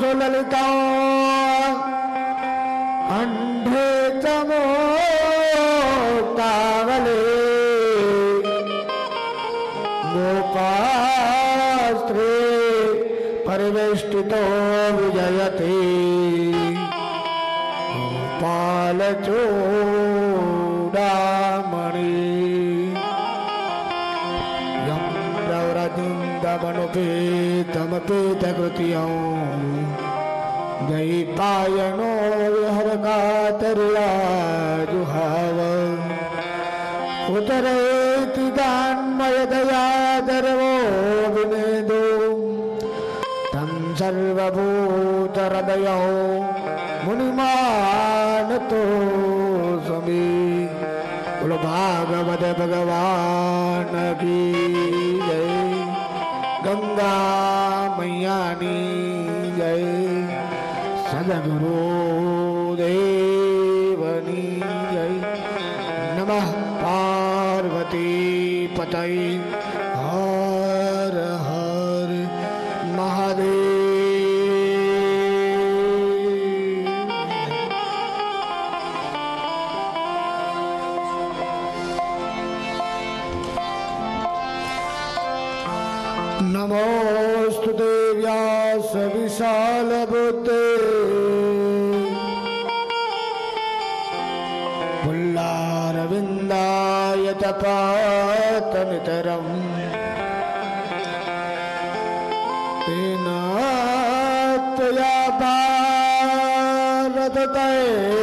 जो ललिता अंधे चमो कावले गोपास्त्रे परिवेष्टितो विजयते गोपालचूडामणि यं प्रवरदिं दमनुपेतमपेतकृतियौ દૈતાયનો વિહર કાતર્યા જુહાવ ઉતરેતિ દાનમય દયા દર્વો વિનેદો તમ સર્વભૂત હૃદય મુનિમાન તો સમી બોલો ભાગવત ભગવાન કી જય ગંગા મૈયાની पुल्लारविन्दाय तपातनितरम् तेन त्वया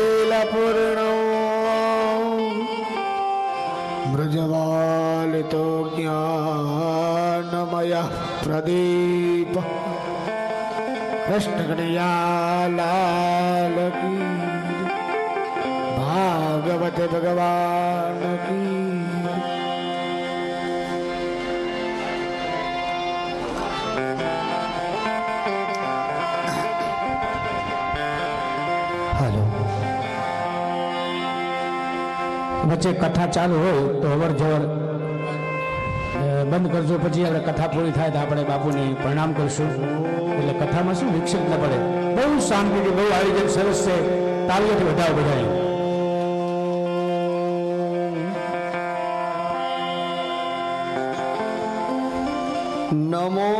भारततैलपूर्णो मृजवालितो ज्ञानमयः प्रदीप कृष्णकनया लाल की भागवत भगवान की વચ્ચે કથા ચાલુ હોય તો અવર જવર બંધ કરજો. પછી આપણે કથા પૂરી થાય તો આપણે બાપુને પ્રણામ કરશું. એટલે કથામાં શું વિક્ષેપ ન પડે. બહુ શાંતિથી, બહુ આયોજન સરસ છે. તાલીઓથી વધાવો બધાય. નમો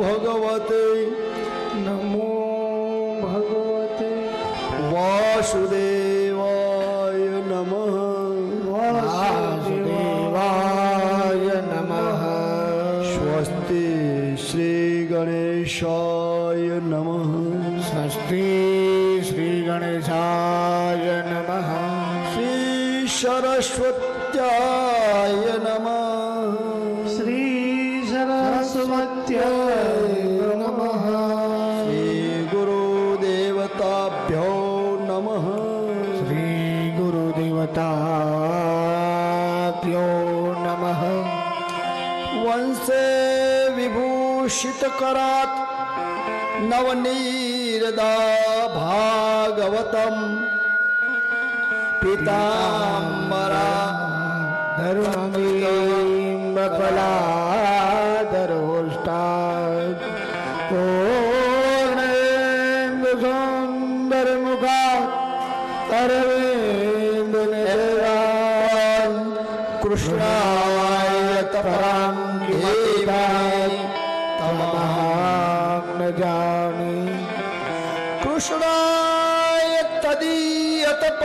ભગવતે નમો ભગવતે. વાસુદેવાય ગણેશાય નમઃ. સ્વસ્તિ શ્રી ગણેશાય નમઃ. શ્રી સરસ્વત્યાય નમઃ. શ્રી સરસ્વત્યાય નમઃ. શ્રી ગુરુદેવતાભ્યો નમઃ. શ્રી ગુરુદેવતાભ્યો નમઃ. વંશે વિભૂષિત કરાત નવનીરદા ભાગવતમ પિતાંબરા ધર્મબલાધરોષ્ટાદ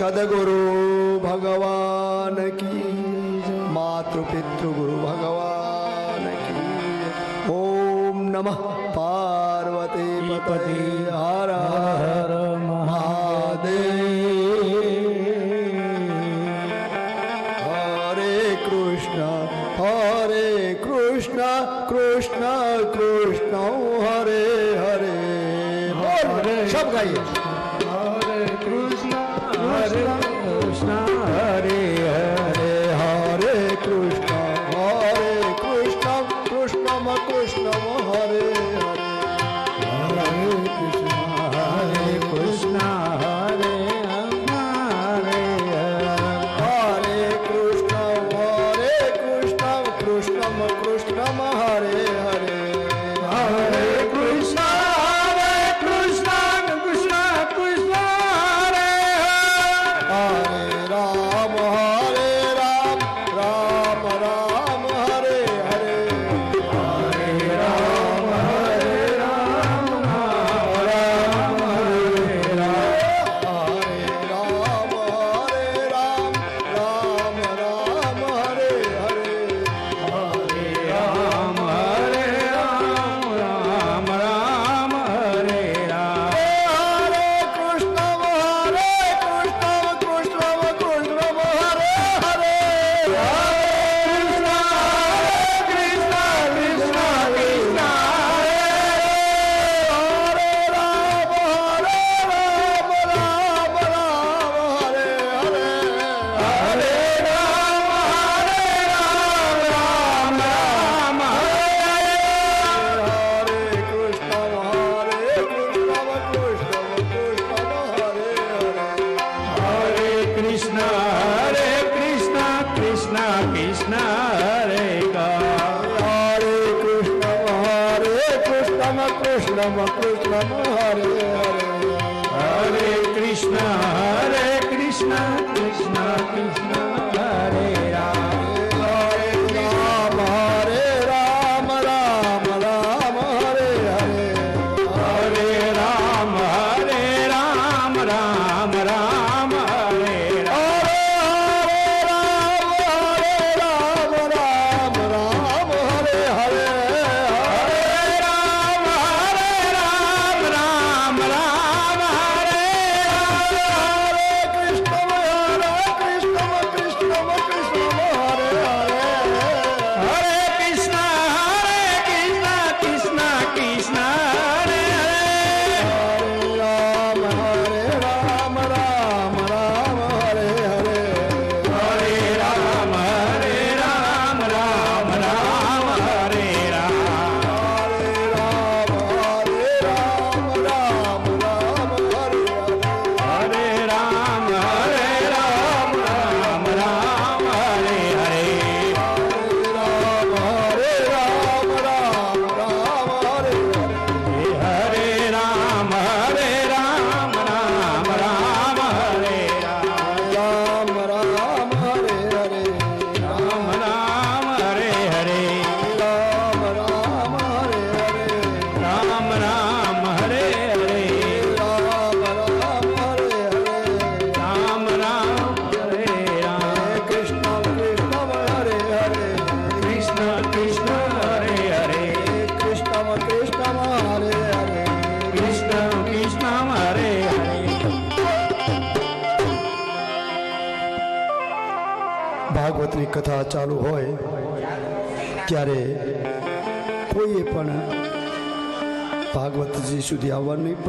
સદગુરુ ભગવાન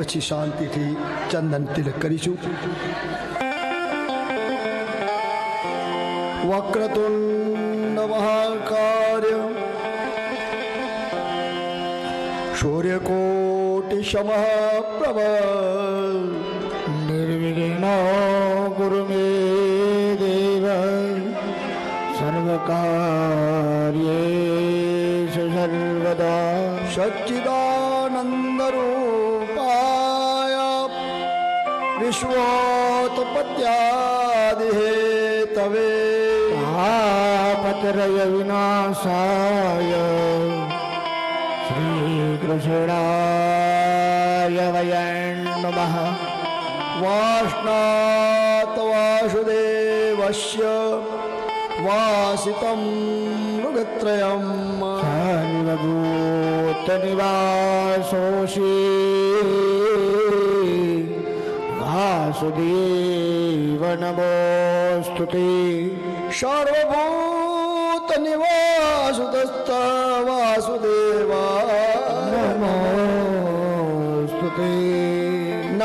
પછી શાંતિથી ચંદન તિલક કરીશું. વક્રતુંડ મહાકાર્ય સૂર્યકોટિ સમઃ આત્રય વિનાશાય શ્રીકૃષ્ણાય વયણ નમઃ વાષ્ણાત વાસુદેવસ્ય વાસિતમ મૃગત્રયમ સર્વભૂત નિવાસોષી વાસુદેવ નમોસ્તુતિ સર્વ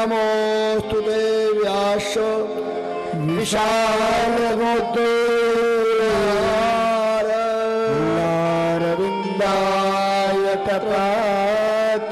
नमोऽस्तु ते व्यास विशालगोतो नारविन्दाय तपातनितरौ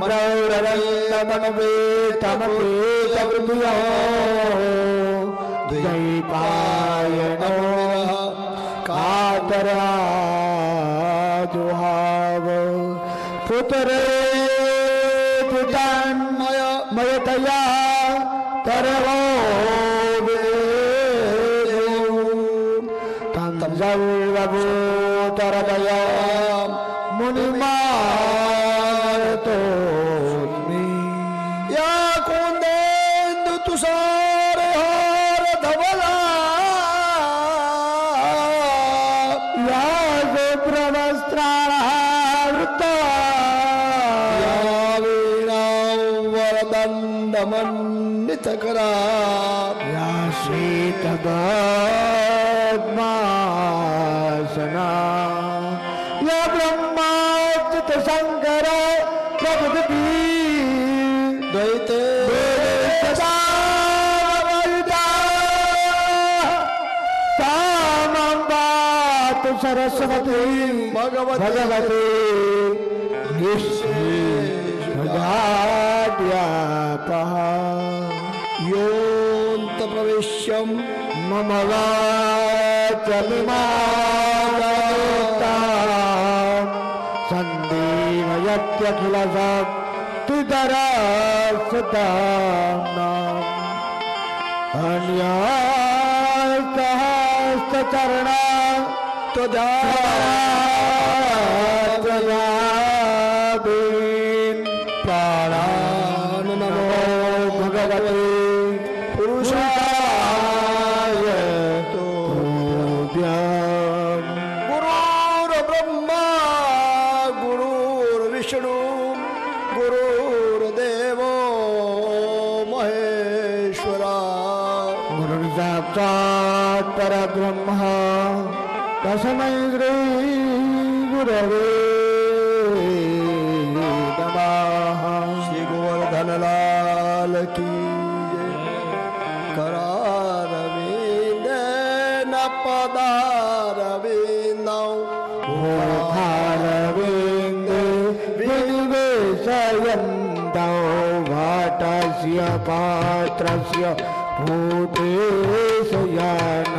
मरवरल्लमनवे तमपेतमृतवृभुयो द्वैपायनो कातराजुहाव पुतरे સરસ્વતી ભગવતી યોંત પ્રવેશ્યમ મમ વાચમિમાતા સંદીવયત્યખિલ સત્તિદરાસદાના અન્યાસ્તહસ્તચરણા خدا تنا بے भूतेश यान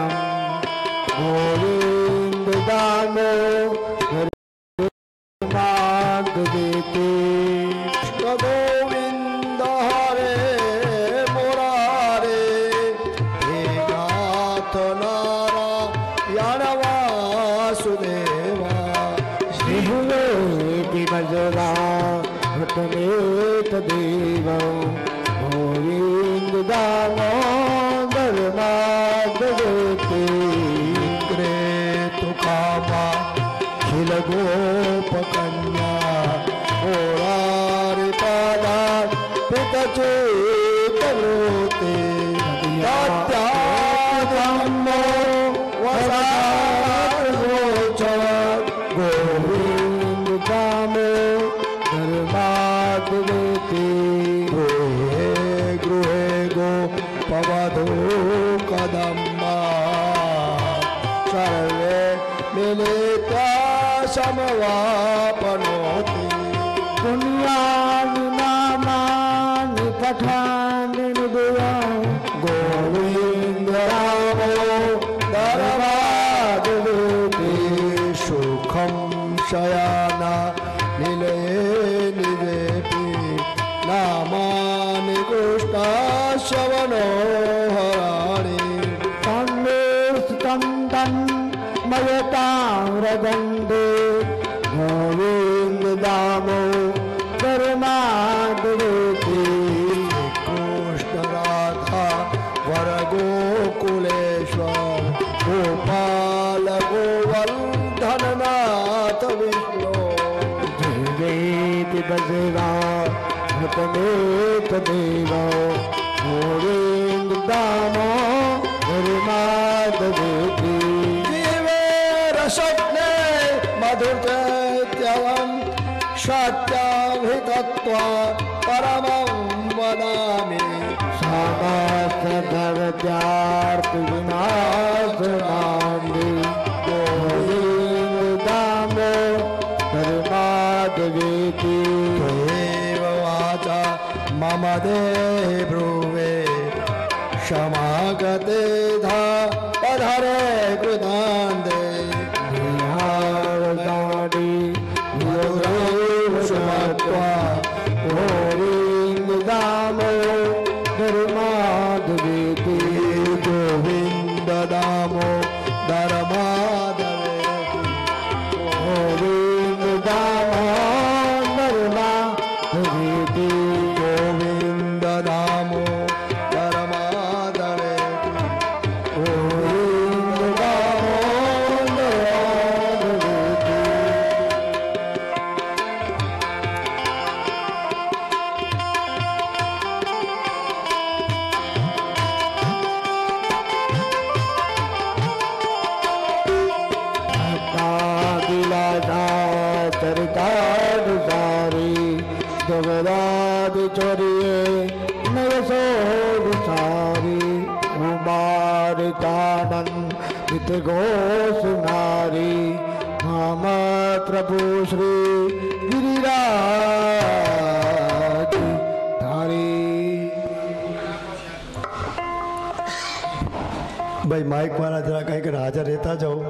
માઇક મારા જરા કંઈક હાજર રહેતા જાઉં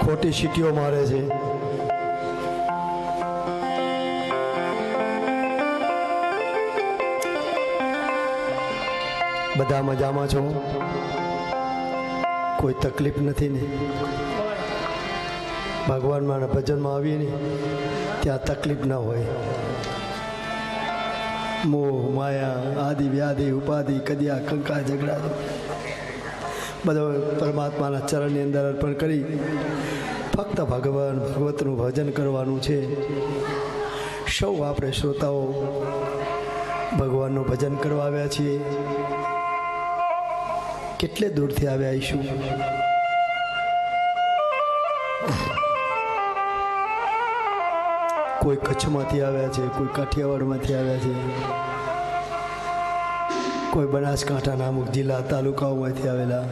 ખોટી સીટીઓ મારે છે. બધા મજામાં છો? કોઈ તકલીફ નથી ને? ભગવાનમાં મારા ભજનમાં આવીએ ને, ત્યાં તકલીફ ના હોય. મોહ માયા, આદિ વ્યાધિ, ઉપાધિ, કદિયા કંકા ઝઘડા. બધો પરમાત્માના ચરણની અંદર અર્પણ કરી ફક્ત ભગવાન, ભગવતનું ભજન કરવાનું છે. સૌ આપણે શ્રોતાઓ ભગવાનનું ભજન કરવા આવ્યા છીએ. કેટલે દૂરથી આવ્યા આવીશું? કોઈ કચ્છમાંથી આવ્યા છે, કોઈ કાઠિયાવાડમાંથી આવ્યા છે. કોઈ બનાસકાંઠાના અમુક જિલ્લા તાલુકાઓમાંથી આવેલા.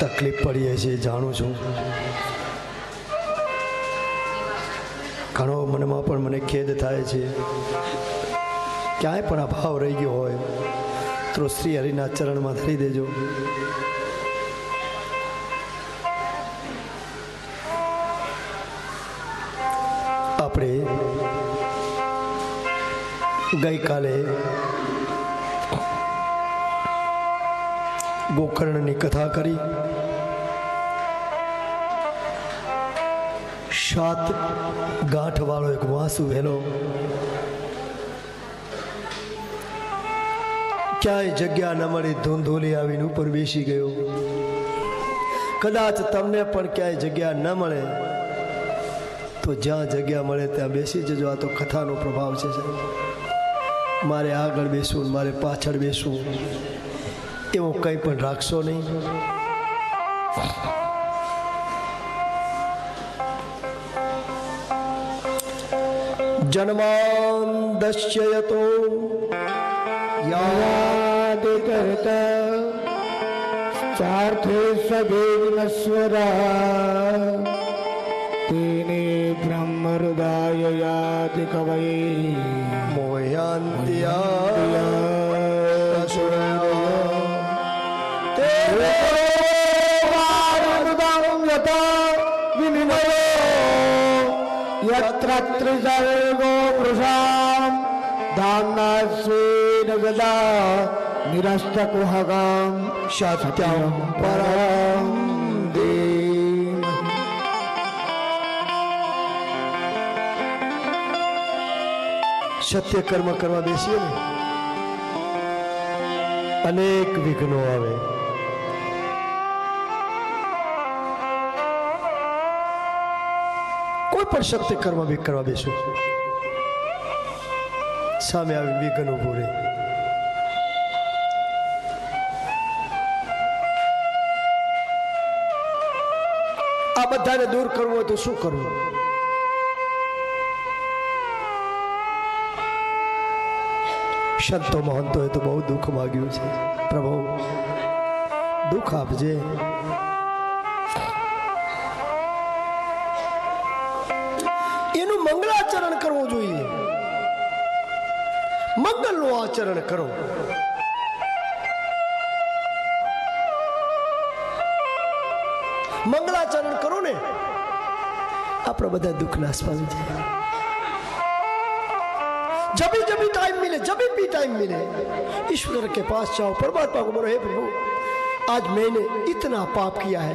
તકલીફ પડીએ છીએ જાણું છું. ઘણો મનમાં પણ મને ખેદ થાય છે. ક્યાંય પણ અભાવ રહી ગયો હોય, તો શ્રી હરિના ચરણમાં ધરી દેજો. ગઈકાલે ગોકર્ણની કથા કરી? સાત ગાંઠવાળો એક વાંસુ વહેલો. ક્યાંય જગ્યા ન મળી, ધૂંધોલી આવીને ઉપર બેસી ગયો. કદાચ તમને પણ ક્યાંય જગ્યા ન મળે, તો જ્યાં જગ્યા મળે ત્યાં બેસી જજો. આ તો કથાનો પ્રભાવ છે, સાહેબ. મારે આગળ બેસવું મારે પાછળ બેસવું. એવું કંઈ પણ રાખશો નહીં. જન્માન દશ્યતો યાદ કરતા ચાર્થે સદેવનશ્વરા. તેને બ્રહ્મ હૃદય યાદ કવય. યત્ર ત્રિસર્ગો વૃષામ ધામ્નાસ્વેન ગદા નિરસ્તકુહગામ સત્યમ પરમ સત્ય કર્મ કરવા બેસીએ ને, અનેક વિઘ્નો આવે. કોઈ પણ સત્ય કર્મ બી કરવા બેસું. સામે આવી વિઘ્ન ઉભું રહે. આ બધાને દૂર કરવું હોય તો શું કરવું? સંતો મહંતોએ તો બહુ દુઃખ માગ્યું છે. પ્રભુ, દુઃખ આપજે. એનું મંગળાચરણ કરવું જોઈએ. મંગલનું આચરણ કરો. મંગળાચરણ કરો ને, આપણે બધા દુઃખ નાશ પામી જાય. जब भी जब भी टाइम मिले, जब भी टाइम मिले, ईश्वर के पास जाओ, परमात्मा को बोलो, हे प्रभु, आज मैंने इतना पाप किया है।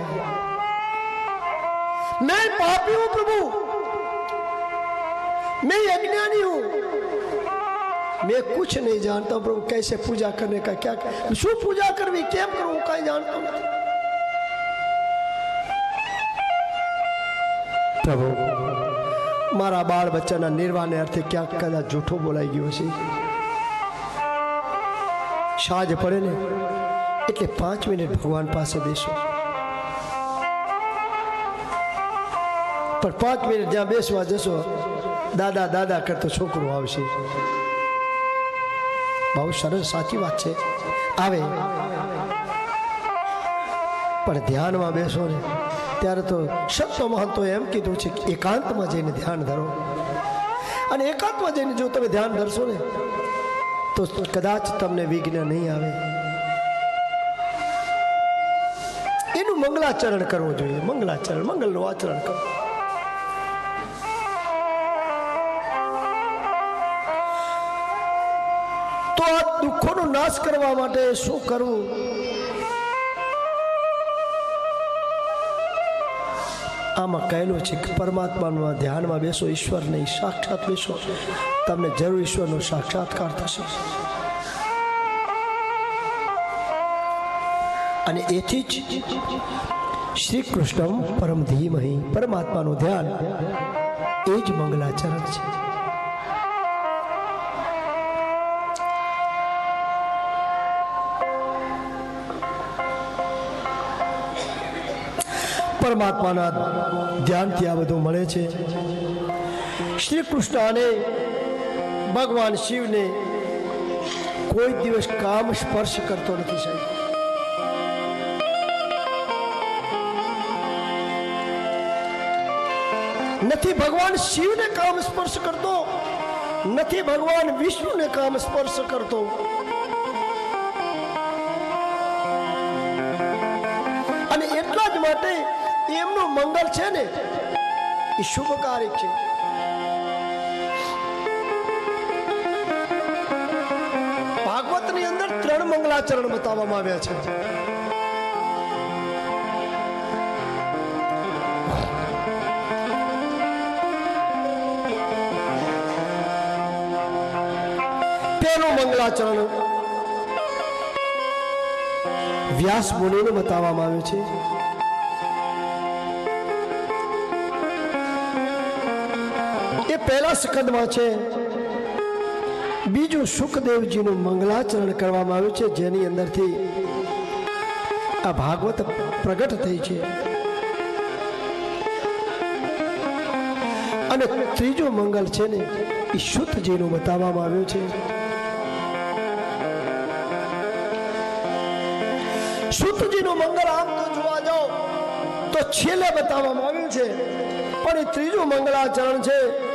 मैं पापी हूँ प्रभु। मैं अज्ञानी हूँ। मैं कुछ नहीं जानता प्रभु, कैसे पूजा करने का क्या कर शू पूजा कर भी क्या करूँ कहीं जानता हूँ। प्रभु મારા બાળ બચ્ચાના નિર્વાહને અર્થે ક્યાંક કદાચ જૂઠો બોલાઈ ગયો છે સાંજ પડે ને એટલે પાંચ મિનિટ ભગવાન પાસે બેસો. પણ પાંચ મિનિટ જ્યાં બેસવા જશો, દાદા દાદા કરતો છોકરો આવશે. બહુ સરસ, સાચી વાત છે. આવે. પણ ધ્યાનમાં બેસો ને. ત્યારે તો સંતો મહંતો એમ કીધું છે કે એકાંતમાં જઈને ધ્યાન ધરો. અને એકાંતમાં જઈને જો તમે ધ્યાન ધરશો ને, તો કદાચ તમને વિઘ્ન નહીં આવે. એનું મંગલાચરણ કરવું જોઈએ. મંગલાચરણ, મંગલનું આચરણ કરો. તો આ દુઃખોનો નાશ કરવા માટે શું કરવું? આમાં કહેલું છે કે પરમાત્માનું ધ્યાનમાં બેસો ઈશ્વર નહીં સાક્ષાત બેસો. તમને જરૂર ઈશ્વરનો સાક્ષાત્કાર થશે. અને એથી જ શ્રી કૃષ્ણ પરમ ધીમહી, પરમાત્માનું ધ્યાન, એ જ મંગલાચરણ છે. પરમાત્માના ધ્યાનથી આ બધું મળે છે. શ્રી કૃષ્ણ અને ભગવાન શિવને કોઈ દિવસ કામ સ્પર્શ કરતો નથી સાહેબ. નથી ભગવાન શિવને કામ સ્પર્શ કરતો, નથી ભગવાન વિષ્ણુને કામ સ્પર્શ કરતો. એમનું મંગળ છે ને, એ શુભકારી છે. ભાગવતની અંદર ત્રણ મંગલાચરણ બતાવવામાં આવ્યા છે. પહેલું મંગલાચરણ વ્યાસ મુનિને બતાવવામાં આવ્યું છે. પહેલા સ્કંદમાં છે. બીજું સુખદેવજીનું મંગલાચરણ કરવામાં આવ્યું છે, જેની અંદરથી આ ભાગવત પ્રગટ થઈ છે. અને ત્રીજું મંગલ છે ને, એ શુદ્ધજીનું બતાવવામાં આવ્યું છે. શુદ્ધજીનું મંગળ આમ તો જોવા જાઓ, તો છેલ્લે બતાવવામાં આવ્યું છે, પણ એ ત્રીજું મંગળાચરણ છે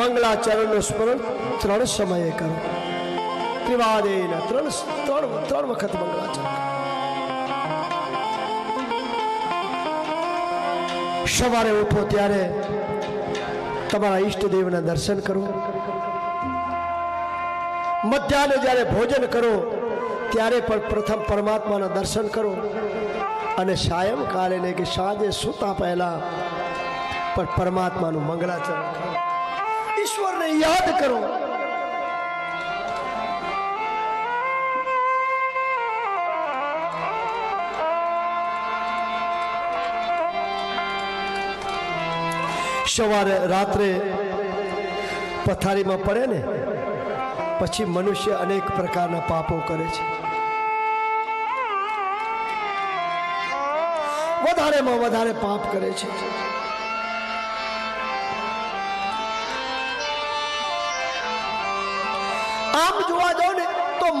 મંગળાચરણનું સ્મરણ ત્રણ સમયે કરો. ત્રિવાદેના ત્રણ ત્રણ ત્રણ વખત મંગળાચરણ સવારે ઉઠો ત્યારે તમારા ઈષ્ટદેવના દર્શન કરો. મધ્યાહને જ્યારે ભોજન કરો, ત્યારે પણ પ્રથમ પરમાત્માના દર્શન કરો. અને સાયંકાલે કે સાંજે સૂતા પહેલા પણ પરમાત્માનું મંગળાચરણ યાદ કરો. સવારે રાત્રે પથારીમાં પડે ને, પછી મનુષ્ય અનેક પ્રકારના પાપો કરે છે. વધારેમાં વધારે પાપ કરે છે.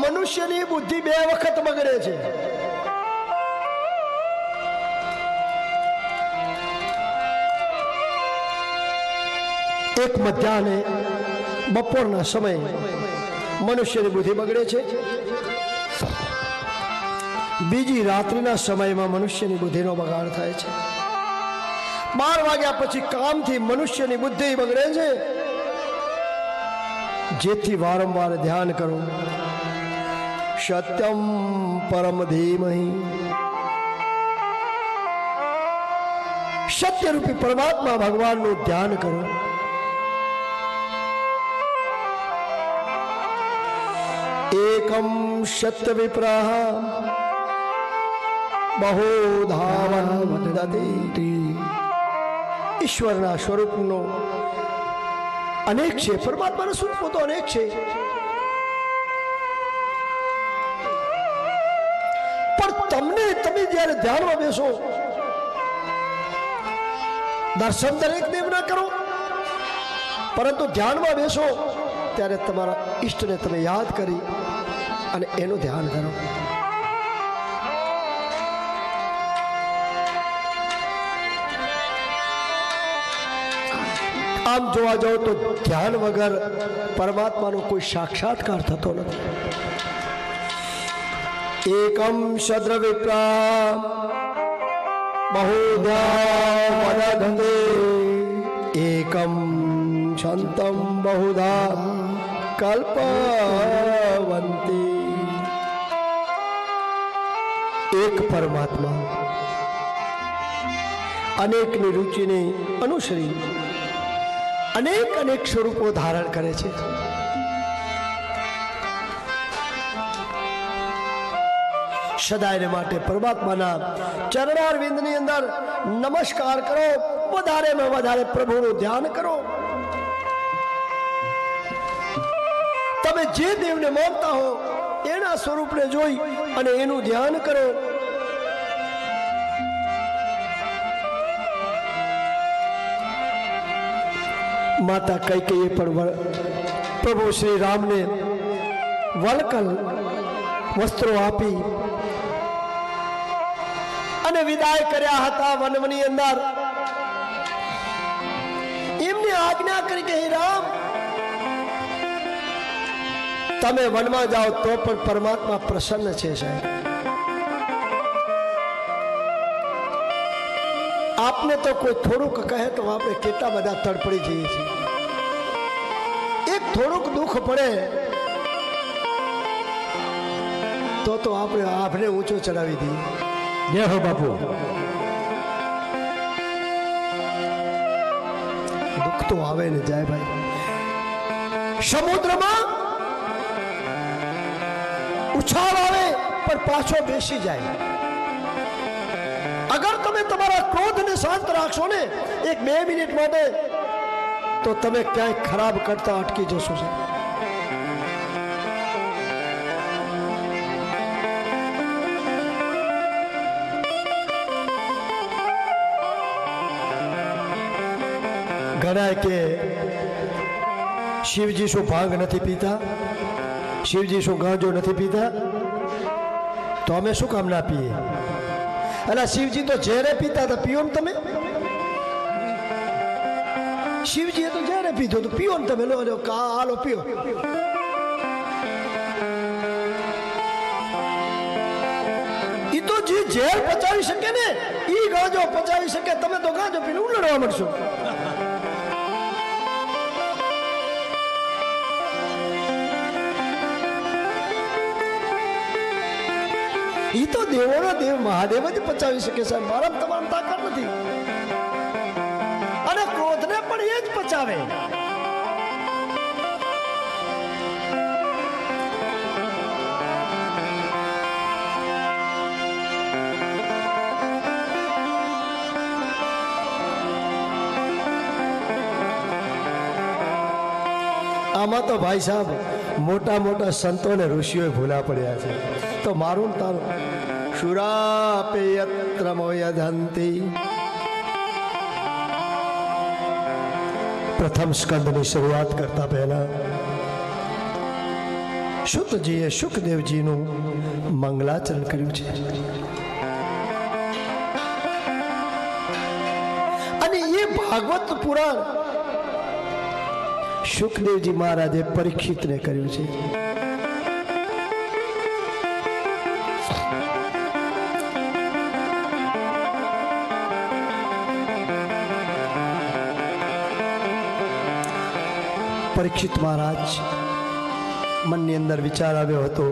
મનુષ્યની બુદ્ધિ બે વખત બગડે છે. એક મધ્યાહને બપોરના સમયે મનુષ્યની બુદ્ધિ બગડે છે. બીજી રાત્રિના સમયમાં મનુષ્યની બુદ્ધિનો બગાડ થાય છે. બાર વાગ્યા પછી કામથી મનુષ્યની બુદ્ધિ બગડે છે. જેથી વારંવાર ધ્યાન કરો સત્યમ પરમ ધીમહી સત્યરૂપી પરમાત્મા ભગવાનનું ધ્યાન કરો એકમ સત્ય વિપ્રાહ બહુધાવન વદતી ઈશ્વરના સ્વરૂપનો અનેક છે, પરમાત્માના સ્વરૂપો તો અનેક છે। જ્યારે ધ્યાનમાં બેસો, દર્શન દરેક દેવના કરો. પરંતુ ધ્યાનમાં બેસો, ત્યારે તમારા ઈષ્ટને તમે યાદ કરી અને એનું ધ્યાન કરો. આમ જોવા જાઓ તો ધ્યાન વગર પરમાત્માનો કોઈ સાક્ષાત્કાર થતો નથી. એકમ શદ્ર વિપ્રા બહુધા વદંતે એકમ શાંતમ બહુધા કલ્પવંતી એક પરમાત્મા અનેકની રુચિને અનુસરી અનેક અનેક સ્વરૂપો ધારણ કરે છે સદાયને માટે પરમાત્માના ચરણારવિંદની અંદર નમસ્કાર કરો. વધારેમાં વધારે પ્રભુનું ધ્યાન કરો. તમે જે દેવને માનતા હો, એના સ્વરૂપને જોઈ અને એનું ધ્યાન કરો. માતા કઈ કઈ પણ પ્રભુ શ્રી રામને વલકલ વસ્ત્રો આપી અને વિદાય કર્યા હતા વનવની અંદર. એમને આજ્ઞા કરી કે રામ, તમે વનમાં જાઓ તો પણ પરમાત્મા પ્રસન્ન છે, સાહેબ. આપને તો કોઈ થોડુંક કહે તો આપણે કેટલા બધા તડપડી જઈએ છીએ. એક થોડુંક દુઃખ પડે, તો તો આપણે આભને ઊંચો ચડાવી દઈએ. જય હો બાપુ દુઃખ તો આવે ને જાય ભાઈ સમુદ્રમાં ઉછાળ આવે પણ પાછો બેસી જાય અગર તમે તમારા ક્રોધને શાંત રાખશો ને એક બે મિનિટ માટે તો તમે ક્યાંય ખરાબ કરતા અટકી જશો સાહેબ ઘણા કે શિવજી શું ભાંગ નથી પીતા? શિવજી શું ગાંજો નથી પીતા? તો અમે શું કામ ના પીએ? અલા શિવજી તો ઝેરે પીતા હતા, પીઓ ને તમે? શિવજીએ તો ઝેરે પીધો તો પીઓ ને તમે, લો હાલો પીઓ. ઈ તો જે ઝેર પચાવી શકે ને, ઈ ગાંજો પચાવી શકે, તમે તો ગાંજો પીને ઉલડવા મળશો દેવોનો દેવ, મહાદેવ જ પચાવી શકે છે મારા તમામ તાકાત નથી. અને ક્રોધને પણ એ જ પચાવે. આમાં તો ભાઈ સાહેબ, મોટા મોટા સંતો ને ઋષિઓએ ભૂલા પડ્યા છે. તો મારું તારું? શુરાપે યત્ર પ્રથમ સ્કંદની શરૂઆત કરતા પહેલા શુદ્ધજીએ સુખદેવજીનું મંગલાચરણ કર્યું છે અને એ ભાગવત પુરાણ સુખદેવજી મહારાજે પરીક્ષિતને કર્યું છે પરીક્ષિત મહારાજ, મનની અંદર વિચાર આવ્યો હતો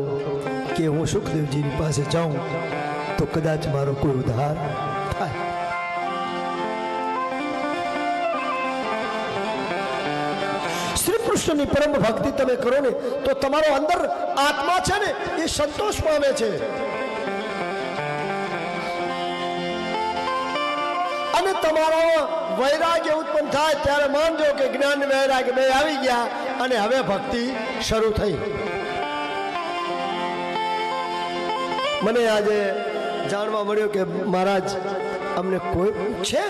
કે હું સુખદેવજીની પાસે જાઉં તો કદાચ મારો કોઈ ઉદ્ધાર થાય. શ્રી કૃષ્ણની પરમ ભક્તિ તમે કરો ને, તો તમારો અંદર આત્મા છે ને, એ સંતોષ પામે છે. વૈરાગ્ય ઉત્પન્ન થાય ત્યારે માનજો કે જ્ઞાન વૈરાગ્ય બે આવી ગયા અને હવે ભક્તિ શરૂ થઈ. મને આજે જાણવા મળ્યું કે મહારાજ, અમને કોઈ છે?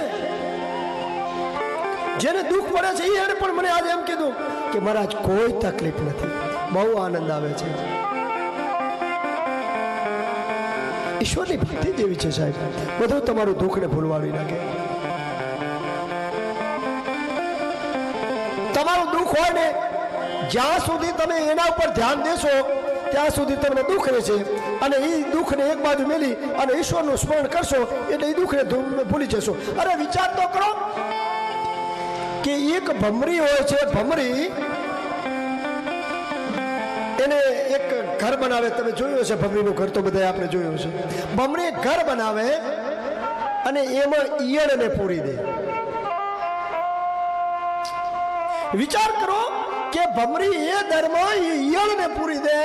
જેને દુઃખ પડે છે એને પણ મને આજે એમ કીધું કે મહારાજ, કોઈ તકલીફ નથી. બહુ આનંદ આવે છે. ઈશ્વરની ભક્તિ જેવી છે સાહેબ. બધું તમારું દુઃખને ભૂલવાડી નાખે તમારું દુઃખ હોય ને, જ્યાં સુધી તમે એના ઉપર ધ્યાન દેશો, ત્યાં સુધી તમને દુઃખ રહેશે. અને એ દુઃખને એક બાજુ મેલી અને ઈશ્વરનું સ્મરણ કરશો, એટલે એ દુઃખને ભૂલી જશો. અરે વિચાર તો કરો કે એક ભમરી હોય છે, ભમરી એને એક ઘર બનાવે. તમે જોયું છે ભમરીનું ઘર તો બધા આપણે જોયું છે ભમરી ઘર બનાવે અને એમાં ઈયળને પૂરી દે. વિચાર કરો કે ભમરી એ દરમાં ઈયળને પૂરી દે.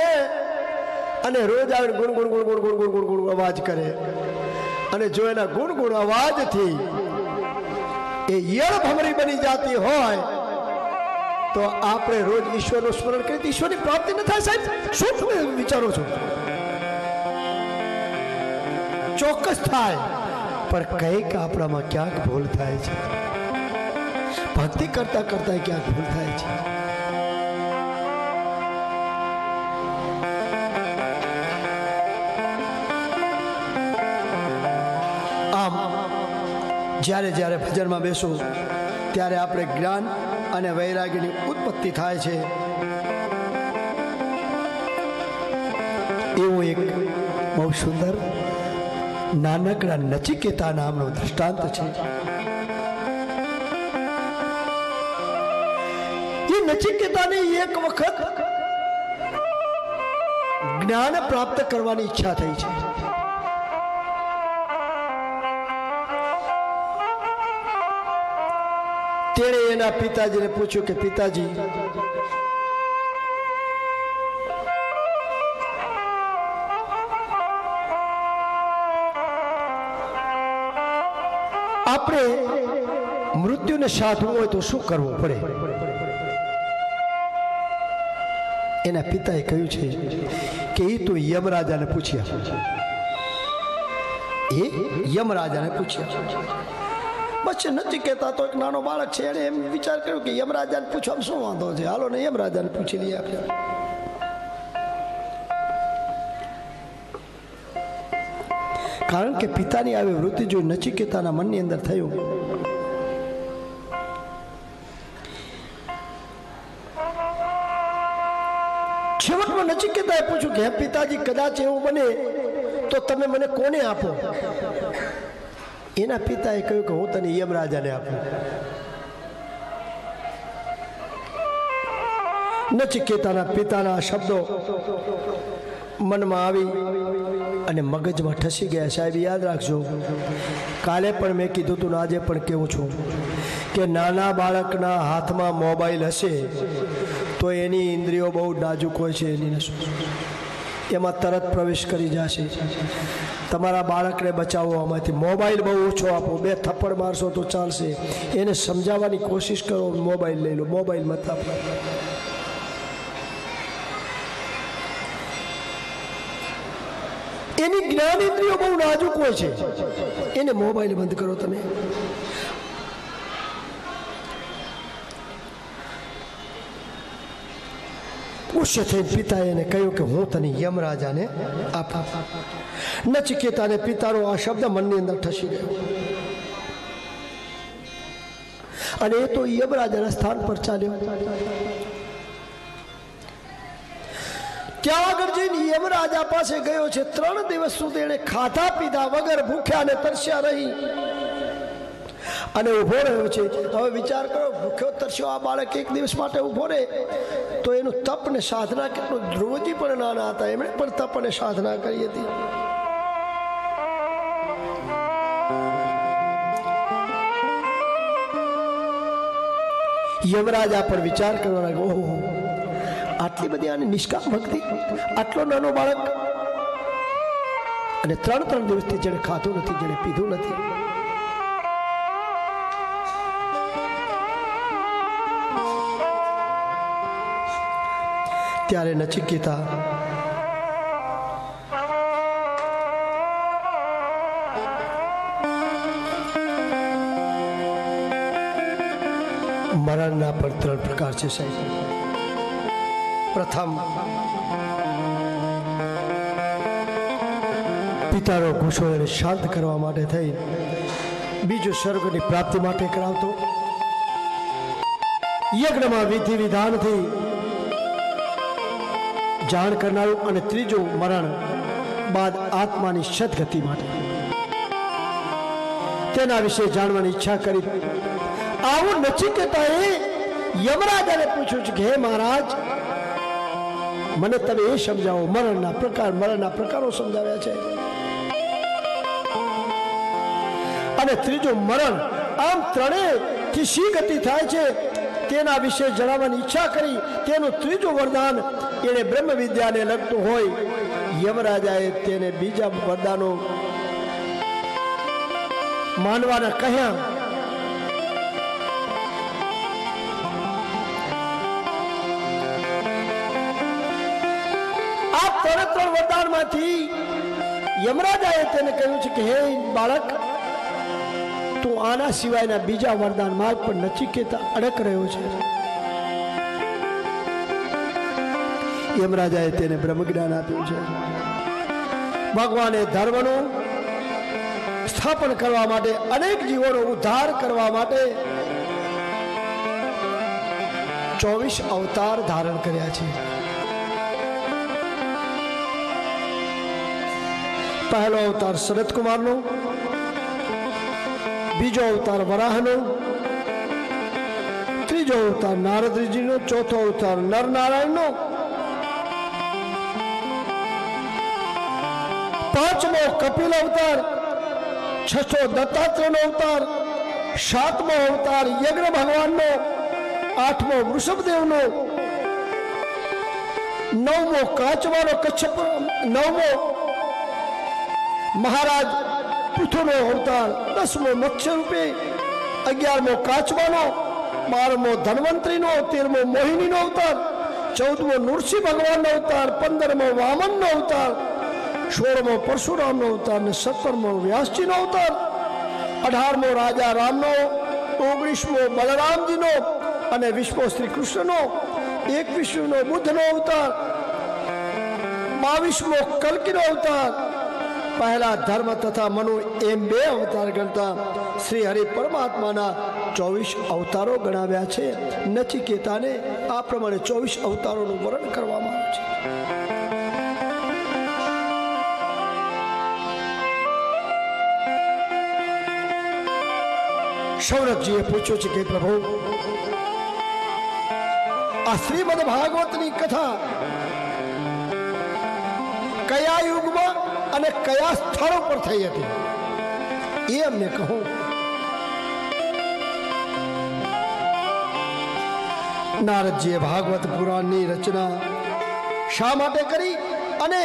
અને રોજ આવીને ગુણ ગુણ ગુણ ગુણ અવાજ કરે. અને જો એના ગુણ ગુણ અવાજથી એ ઈયળ ભમરી બની જાતી હોય, તો આપણે રોજ ઈશ્વરનું સ્મરણ કરીએ ઈશ્વરની પ્રાપ્તિ ન થાય સાહેબ. શું તમે વિચારો છો? ચોક્કસ થાય. પણ કંઈક આપણામાં ક્યાંક ભૂલ થાય છે. ભક્તિ કરતા કરતા ક્યાંક ભૂલ થાય છે. આમ, જ્યારે જ્યારે ભજનમાં બેસું, ત્યારે આપણે જ્ઞાન અને વૈરાગ્યની ઉત્પત્તિ થાય છે. એવું એક બહુ સુંદર નાનકડા નચિકેતા નામનો દૃષ્ટાંત છે. નચિકેતાને એક વખત જ્ઞાન પ્રાપ્ત કરવાની ઈચ્છા થઈ છે. તેણે એના પિતાજીને પૂછ્યું કે પિતાજી, આપણે મૃત્યુને સાધવું હોય તો શું કરવું પડે? એના પિતાએ કહ્યું છે કે એ તો યમરાજાને પૂછ્યા. એ યમરાજાને પૂછ્યા. બસ નથી કહેતા તો એક નાનો બાળક છે, એણે એમ વિચાર કર્યો કે યમરાજાને પૂછવા શું વાંધો છે? હાલો ને યમરાજાને પૂછી લઈએ આપણે. કારણ કે પિતાની આવી વૃત્તિ જોઈ નચિકેતાના મનની અંદર થયું. કદાચ એવું બને તો તમે મને કોને આપો? એના પિતાએ કહ્યું કે હું તને યમરાજાને આપું. નચિકેતાના પિતાના શબ્દો મનમાં આવી અને મગજમાં ઠસી ગયા. સાહેબ, યાદ રાખજો, કાલે પણ મેં કીધું તું ને આજે પણ કેવું છું કે નાના બાળકના હાથમાં મોબાઈલ હશે તો એની ઇન્દ્રિયો બહુ નાજુક હોય છે, એની. એમાં તરત પ્રવેશ કરી જશે. તમારા બાળકને બચાવો આમાંથી મોબાઈલ બહુ ઓછો આપો. બે થપ્પડ મારશો તો ચાલશે. એને સમજાવવાની કોશિશ કરો, મોબાઈલ લઈ લો. મોબાઈલ મત એની જ્ઞાન ઇન્દ્રિયો બહુ નાજુક હોય છે. એને મોબાઈલ બંધ કરો તમે. ગુસ્સે થઈ પિતાએ એને કહ્યું કે હું તને યમરાજાને આપા નચિકેતાને પિતાનો આ શબ્દ મનની અંદર ઠસી ગયો અને એ તો યમરાજાના સ્થાન પર ચાલ્યો ત્યાં આગળ જઈને યમરાજા પાસે ગયો છે ત્રણ દિવસ સુધી એને ખાધા પીધા વગર ભૂખ્યા ને તરસ્યા રહી અને ઊભો રહ્યો છે. હવે વિચાર કરો ભૂખ્યો તરસ્યો આ બાળક એક દિવસ માટે ઊભો રહે? તો એનું તપ ને સાધના કેટલું ધ્રુવજી પણ નાના હતા. એમણે પણ તપ અને સાધના કરી હતી. યમરાજા પર વિચાર કરવા લાગ્યો, ઓહો આટલી બધી આની નિષ્કામ ભક્તિ, આટલો નાનો બાળક. અને ત્રણ ત્રણ દિવસથી જેણે ખાધું નથી, જેણે પીધું નથી. ત્યારે નચિકેતા મરણના પણ ત્રણ પ્રકાર છે સાહેબ. પ્રથમ, પિતાનો ગુસ્સો એને શાંત કરવા માટે થઈ. બીજું સ્વર્ગની પ્રાપ્તિ માટે કરાવતો. યજ્ઞમાં વિધિ વિધાનથી જાણ કરનારું અને ત્રીજું મરણ બાદ આત્માની સદગતિ માટે. તેના વિશે જાણવાની ઈચ્છા કરી. આવું નચિકેતાએ યમરાજાને પૂછ્યું છે કે, હે મહારાજ, મને તમે એ સમજાવો, મરણના પ્રકાર, મરણના પ્રકારો સમજાવ્યા છે. અને ત્રીજું મરણ આમ ત્રણેયથી શી ગતિ થાય છે? તેના વિશે જણાવવાની ઈચ્છા કરી, તેનું ત્રીજું વરદાન એને બ્રહ્મ વિદ્યાને લગતું હોય. યમરાજાએ તેને બીજા વરદાનો માનવાના કહ્યા. આ ત્રણે ત્રણ વરદાનમાંથી યમરાજાએ તેને કહ્યું છે કે, હે બાળક તું આના સિવાયના બીજા વરદાન માર્ગ પર નચિકેતા અડક રહ્યો છે. યમરાજાએ તેને બ્રહ્મજ્ઞાન આપ્યું છે. ભગવાને ધર્મનું સ્થાપન કરવા માટે અનેક જીવોનો ઉદ્ધાર કરવા માટે ચોવીસ અવતાર ધારણ કર્યા છે. પહેલો અવતાર શરદ કુમારનો બીજો અવતાર વરાહનો, ત્રીજો અવતાર નારદજીનો, ચોથો અવતાર નરનારાયણનો, પાંચમો કપિલ અવતાર, છઠ્ઠો દત્તાત્રેયનો અવતાર, સાતમો અવતાર યજ્ઞ ભગવાનનો, આઠમો વૃષભદેવનો, નવમો કાચવાનો કચ્છપ નવમો મહારાજ પૃથુનો અવતાર દસમો મત્સ્ય રૂપે, અગિયારમો કાચવાનો બારમો ધન્વંતરીનો, તેરમો મોહિનીનો અવતાર, ચૌદમો નૃસિંહ ભગવાનનો અવતાર, પંદરમો વામનનો અવતાર, સોળમો પરશુરામનો અવતાર ને સત્તરમો વ્યાસજીનો અવતાર, અઢારમો રાજા રામનો, ઓગણીસમો બલરામજીનો અને વીસમો શ્રી કૃષ્ણનો, એકવીસમો બુદ્ધનો અવતાર, બાવીસમો કલ્કીનો અવતાર પહેલા ધર્મ તથા મનુ એમ બે અવતાર ગણતા શ્રી હરિ પરમાત્માના ચોવીસ અવતારો ગણાવ્યા છે. નચિકેતાને આ પ્રમાણે ચોવીસ અવતારોનું વર્ણન કરવામાં આવ્યું છે. સૌરભજીએ પૂછ્યું છે કે પ્રભુ, આ શ્રીમદ ભાગવતની કથા કયા યુગમાં અને કયા સ્થળ પર થઈ હતી? એ અમને કહો. નારદજીએ ભાગવત પુરાણની રચના શા માટે કરી અને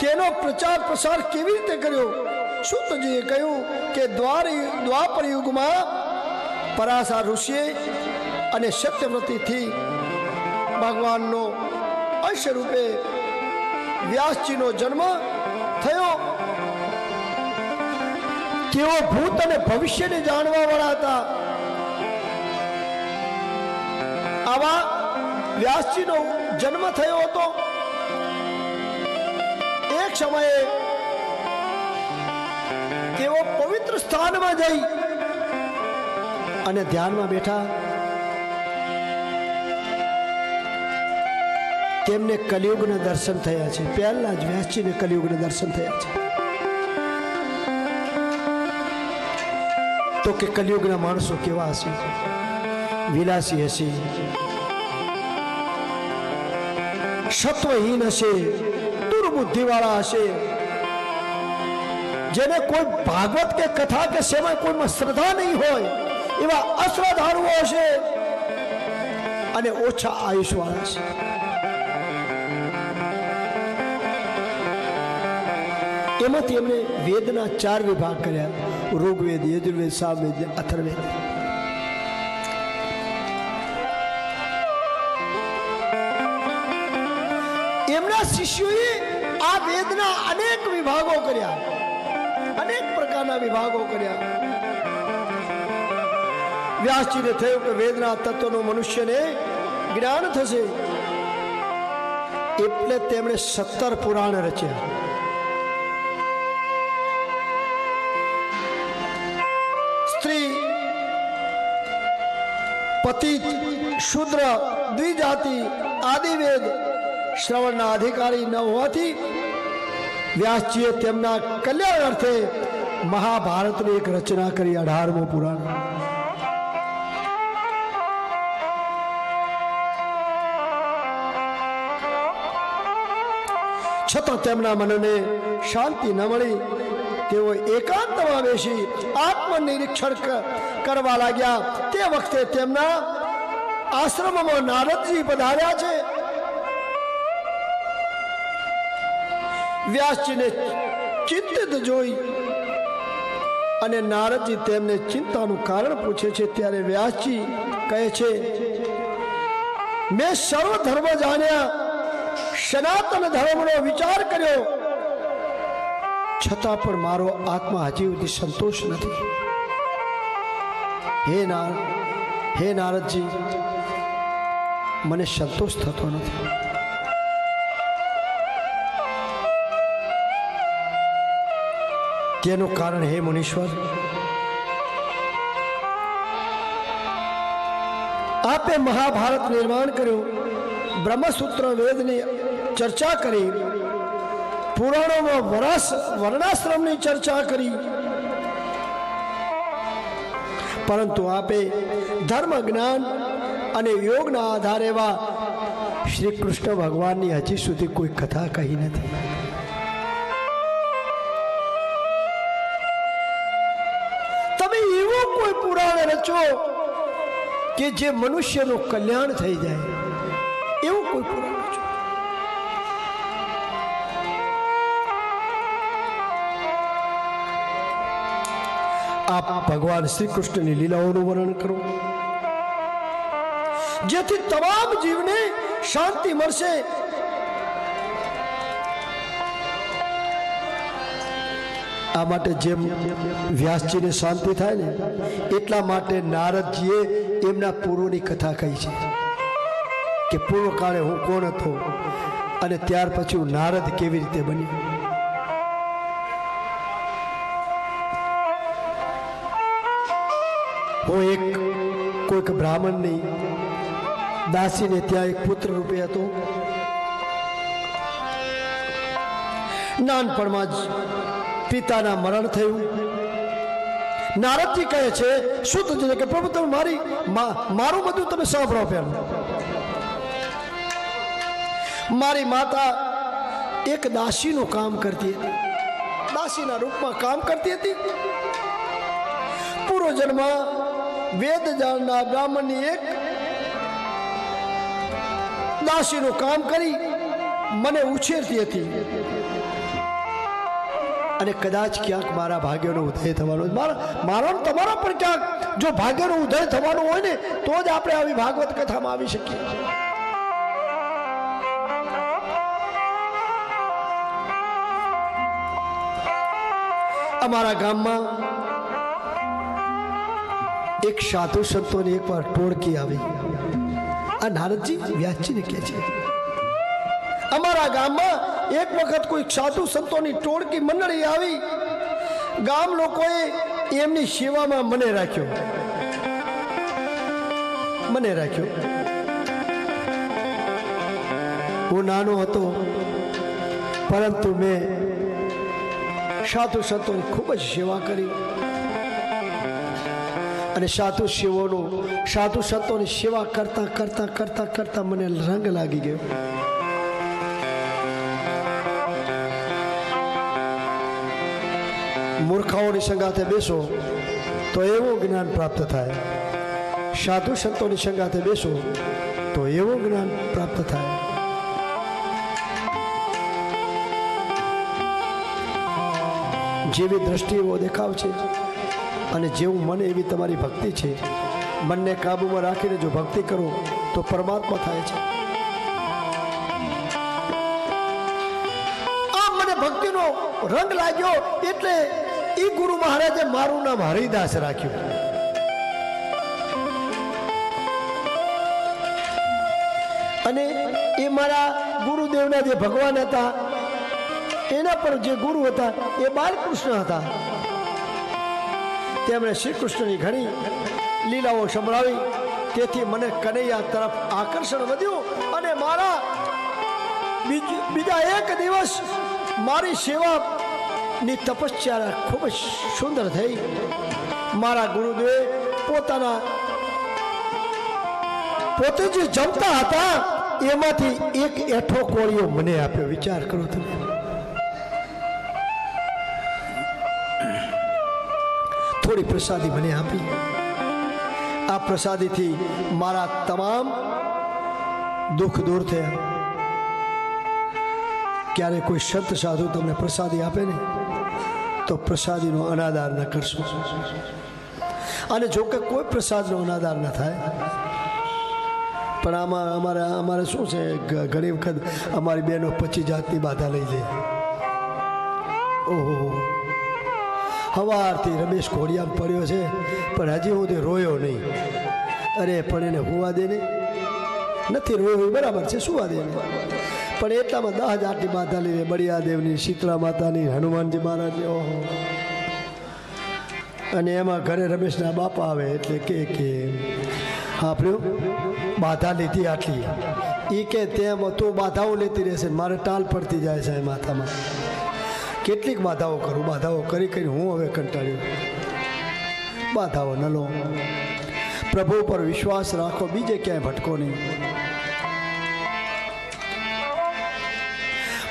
તેનો પ્રચાર પ્રસાર કેવી રીતે કર્યો? સુતજીએ કહ્યું કે દ્વાર દ્વાપર યુગમાં પરાશા ઋષિએ અને સત્યવ્રતિથી ભગવાનનો અંશ રૂપે વ્યાસજીનો જન્મ થયો? તેઓ ભૂત અને ભવિષ્યને જાણવા વાળા હતા. આવા વ્યાસજીનો જન્મ થયો હતો. એક સમયે તેઓ પવિત્ર સ્થાનમાં જઈ અને ધ્યાનમાં બેઠા તેમને કલિયુગના દર્શન થયા છે. પહેલા જ વ્યાસજીને કલિયુગના દર્શન થયા છે. તો કે કલિયુગના માણસો કેવા હશે? વિલાસી હશે. સત્વહીન હશે, દુર્બુદ્ધિવાળા હશે. જેને કોઈ ભાગવત કે કથા કે સેવા કોઈમાં શ્રદ્ધા નહીં હોય, એવા અશ્રદ્ધાળુઓ હશે અને ઓછા આયુષવાળા છે એમાંથી એમણે વેદના ચાર વિભાગ કર્યા. ઋગ્વેદ, યજુર્વેદ, સામવેદ, અથર્વેદ. એમના શિષ્યોએ આ વેદના અનેક વિભાગો કર્યા. અનેક પ્રકારના વિભાગો કર્યા. વ્યાસજીને થયું કે વેદના તત્વનું મનુષ્યને જ્ઞાન થશે. એટલે તેમણે સત્તર પુરાણ રચ્યા. પતિત શુદ્ર દ્વિજાતિ આદિવેદ શ્રવણના અધિકારી ન હોવાથી વ્યાસજીએ તેમના કલ્યાણ અર્થે મહાભારતની એક રચના કરી અઢારમું પુરાણ. છતાં તેમના મનને શાંતિ ન મળી, તેઓ એકાંતમાં બેસી આત્મનિરીક્ષણ કરવા લાગ્યા. તે વખતે તેમના આશ્રમમાં નારદજી પધાર્યા છે. વ્યાસજીને ચિંતિત જોઈ અને નારદજી તેમને ચિંતાનું કારણ પૂછે છે. ત્યારે વ્યાસજી કહે છે, મેં સર્વ ધર્મ જાણ્યા. સનાતન ધર્મનો વિચાર કર્યો. છતાં પણ મારો આત્મા હજી સુધી સંતોષ નથી. હે નાર હે નારદજી, મને સંતોષ થતો નથી. તેનું કારણ હે મુનીશ્વર. આપે મહાભારત નિર્માણ કર્યું, બ્રહ્મસૂત્ર વેદની ચર્ચા કરી, પુરાણોમાં વરાસ, વર્ણાશ્રમની ચર્ચા કરી પરંતુ આપે ધર્મ, જ્ઞાન અને યોગના આધારે એવા શ્રી કૃષ્ણ ભગવાનની હજી સુધી કોઈ કથા કહી નથી. તમે એવો કોઈ પુરાણ રચો કે જે મનુષ્યનું કલ્યાણ થઈ જાય? એવું કોઈ પુરાણ આપ ભગવાન શ્રી કૃષ્ણની લીલાઓનું વર્ણન કરો. જેથી તમામ જીવને શાંતિ મળશે. આ માટે જેમ વ્યાસજીને શાંતિ થાય ને, એટલા માટે નારદજીએ એમના પૂર્વની કથા કહી છે કે પૂર્વકાળે હું કોણ હતો અને ત્યાર પછી હું નારદ કેવી રીતે બન્યો હું એક, કોઈક બ્રાહ્મણની દાસીને ત્યાં એક પુત્ર રૂપે હતો. નાનપણમાં જ પિતાના મરણ થયું. નારદજી કહે છે, શું થયું કે પ્રભુ તમે મારી મારું બધું તમે સાંભળો પહેલું. મારી માતા એક દાસીનું કામ કરતી હતી. દાસીના રૂપમાં કામ કરતી હતી. પૂર્વજન્મમાં વેદ જાણનાર બ્રાહ્મણની એક દાસીનું કામ કરી મને ઉછેરતી હતી. અને કદાચ ક્યાંક મારા ભાગ્યનો ઉદય થવાનો મારા મારો તમારો પણ ક્યાંક જો ભાગ્યનો ઉદય થવાનો હોય ને, તો જ આપણે આવી ભાગવત કથામાં આવી શકીએ. અમારા ગામમાં એક સાધુ સંતોને એકવાર ટોળકી આવી. આ નારદજી વ્યાસજીને કહે છે, અમારા ગામમાં એક વખત કોઈ સાધુ સંતોની ટોળકી મંડળી આવી. ગામ લોકોએ એમની સેવામાં મને રાખ્યો. મને રાખ્યો. હું નાનો હતો, પરંતુ મેં સાધુ સંતોની ખૂબ જ સેવા કરી. અને સાધુ શિવોનું, સાધુ સંતોની સેવા કરતા કરતા કરતા કરતા મને રંગ લાગી ગયો. મૂર્ખાઓની સંગાથે બેસો તો એવું જ્ઞાન પ્રાપ્ત થાય. સાધુ સંતોની સંગાથે બેસો તો એવું જ્ઞાન પ્રાપ્ત થાય. જેવી દ્રષ્ટિ એવો દેખાવ છે. અને જેવું મન એવી તમારી ભક્તિ છે, મનને કાબુમાં રાખીને જો ભક્તિ કરો, તો પરમાત્મા થાય છે. આ મને ભક્તિનો રંગ લાગ્યો એટલે એ ગુરુ મહારાજે મારું નામ હરિદાસ રાખ્યું. અને એ મારા ગુરુદેવના જે ભગવાન હતા, એના પર જે ગુરુ હતા, એ બાલકૃષ્ણ હતા. તેમણે શ્રી કૃષ્ણની ઘણી લીલાઓ સંભળાવી. તેથી મને કનૈયા તરફ આકર્ષણ વધ્યું અને મારા બીજા એક દિવસ મારી સેવાની તપસ્યા ખૂબ જ સુંદર થઈ. મારા ગુરુદેવે પોતાના પોતે જે જમતા હતા. એમાંથી એક એઠો કોળિયો મને આપ્યો. વિચાર કરો તમે. થોડી પ્રસાદી મને આપી. આ પ્રસાદીથી મારા તમામ દુઃખ દૂર થયા. ક્યારે કોઈ સંત સાધુ તમને પ્રસાદી આપે ને, તો પ્રસાદીનો અનાદાર ન કરશો. અને જો કે કોઈ પ્રસાદનો અનાદાર ન થાય. પણ આમાં અમારે અમારે શું છે ઘણી વખત અમારી બહેનો પચીસ જાતની બાધા લઈ જાય ઓહો. હવારથી રમેશ ઘોડિયામાં પડ્યો છે, પણ હજી હું તે રોયો નહીં. અરે, પણ એને હુવા દે ને? નથી રોયો બરાબર છે સુવા દે પણ એટલામાં દહ હજારની માતા લઈને બળિયાદેવની શીતળા માતાની હનુમાનજી મહારાજની ઓહો. અને એમાં ઘરે રમેશના બાપા આવે એટલે કે કે આપણું બાધા લીધી આટલી. એ કે તેમ તું બાધાઓ લેતી રહેશે મારે ટાલ પડતી જાય છે માથામાં. કેટલીક બાધાઓ કરું, બાધાઓ કરી કરી હું હવે કંટાળ્યો. બાધાઓ ન લો પ્રભુ પર વિશ્વાસ રાખો, બીજે ક્યાંય ભટકો નહીં.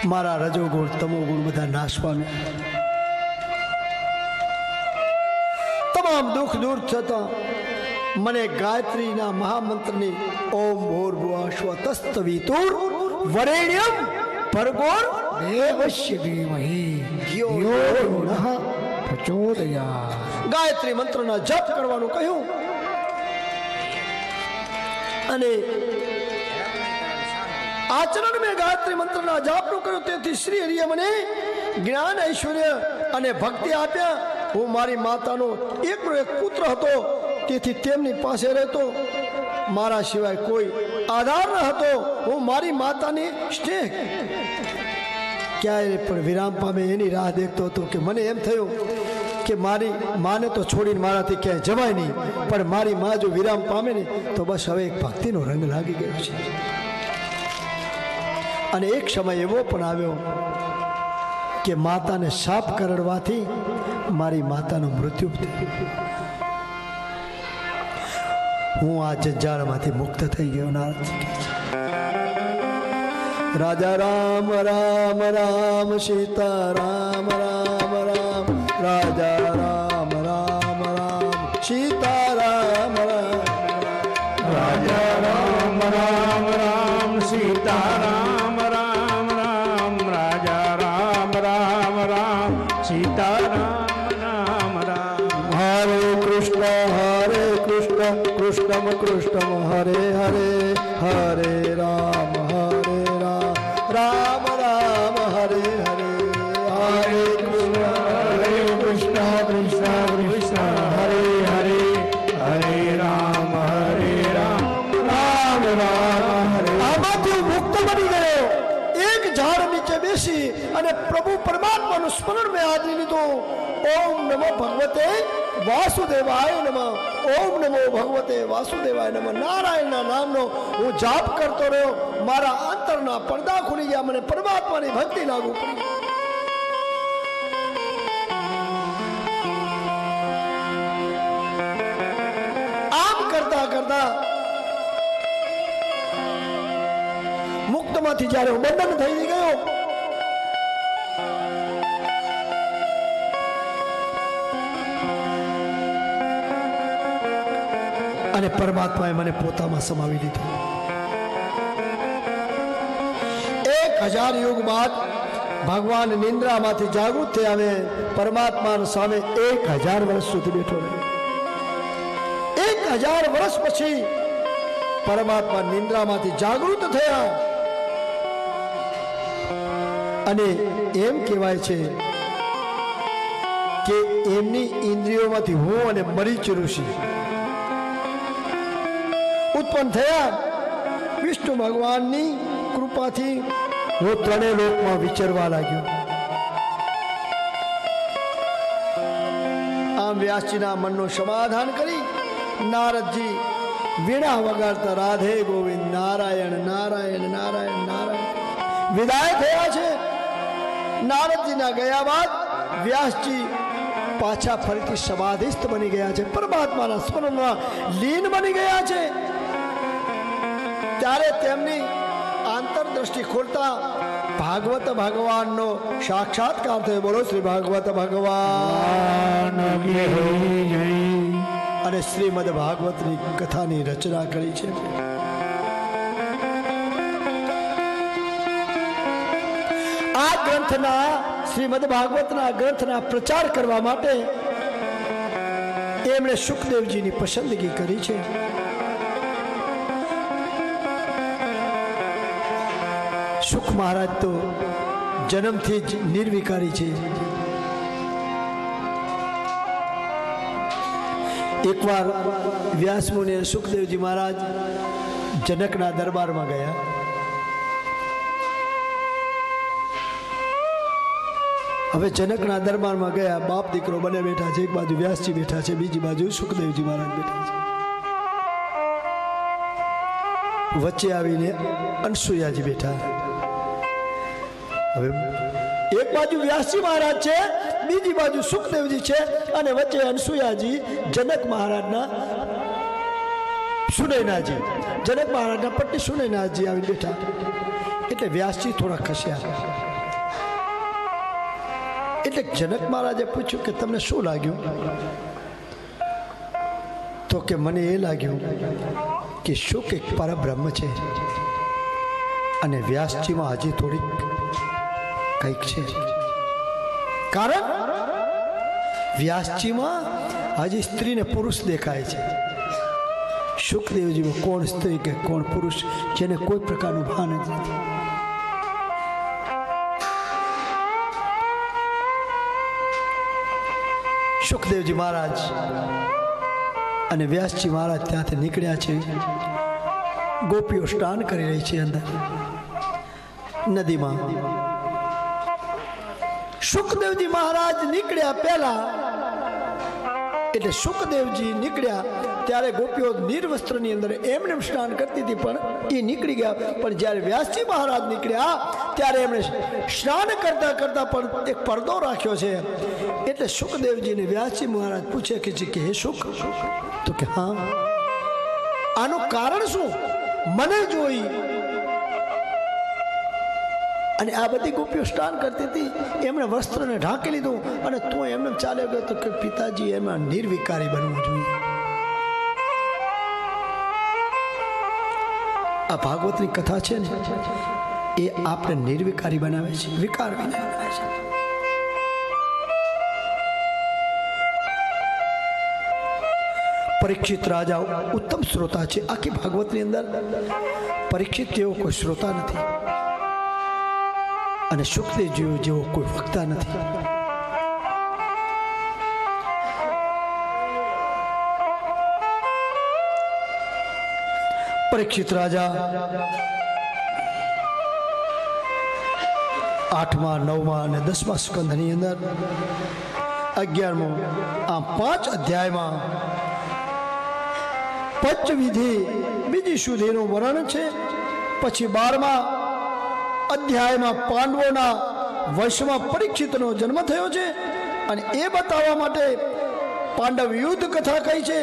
મારા રજોગુણ તમોગુણ બધા નાશ પામે. તમામ દુઃખ દૂર થતા મને ગાયત્રીના મહામંત્રની ઓમ ભૂર્ભુવા સ્વતસ્તવિતુર વરેણ્યમ ભર્ગોર દેવશ્ય ધીમહિ ગાયત્રી મંત્રના જપ કરવાનું કહ્યું. અને આચરણ મેં ગાયત્રી મંત્રના જાપનું કર્યું. તેથી શ્રી હરિએ મને જ્ઞાન ઐશ્વર્ય અને ભક્તિ આપ્યા. હું મારી માતાનો એકનો એક પુત્ર હતો. તેથી તેમની પાસે રહેતો. મારા સિવાય કોઈ આધાર ન હતો. હું મારી માતાની સ્નેહ ક્યાંય પણ વિરામ પામે એની રાહ દેખતો હતો કે મને એમ થયું કે મારી માને તો છોડીને મારાથી ક્યાંય જવાય નહીં, પણ મારી મા જો વિરામ પામે ને તો બસ હવે એક ભક્તિનો રંગ લાગી ગયો છે. અને એક સમય એવો પણ આવ્યો કે માતાને સાપ કરડવાથી મારી માતાનું મૃત્યુ થયું. હું આ જંજાળમાંથી મુક્ત થઈ ગયો નારદ રાજા રામ રામ રામ સીતા રામ રામ રામ રાજા રામ રામ રામ સીતા રામ રામ રાજા રામ રામ રામ સીતા રામ રામ રામ રાજા રામ રામ રામ સીતા રામ રામ રામ હરે કૃષ્ણ હરે કૃષ્ણ કૃષ્ણમ કૃષ્ણમ હરે હરે હરે રામ ભગવતે વાસુદેવાય નમ. ઓમ નમો ભગવતે વાસુદેવાય નમ. નારાયણના નામનો હું જાપ કરતો રહ્યો. મારા અંતરના પડદા ખુલી ગયા. મને પરમાત્માની ભક્તિ લાગુ આમ કરતા કરતા મુક્તમાંથી જ્યારે હું બંધન થઈ ગયો અને પરમાત્માએ મને પોતામાં સમાવી લીધું. એક હજાર યુગ બાદ ભગવાન નિંદ્રામાંથી જાગૃત થયા અને પરમાત્મા સામે એક હજાર વર્ષ સુધી બેઠો એક હજાર વર્ષ પછી પરમાત્મા નિંદ્રામાંથી જાગૃત થયા. અને એમ કહેવાય છે કે એમની ઇન્દ્રિયોમાંથી હું અને મરીચ ઋષિ ઉત્પન્ન થયા. વિષ્ણુ ભગવાનની કૃપાથી હું ત્રણેય લોકમાં વિચરવા લાગ્યો. આમ વ્યાસજીના મનનું સમાધાન કરી નારદજી વીણા વગાડતા રાધે ગોવિંદ, નારાયણ નારાયણ નારાયણ નારાયણ. વિદાય થયા છે. નારદજીના ગયા બાદ વ્યાસજી પાછા ફરીથી સમાધિસ્થ બની ગયા છે. પરમાત્માના સ્મરણમાં લીન બની ગયા છે. ત્યારે તેમની આંતરદ્રષ્ટિ ખોલતા ભાગવત ભગવાનનો સાક્ષાત્કાર થયો. બોલો શ્રી ભાગવત ભગવાન. અને શ્રીમદ ભાગવતની કથાની રચના કરી છે. આ ગ્રંથના, શ્રીમદ ભાગવતના ગ્રંથના પ્રચાર કરવા માટે એમણે સુખદેવજીની પસંદગી કરી છે. સુખ મહારાજ તો જન્મથી જ નિર્વિકારી છે. એકવાર વ્યાસમુનિ સુખદેવજી મહારાજ જનકના દરબારમાં ગયા. હવે જનકના દરબારમાં ગયા, બાપ દીકરો બને બેઠા છે, એક બાજુ વ્યાસજી બેઠા છે, બીજી બાજુ સુખદેવજી મહારાજ બેઠા છે. વચ્ચે આવીને અનસુયાજી બેઠા. હવે એક બાજુ વ્યાસજી મહારાજ છે, બીજી બાજુ સુખદેવજી છે અને વચ્ચે અનસુયાજી, જનક મહારાજના સુનૈનાજી જનક મહારાજના પટ્ટી સુનૈનાથજી આવી બેઠા. એટલે વ્યાસજી થોડા ખસ્યા. એટલે જનક મહારાજે પૂછ્યું કે તમને શું લાગ્યું? તો કે મને એ લાગ્યું કે શુક એક પરબ્રહ્મ છે. અને વ્યાસજીમાં હજી થોડીક કંઈક છે. કારણ વ્યાસજીમાં હજી સ્ત્રીને પુરુષ દેખાય છે. સુખદેવજીમાં કોણ સ્ત્રી કે કોણ પુરુષ જેને કોઈ પ્રકારનું ભાન જ નથી. સુખદેવજી મહારાજ અને વ્યાસજી મહારાજ ત્યાંથી નીકળ્યા છે. ગોપીઓ સ્નાન કરી રહી છે અંદર. નદીમાં. સુખદેવજી મહારાજ નીકળ્યા પહેલા. એટલે સુખદેવજી નીકળ્યા ત્યારે ગોપીઓ નિર્વસ્ત્રની અંદર એમને સ્નાન કરતી હતી, પણ એ નીકળી ગયા. પણ જ્યારે વ્યાસજી મહારાજ નીકળ્યા, ત્યારે એમણે સ્નાન કરતા કરતા પણ એક પડદો રાખ્યો છે. એટલે સુખદેવજીને વ્યાસજી મહારાજ પૂછે કે છે કે હે સુખ? તો કે હા. આનું કારણ શું? મને જોઈ અને આ બધી ગોપીઓ સ્નાન કરતી હતી. એમણે વસ્ત્રને ઢાંકી લીધું અને તું એમને ચાલ્યો ગયો તો કે પિતાજી, એમાં નિર્વિકારી બનવું જોઈએ. આ ભાગવતની કથા છે ને, એ આપણે નિર્વિકારી બનાવે છે વિકાર બનાવે છે. પરીક્ષિત રાજા ઉત્તમ શ્રોતા છે. આખી ભાગવતની અંદર પરીક્ષિત તેવો કોઈ શ્રોતા નથી. અને સુખદેવ જેવો જેવો કોઈ વક્તા નથી. પરીક્ષિત રાજા. આઠમા, નવમા અને દસમા સ્કંધની અંદર અગિયારમો આ પાંચ અધ્યાયમાં પંચવિધિ, બીજી સુધીનું વર્ણન છે. પછી બારમાં અધ્યાયમાં પાંડવોના વંશમાં પરીક્ષિતનો જન્મ થયો છે અને એ બતાવવા માટે પાંડવ યુદ્ધ કથા કહી છે.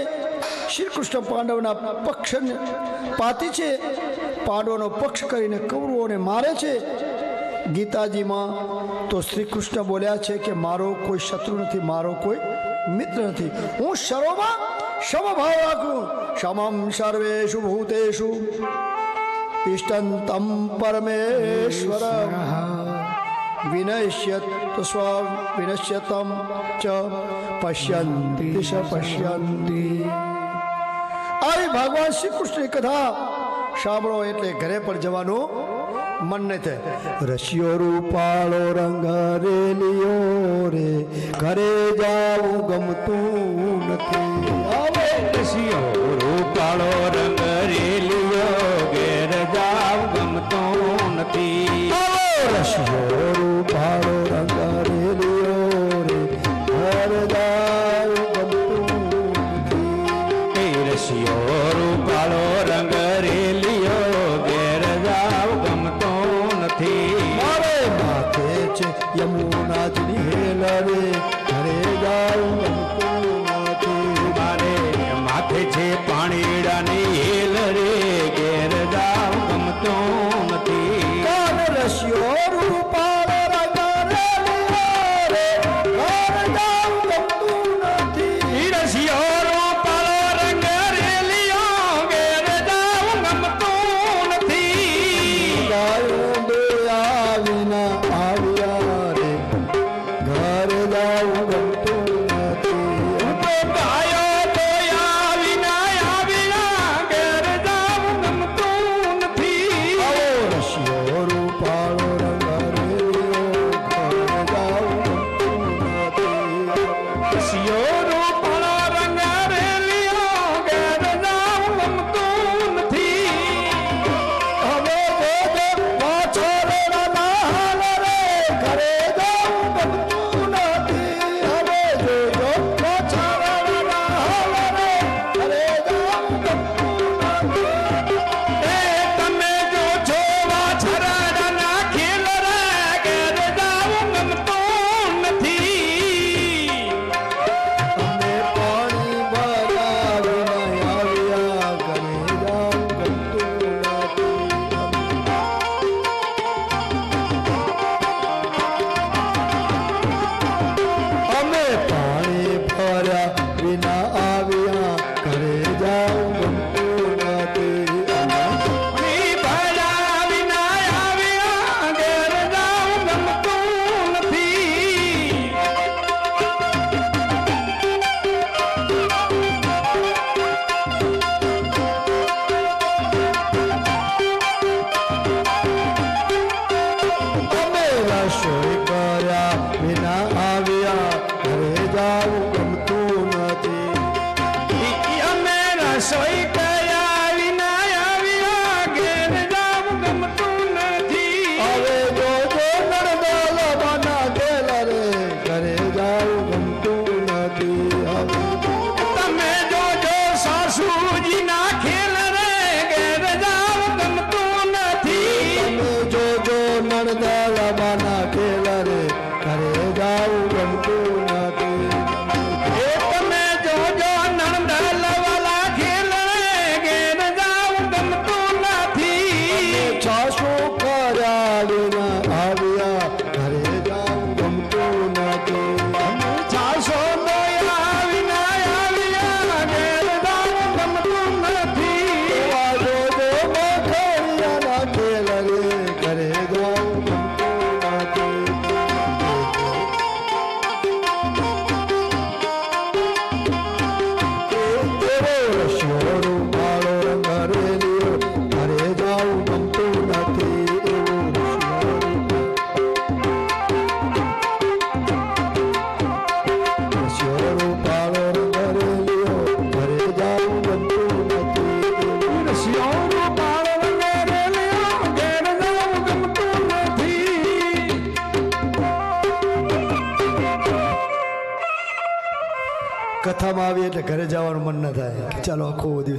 શ્રી કૃષ્ણ પાંડવના પક્ષ પાતી છે. પાંડવોનો પક્ષ કરીને કૌરવોને મારે છે. ગીતાજીમાં તો શ્રી કૃષ્ણ બોલ્યા છે કે મારો કોઈ શત્રુ નથી, મારો કોઈ મિત્ર નથી. હું સર્વમાં સમભાવ રાખું. સમમ સર્વેશુ ભૂતેશુ तिष्ठन्तं परमेश्वरं विनश्यत्स्वां विनश्यतं च पश्यन्ति श पश्यन्ति। भगवान श्री कृष्ण कथा सांभ एट्ले घरे पर जवा मन नहीं थे रशियो रूपालो रंग रे लियो रे, घरे जाऊ गम तू नथी आवे रंग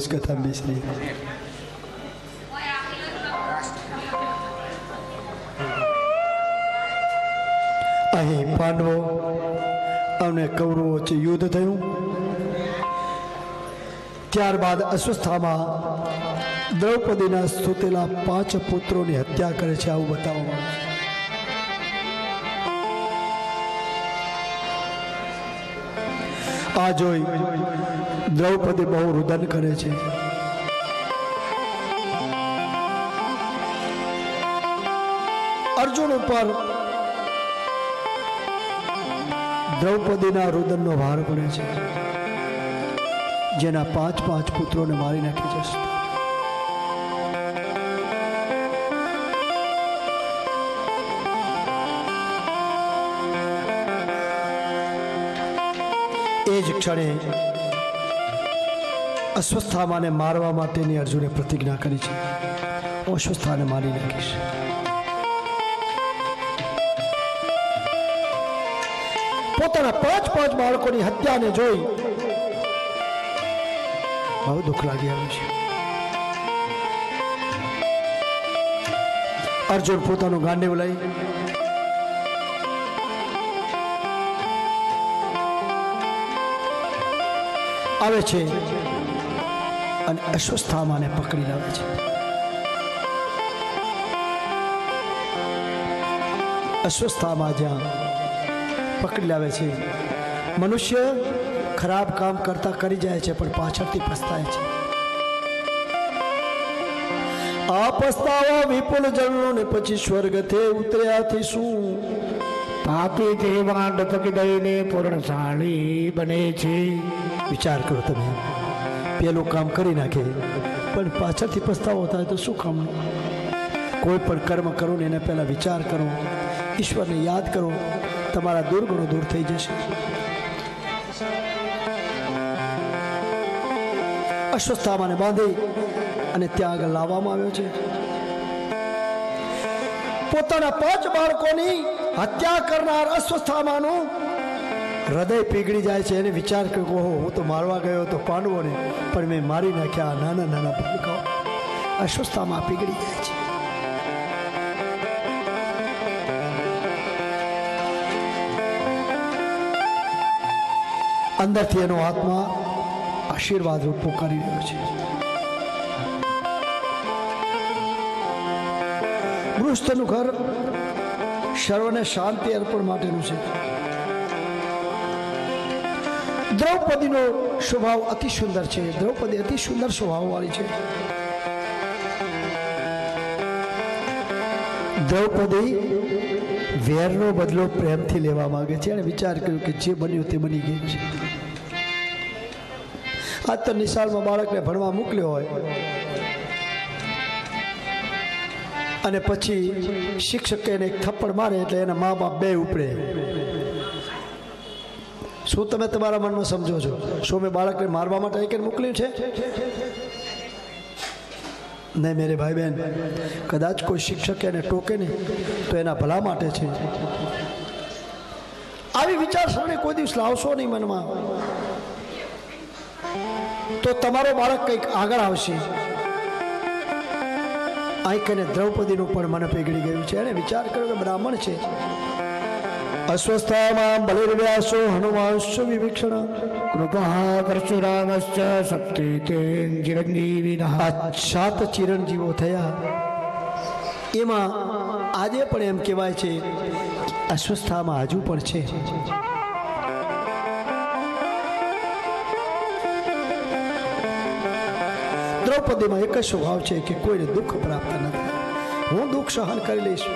કથામાં બેસી અહીં પાંડવો અને કૌરવો વચ્ચે યુદ્ધ થયું. ત્યારબાદ અસ્વસ્થામાં દ્રૌપદીના સ્તુતેલા પાંચ પુત્રોની હત્યા કરે છે આવું બતાવવામાં આ જોઈ દ્રૌપદી બહુ રુદન કરે છે. અર્જુન ઉપર દ્રૌપદીના રુદનનો ભાર પડે છે. જેના પાંચ પાંચ પુત્રોને મારી નાખી જશે એ જ ક્ષણે અસ્વસ્થામાને મારવા માટેની અર્જુને પ્રતિજ્ઞા કરી છે. હું અસ્વસ્થાને મારી નાખીશ. પોતાના પાંચ પાંચ બાળકોની હત્યાને જોઈ બહુ દુઃખ લાગી આવ્યું છે. અર્જુન પોતાનું ગાંડેવ લઈ આવે છે. અને અસ્વસ્થામાને પકડી લાવે છે. અસ્વસ્થામાં જ્યાં પકડી લાવે છે મનુષ્ય ખરાબ કામ કરતા કરી જાય છે પણ પાછળથી પસ્તાય છે. આ પસ્તાવા વિપુલ જળનો ને પછી સ્વર્ગથી ઉતર્યાથી શું પાપી તે વાંડ પકડાઈને પૂર્ણશાળી બને છે. વિચાર કરો તમે. પેલું કામ કરી નાખે. પણ પાછળથી પસ્તાવો થાય તો શું કામ? કોઈ પણ કર્મ કરો ને એને પહેલાં વિચાર કરો. ઈશ્વરને યાદ કરો. તમારા દુર્ગુણો દૂર થઈ જશે. અશ્વસ્થામાને બાંધી અને ત્યાં આગળ લાવવામાં આવ્યો છે. પોતાના પાંચ બાળકોની હત્યા કરનાર અસ્વસ્થામાનું હૃદય પીગળી જાય છે, એને વિચાર કે, ઓહો, હું તો મારવા ગયો તો પાંડવોને, પણ મેં મારી નાખ્યા નાના નાના બાળકો. અસ્વસ્થામાં પીગળી જાય છે. અંદરથી એનો આત્મા આશીર્વાદ રૂપ પોકારી રહ્યો છે. ગૃહસ્થનું ઘર સર્વને શાંતિ અર્પણ માટેનું છે. દ્રૌપદીનો સ્વભાવ અતિ સુંદર છે. દ્રૌપદી અતિ સુંદર સ્વભાવવાળી છે. દ્રૌપદી વેરનો બદલો પ્રેમથી લેવા માંગે છે અને વિચાર કર્યો કે જે બન્યું તે બની ગયું છે. આ તો નિશાળમાં બાળકને ભણવા મોકલ્યો હોય અને પછી શિક્ષકે એને એક થપ્પડ મારે એટલે એના મા બાપ બે ઉપડે. શું તમે તમારા મનમાં સમજો છો? શું મેં બાળકને મારવા માટે એક મોકલ્યું છે? નહીં, મેરે ભાઈ બહેન, કદાચ કોઈ શિક્ષક એને ટોકે નહીં, તો એના ભલા માટે છે. આવી વિચારસરણી કોઈ દિવસ લાવશો નહીં મનમાં. તો તમારો બાળક કંઈક આગળ આવશે. અહીં કને દ્રૌપદીનું પણ મને પીગળી ગયું છે. એણે વિચાર કર્યો કે બ્રાહ્મણ છે. અસ્વસ્થામાં બલિર્વ્યાસો હનુમાંશ વિભીક્ષણ કૃપા પરશુરામશ્ચ શક્તિ તે ચિરંજીવી સાત ચિરંજીવો થયા એમાં આજે પણ એમ કહેવાય છે અસ્વસ્થામાં હજુ પણ છે દ્રૌપદીમાં એક જ સ્વભાવ છે કે કોઈને દુઃખ પ્રાપ્ત ન થાય। હું દુઃખ સહન કરી લઈશ,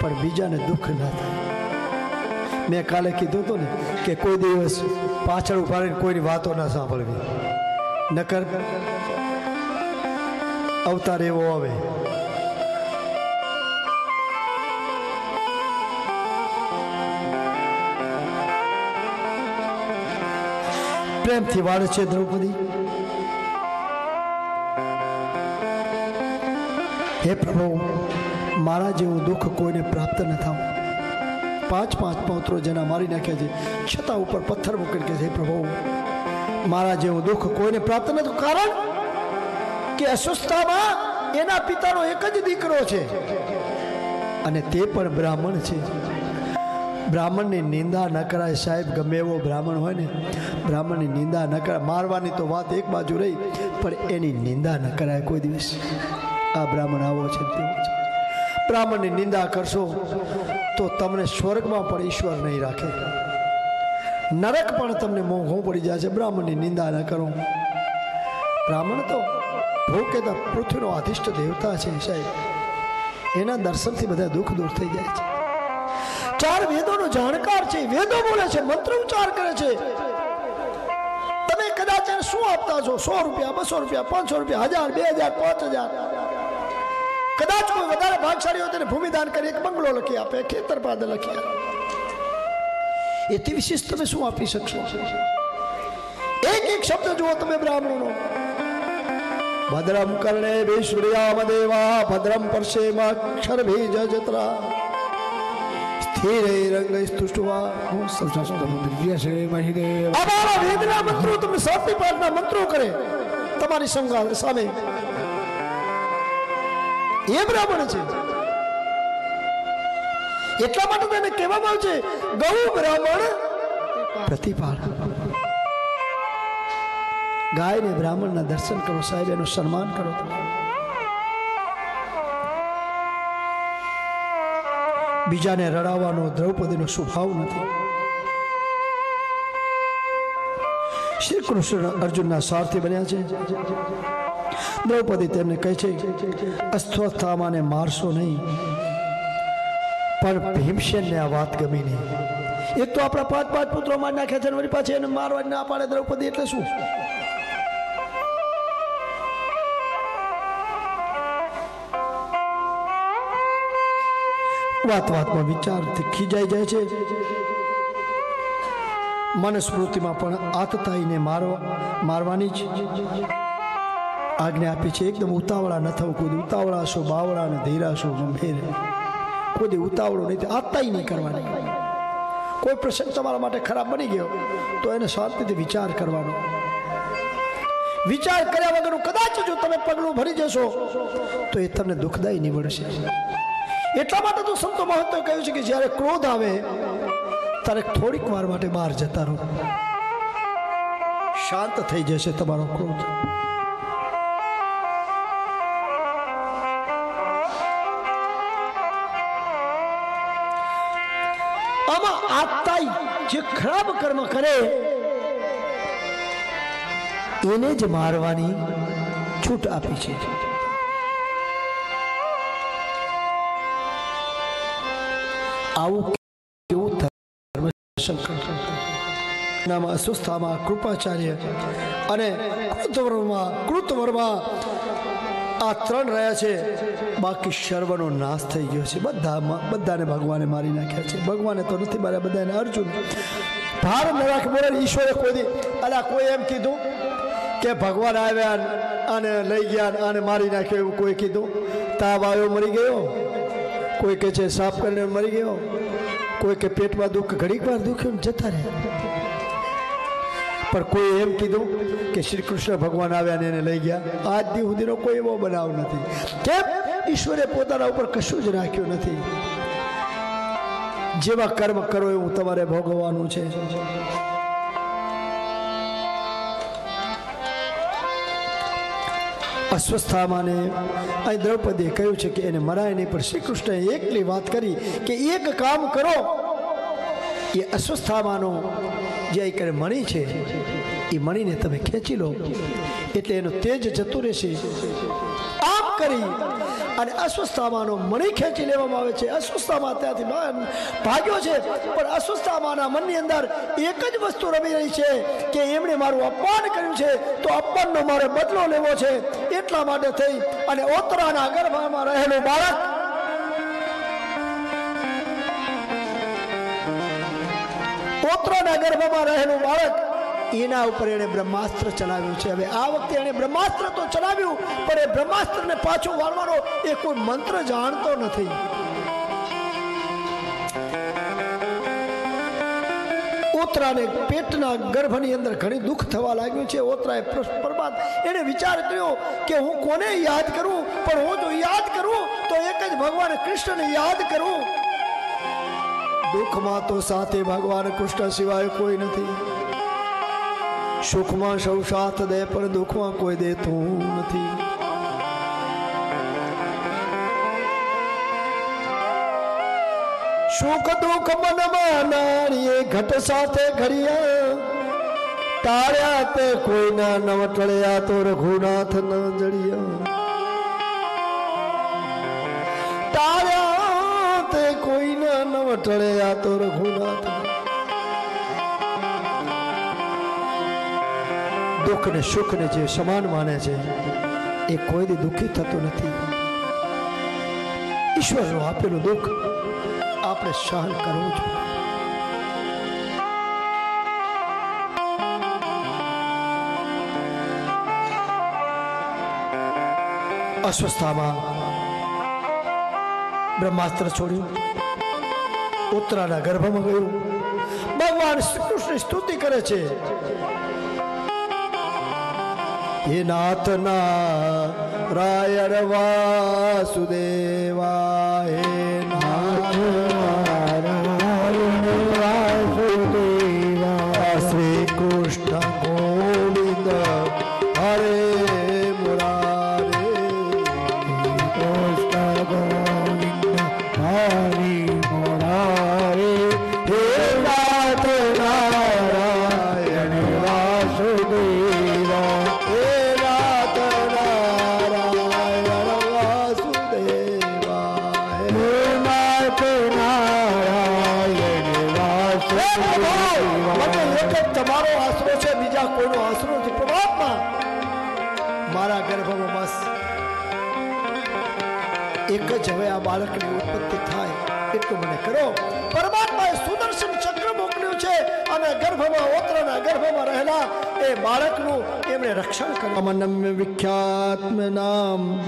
પણ બીજાને દુઃખ ના થાય। મેં કાલે કીધું હતું ને કે કોઈ દિવસ પાછળ ઊભા રહીને કોઈની વાતો ના સાંભળવી. નકર અવતાર એવો આવે. પ્રેમથી વાળે છે દ્રૌપદી. હે પ્રભુ, મારા જેવું દુઃખ કોઈને પ્રાપ્ત ન થવું. પાંચ પાંચ પૌત્રો જેના મારી નાખ્યા છે. છતાં ઉપર પથ્થર મૂકીને કે છે પ્રભુ, મારા જેવું દુઃખ કોઈને પ્રાપ્ત નથી. કારણ કે અસ્વસ્થતામાં એના પિતાનો એક જ દીકરો છે. અને તે પણ બ્રાહ્મણ છે. બ્રાહ્મણની નિંદા ન કરાય સાહેબ, ગમે એવો બ્રાહ્મણ હોય ને, બ્રાહ્મણની નિંદા ન કરાય. મારવાની તો વાત એક બાજુ રહી, પણ એની નિંદા ન કરાય કોઈ દિવસ. આ બ્રાહ્મણ આવો છે છે. બ્રાહ્મણની નિંદા કરશો તો તમને સ્વર્ગમાં પણ ઈશ્વર નહીં રાખે. નરક પણ તમને મોંઘું પડી છે. બ્રાહ્મણની નિંદા ન કરો. બ્રાહ્મણ તો ભોગ કહેતા પૃથ્વીનો આધિષ્ટ દેવતા છે સાહેબ. એના દર્શનથી બધા દુઃખ દૂર થઈ જાય છે. ચાર વેદોનો જાણકાર છે. વેદો બોલે છે, મંત્ર ઉચ્ચાર કરે છે. તમે કદાચ શું આપતા છો? સો રૂપિયા, બસો રૂપિયા, પાંચસો રૂપિયા, હજાર, બે હજાર, પાંચ હજાર. કદાચ કોઈ વધારે ભાગશાળી હોય તેને ભૂમિદાન કરી એક બંગલો લખી આપે ખેતર પાદ લખી આપે એથી વિશેષ તમે શું આપી શકશો એક એક શબ્દ જુઓ તમે બ્રાહ્મણોનો ભદ્રમ કર્ણે વિશ્વયામ દેવા ભદ્રમ પરસેમાક્ષર ભીજ જત્રા સ્થિરે રંગ સ્તુષ્ટવા હું સમજાવતો દિવ્ય છે મહિદેવ અમારા વેદના મંત્રો તમે સાતમી પાઠના મંત્રો કરે તમારી સંગાર સામે એ બ્રાહ્મણ છે. એટલા માટે તેને કહેવામાં આવે છે, ગૌ બ્રાહ્મણ પ્રતિપાળ. ગાય ને બ્રાહ્મણના દર્શન કરો, સાહેબ, એનું સન્માન કરો. બીજાને રડાવવાનો દ્રૌપદીનો સ્વભાવ નથી. શ્રી કૃષ્ણ અર્જુનના સારથી બન્યા છે. દ્રૌપદી તેમને કહે છે, અસ્વસ્થામાને મારશો નહીં, પણ ભીમસેનને આ વાત ગમી નહીં. એક તો આપણા પાંચ પાંચ પુત્રો મારી નાખ્યા છે વળી પાછી એને મારવા ના પાડે દ્રૌપદી, એટલે શું? વાત વાતમાં વિચારથી ખીજાઈ જાય છે. મનસ્મૃતિમાં પણ આતતાઈને મારવા, મારવાની જ. આજ્ઞા આપી છે, એકદમ ઉતાવળા ન થવું, કોઈ ઉતાવળા છો બાવળા ને ધીરા છો ગંભીર. કોઈ ઉતાવળો નહીં આતાય નહીં કરવાની. કોઈ પ્રસંગ તમારા માટે ખરાબ બની ગયો, તો એને શાંતિથી વિચાર કરવાનો. વિચાર કર્યા વગરનું કદાચ જો તમે પગલું ભરી જશો, તો એ તમને દુઃખદાયી નીવડશે. એટલા માટે તો સંતો મહત્વ કહ્યું છે કે જ્યારે ક્રોધ આવે, ત્યારે થોડીક વાર માટે બહાર જતા રહો. શાંત થઈ જશે તમારો ક્રોધ. આમાં જે ખરાબ કર્મ કરે, એને જ મારવાની છૂટ આપી છે. આવું કેવું નામાં અસ્વસ્થામાં કૃપાચાર્ય અને કૃતવર્મા કૃતવર્મા આ ત્રણ રહ્યા છે. બાકી સર્વનો નાશ થઈ ગયો છે. બધામાં બધાને ભગવાને મારી નાખ્યા છે. ભગવાને તો નથી માર્યા, બધાને અર્જુન. ભાર ન રાખે બોલે ઈશ્વરે કોઈ દી અલા, કોઈ એમ કીધું કે ભગવાન આવ્યા આને લઈ ગયા આને મારી નાખ્યો એવું કોઈ કીધું? તાવ આવ્યો, મરી ગયો? કોઈ કે છે સાફ કરીને મરી ગયો? કોઈ કે પેટમાં દુઃખ ઘડીક વાર દુખ્યું જતા રહ્યા. પણ કોઈ એમ કીધું કે શ્રી કૃષ્ણ ભગવાન આવ્યા ને એને લઈ ગયા. આજ દી સુધીનો કોઈ એવો બનાવ નથી. કેમ? ઈશ્વરે પોતાના ઉપર કશું જ રાખ્યું નથી. જેવા કર્મ કરો એવું તમારે ભોગવવાનું છે. અસ્વસ્થામાને અહીં દ્રૌપદીએ કહ્યું છે કે એને મરાય નહીં, પણ શ્રી કૃષ્ણએ એકલી વાત કરી કે એક કામ કરો. એ અસ્વસ્થામાનો જે એક મણી છે, એ મણીને તમે ખેંચી લો. એટલે એનો તેજ જતો રહેશે. આમ કરી અને અસ્વસ્થામાનો મણી ખેંચી લેવામાં આવે છે. અસ્વસ્થામાં ત્યાંથી ભાગ્યો છે, પણ અસ્વસ્થામાંના મનની અંદર એક જ વસ્તુ રમી રહી છે કે એમણે મારું અપમાન કર્યું છે, તો અપમાનનો મારે બદલો લેવો છે. એટલા માટે થઈ અને ઓતરાના ગર્ભમાં રહેલું બાળક પોત્રોના ગર્ભમાં રહેલું બાળક એના ઉપર એણે બ્રહ્માસ્ત્ર ચલાવ્યું છે. હવે આ વખતે એણે બ્રહ્માસ્ત્ર તો ચલાવ્યું, પણ એ બ્રહ્માસ્ત્રને પાછું વાળવાનો એ કોઈ મંત્ર જાણતો નથી. ઓતરાને પેટના ગર્ભની અંદર ઘણી દુઃખ થવા લાગ્યું છે. ઓતરાએ પરમાત એણે વિચાર કર્યો કે હું કોને યાદ કરું? પણ હું જો યાદ કરું, તો એક જ ભગવાન કૃષ્ણને યાદ કરું. દુઃખમાં તો સાથે ભગવાન કૃષ્ણ સિવાય કોઈ નથી. સુખમાં સૌ સાથ દે, પણ દુઃખમાં કોઈ દેતું નથી. સુખ દુઃખ મનમાં નારીએ ઘટ સાથે ઘડિયા તાર્યા તે કોઈના નવ ટળ્યા તો રઘુનાથ ન જડિયા તાર્યા તે કોઈના આ તો રઘુનાથ દુઃખ ને સુખ ને જે સમાન માને છે, એ કોઈ દુઃખી થતું નથી. ઈશ્વરનું આપેલું દુઃખ આપણે સહન કરવું જોઈએ અસ્વસ્થામાં બ્રહ્માસ્ત્ર છોડ્યું. ઉત્તરાના ગર્ભમાં ગયું. ભગવાન શ્રી કૃષ્ણ સ્તુતિ કરે છે. હે નાથ રાયણ વાસુદેવા હે બાળકનું એમણે રક્ષણ કર્યું અમનમ્ય વિખ્યાત્મ નામ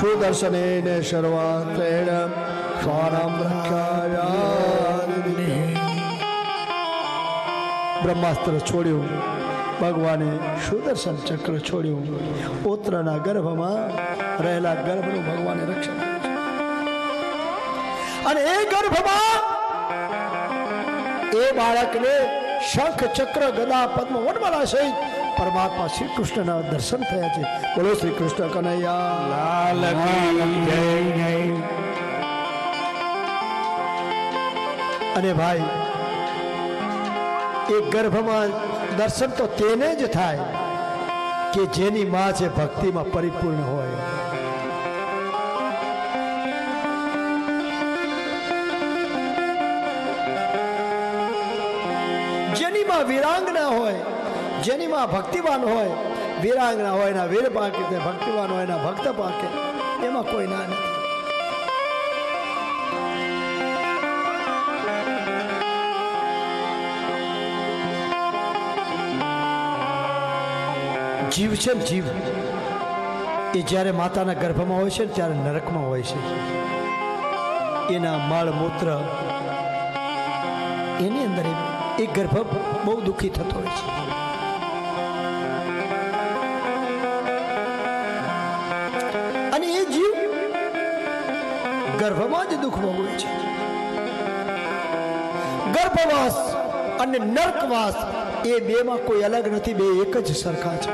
સુદર્શને ને શર્વાત્રેણ સ્વારામ રક્ષાયા બ્રહ્માસ્ત્ર છોડ્યું ભગવાને સુદર્શન ચક્ર છોડ્યું ઓત્રના ગર્ભમાં રહેલા ગર્ભનું ભગવાને રક્ષણ કર્યું. અને એ ગર્ભમાં એ બાળકને શંખ ચક્ર ગદા પદ્મ વનમાલા સહિત પરમાત્મા શ્રી કૃષ્ણના દર્શન થયા છે. બોલો શ્રી કૃષ્ણ કનૈયા. લાલ અને ભાઈ એ ગર્ભમાં દર્શન તો તેને જ થાય કે જેની માં છે ભક્તિમાં પરિપૂર્ણ હોય. જેની માં વિરાંગના હોય જેની માં ભક્તિવાન હોય, વીરાંગના હોય, એના વીર પાકે, તે ભક્તિવાન હોય, એના ભક્ત પાકે, એમાં કોઈ ના નથી. જીવ છે ને જીવ. એ જ્યારે માતાના ગર્ભમાં હોય છે ને ત્યારે નરકમાં હોય છે. એના માળ મૂત્ર, એની અંદર એ- ગર્ભ બહુ દુઃખી થતો હોય છે. ગર્ભમાં જ દુઃખ ભોગવે છે. ગર્ભવાસ અને નર્કવાસ એ બેમાં કોઈ અલગ નથી, બે એક જ સરખા છે.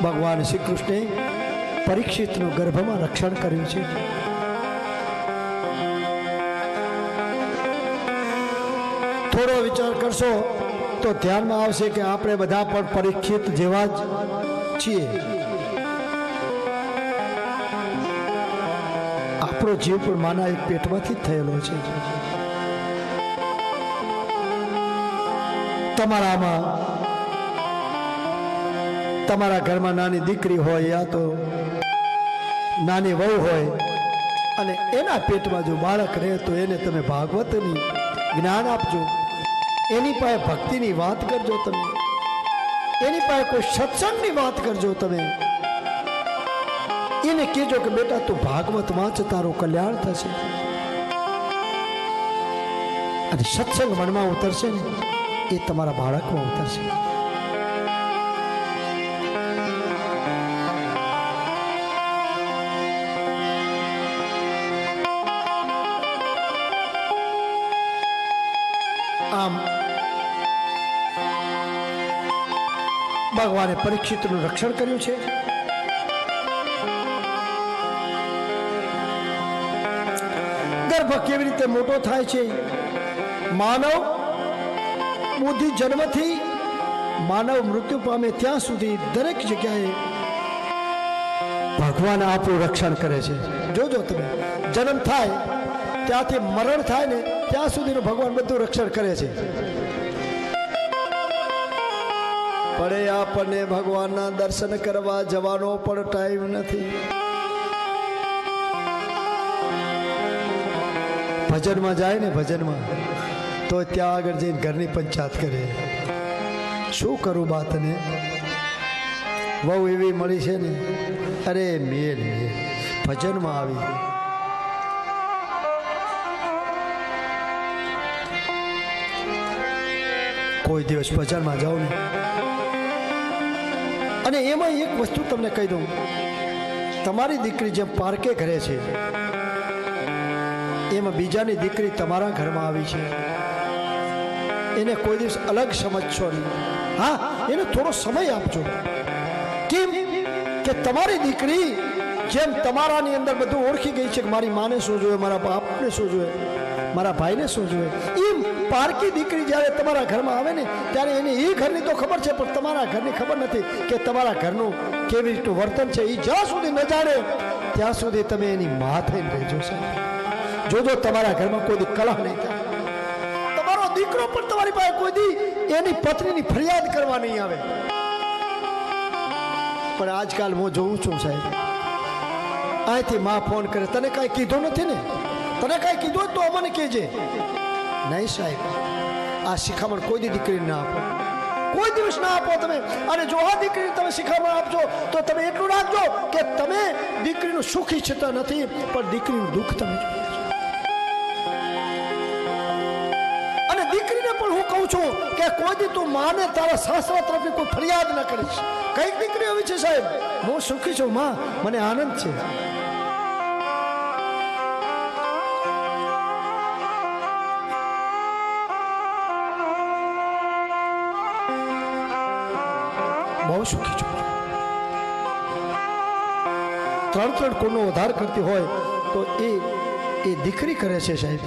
ભગવાન શ્રી કૃષ્ણે પરીક્ષિતનું ગર્ભમાં રક્ષણ કર્યું છે. થોડો વિચાર કરશો તો ધ્યાનમાં આવશે કે આપણે બધા પણ પરીક્ષિત જેવા જ છીએ. આપણો જીવ પણ માના એક પેટમાંથી થયેલો છે. તમારામાં તમારા ઘરમાં નાની દીકરી હોય યા તો નાની વહુ હોય, અને એના પેટમાં જો બાળક રહે તો એને તમે ભાગવતની જ્ઞાન આપજો. એની પાસે ભક્તિની વાત કરજો તમે. એની પાસે કોઈ સત્સંગની વાત કરજો તમે. એને કહેજો કે બેટા, તું ભાગવત વાંચ, તારું કલ્યાણ થશે. અને સત્સંગ મનમાં ઉતરશે ને, એ તમારા બાળકમાં ઉતરશે. આમ, ભગવાને પરીક્ષિતનું રક્ષણ કર્યું છે. કેવી રીતે મોટો થાય છે? માનવ બુદ્ધિ જન્મથી માનવ મૃત્યુ પામે ત્યાં સુધી દરેક જગ્યાએ ભગવાન આપણું રક્ષણ કરે છે. જોજો તમે, જન્મ થાય, ત્યાંથી મરણ થાય ને ત્યાં સુધીનું ભગવાન બધું રક્ષણ કરે છે. પડે આપણને ભગવાનના દર્શન કરવા જવાનો પણ ટાઈમ નથી. ભજનમાં જાય ને ભજનમાં, તો ત્યાં આગળ જઈને ઘરની પંચાયત કરે. શું કરું બાતને? બહુ એવી મળી છે ને, અરે મેલ મેલ ભજનમાં આવી. કોઈ દિવસ ભજનમાં જાઉં ને, અને એમાં એક વસ્તુ તમને કહી દઉં. તમારી દીકરી જેમ પાર્કે ઘરે છે એમાં બીજાની દીકરી તમારા ઘરમાં આવી છે. એને કોઈ દિવસ અલગ સમજશો નહીં. હા, એને થોડો સમય આપજો. કેમ કે તમારી દીકરી જેમ તમારાની અંદર બધું ઓળખી ગઈ છે કે મારી માને શું જોઈએ, મારા બાપને શું જોઈએ, મારા ભાઈને શું જોઈએ. એમ પારકી દીકરી જ્યારે તમારા ઘરમાં આવે ને, ત્યારે એને એ ઘરની તો ખબર છે, પણ તમારા ઘરની ખબર નથી કે તમારા ઘરનું કેવી રીતનું વર્તન છે. એ જ્યાં સુધી ન જાણે, ત્યાં સુધી તમે એની મા થઈને રહેજો સાહેબ. જોજો, તમારા ઘરમાં કોઈ દી કલહ નહીં થાય. તમારો દીકરો પણ તમારી પાસે કોઈ દી એની પત્નીની ફરિયાદ કરવા નહીં આવે. પણ આજકાલ હું જોઉં છું સાહેબ, અહીંથી માં ફોન કરે, તને કાંઈ કીધું નથી ને? તને કાંઈ કીધું તો અમને કહેજે. નહીં સાહેબ, આ શિખામણ કોઈ દી દીકરીને ના આપો. કોઈ દિવસ ના આપો તમે. અને જો આ દીકરીને તમે શિખામણ આપજો, તો તમે એટલું રાખજો કે તમે દીકરીનું સુખ ઈચ્છતા નથી, પણ દીકરીનું દુઃખ તમે કહું છું કે કોઈ તું માને તારા સાસરા તરફથી કોઈ ફરિયાદ ન કરીશ. કંઈક દીકરી આવી છે સાહેબ, હું સુખી છું, માં, મને આનંદ છે. બહુ સુખી છું. ત્રણ ત્રણ કોનો વધાર કરતી હોય તો એ એ દીકરી કરે છે સાહેબ.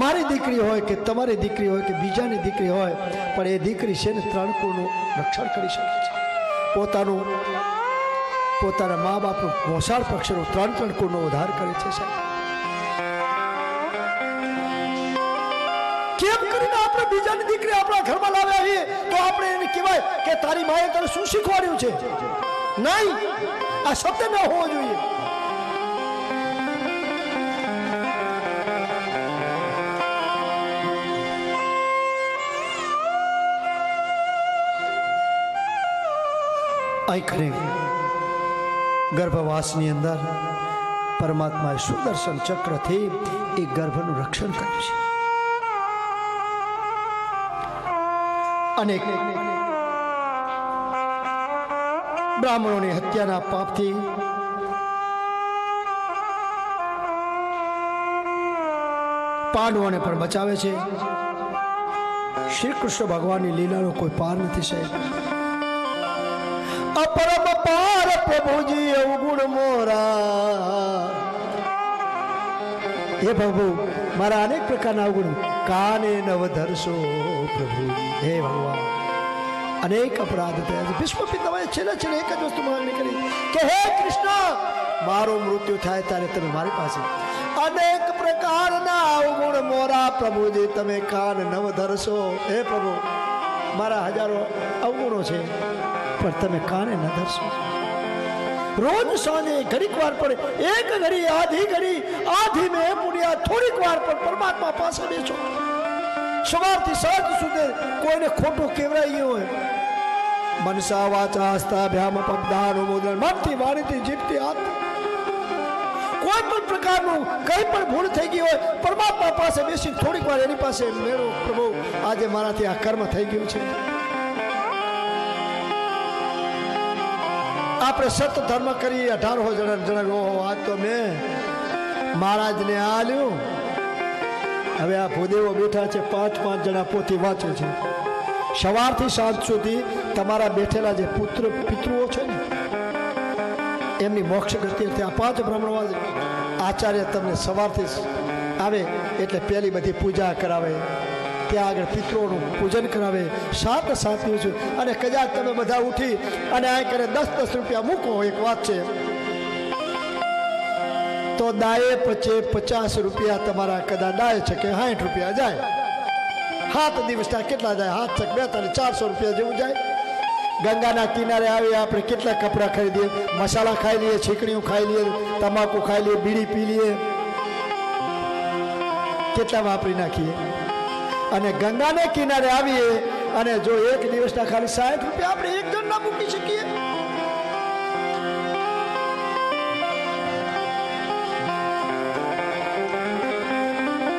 મારી દીકરી હોય કે તમારી દીકરી હોય કે બીજાની દીકરી હોય, પણ એ દીકરી છે ને ત્રણ કુળનું રક્ષણ કરી શકે છે. પોતાનું, પોતાના મા બાપનું મોસાળ પક્ષનું ત્રણ ત્રણ કુળનો ઉદ્ધાર કરે છે સાહેબ. કેમ કરીને આપણે બીજાની દીકરી આપણા ઘરમાં લાવ્યા છીએ? તો આપણે એને કહેવાય કે તારી માએ તને શું શીખવાડ્યું છે? નહીં, આ શબ્દ ન હોવો જોઈએ. અહીં ખરે ગર્ભવાસની અંદર પરમાત્માએ સુદર્શન ચક્રથી એ ગર્ભનું રક્ષણ કર્યું છે. અનેક બ્રાહ્મણોની હત્યાના પાપથી પાંડવોને પણ બચાવે છે. શ્રી કૃષ્ણ ભગવાનની લીલાનો કોઈ પાર નથી સાહેબ. અપરમ પાર પ્રભુજી, અવગુણ મોરા. હે પ્રભુ, મારા અનેક પ્રકારના અવગુણ કાને નવ ધરશો પ્રભુ? હે ભગવાન. અનેક અપરાધ થયા છે. ભીષ્મ પિતામહે છેલ્લે છેલ્લે એક જ વસ્તુ માંગણી કરી કે, હે કૃષ્ણ, મારું મૃત્યુ થાય ત્યારે તમે મારી પાસે. અનેક પ્રકારના અવગુણ મોરા પ્રભુજી, તમે કાન નવ ધરશો? હે પ્રભુ, મારા હજારો અવગુણો છે. પણ તમે કાને ન ધરશો? રોજ સાંજે ઘડીક વાર પણ, એક ઘડી, આધી ઘડી, આધી મેં પુણ્યા, થોડીક વાર પણ પરમાત્મા પાસે બેસો. સવારથી સાંજ સુધી કોઈને ખોટું કેવરાઈ ગયું હોય. મનસા વાચા હસ્તા ભ્યામ પબદાન મુદ્રણ મનથી વાણીથી જીભથી હાથ કોઈ પણ પ્રકારનું કંઈ પણ ભૂલ થઈ ગઈ હોય, પરમાત્મા પાસે બેસી થોડીક વાર એની પાસે મેળો પ્રભુ, આજે મારાથી આ કર્મ થઈ ગયું છે. આપણે સત ધર્મ કરી અઢારસો જણા જણાવ્યો આજ તો મેં મહારાજને આલ્યું. હવે આ ભૂદેવો બેઠા છે, પાંચ પાંચ જણા પોથી વાંચે છે. સવારથી સાંજ સુધી તમારા બેઠેલા જે પુત્ર પિતૃઓ છે ને, એમની મોક્ષ ગતિ ત્યાં પાંચ બ્રાહ્મણવાદ આચાર્ય તમને સવારથી આવે એટલે પહેલી બધી પૂજા કરાવે. ત્યાં આગળ પિતૃઓનું પૂજન કરાવે, સાત સાત દિવસ અને કદાચ તમે બધા ઉઠી અને આ કરે દસ દસ રૂપિયા મૂકો, એક વાત છે. તો દાએ પચે પચાસ રૂપિયા તમારા કદાચ દાય છે કે સાઠ રૂપિયા જાય. સાત દિવસના કેટલા જાય? હાથ છક ત્રણ ચારસો રૂપિયા જેવું જાય. ગંગાના કિનારે આવી આપણે કેટલા કપડાં ખરીદીએ મસાલા ખાઈ લઈએ છીકણીઓ ખાઈ લઈએ, તમાકુ ખાઈ લઈએ, બીડી પી લઈએ. કેટલા વાપરી નાખીએ? અને ગંગાને કિનારે આવીએ અને જો એક દિવસના ખાલી સાઠ રૂપિયા આપણે એક જણના મૂકી શકીએ.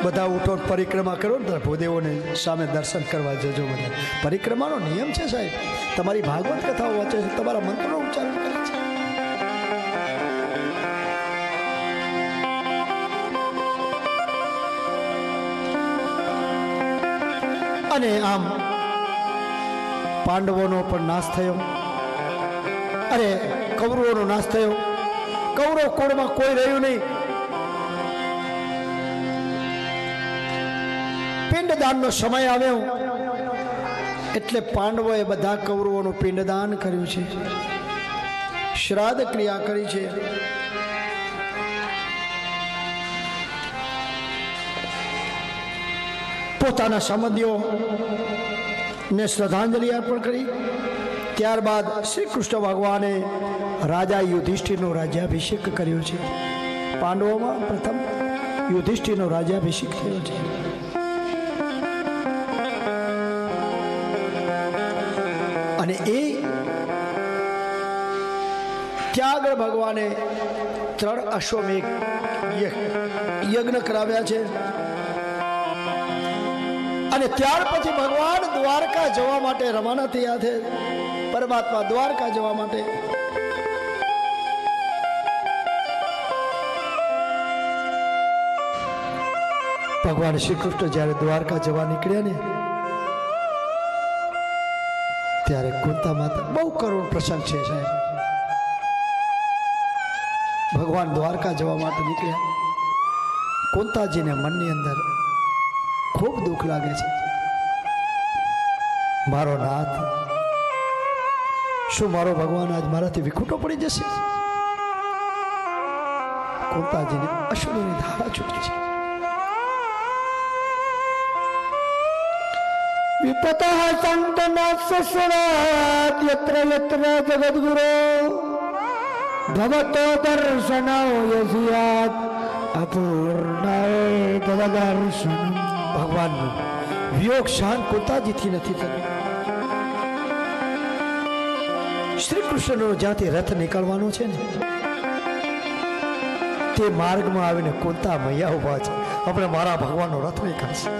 બધા ઉઠો પરિક્રમા કરો ને ભૂદેવોને સામે દર્શન કરવા જજો બધા. પરિક્રમાનો નિયમ છે સાહેબ. તમારી ભાગવત કથાઓ વાંચે છે, તમારા મંત્રનો ઉચ્ચારણ કરે છે. અને આમ પાંડવોનો પણ નાશ થયો. અરે, કૌરવોનો નાશ થયો. કૌરવ કુળમાં કોઈ રહ્યું નહીં. પિંડદાનનો સમય આવ્યો. એટલે પાંડવોએ બધા કૌરવોનું પિંડદાન કર્યું છે. શ્રાદ્ધ ક્રિયા કરી છે. પોતાના સંબંધીઓ શ્રદ્ધાંજલિ અર્પણ કરી. ત્યારબાદ શ્રી કૃષ્ણ ભગવાને રાજા યુધિષ્ઠિરનો રાજ્યાભિષેક કર્યો છે. પાંડવોમાં પ્રથમ યુધિષ્ઠિરનો રાજ્યાભિષેક થયો છે. અને એ ત્યાં આગળ ભગવાને ત્રણ અશ્વમેઘ યજ્ઞ કરાવ્યા છે. અને ત્યાર પછી ભગવાન દ્વારકા જવા માટે રવાના થયા છે. પરમાત્મા દ્વારકા જવા માટે. ભગવાન શ્રી કૃષ્ણ જ્યારે દ્વારકા જવા નીકળ્યા ને, ત્યારે કુંતા માતા બહુ કરુણ પ્રસંગ છે સાહેબ. ભગવાન દ્વારકા જવા માટે નીકળ્યા. કુંતાજીને મનની અંદર ખૂબ દુઃખ લાગે છે. મારો નાથ, શું મારો ભગવાન આજ મારાથી વિખૂટો પડી જશે? કુંતાજીને અશ્રુની ધારા છૂટી છે. વિપત સંતન સસરાત યત્ર યત્ર જગદગુરો. ભવતો દર્શન યસિયાત અપૂર્ણાય ભગવાનનો વિયોગ શાન કુંતાજીથી નથી થતો. શ્રી કૃષ્ણનો જ્યાંથી રથ નીકળવાનો છે ને, તે માર્ગમાં આવીને કુંતા મૈયા ઊભા છે. આપણે મારા ભગવાનનો રથ નીકળશે.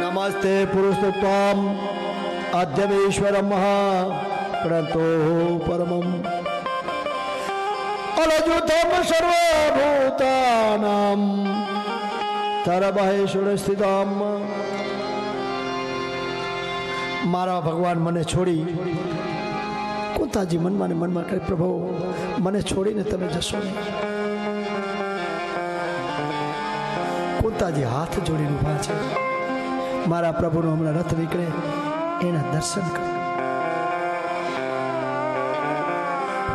નમસ્તે પુરુષોત્તમ. આદ્યમેશ્વરમ પ્રણતો પરમમ અલજુતમ સર્વભૂતાનામ તરબહેશ્વર સ્થિતમ મારા ભગવાન મને છોડી કુંતાજી મનમાં મનમાં કહે પ્રભુ મને છોડીને તમે જશો કુંતાજી હાથ જોડીને ઊભા છે મારા પ્રભુનો હમણાં રથ નીકળે એના દર્શન કર.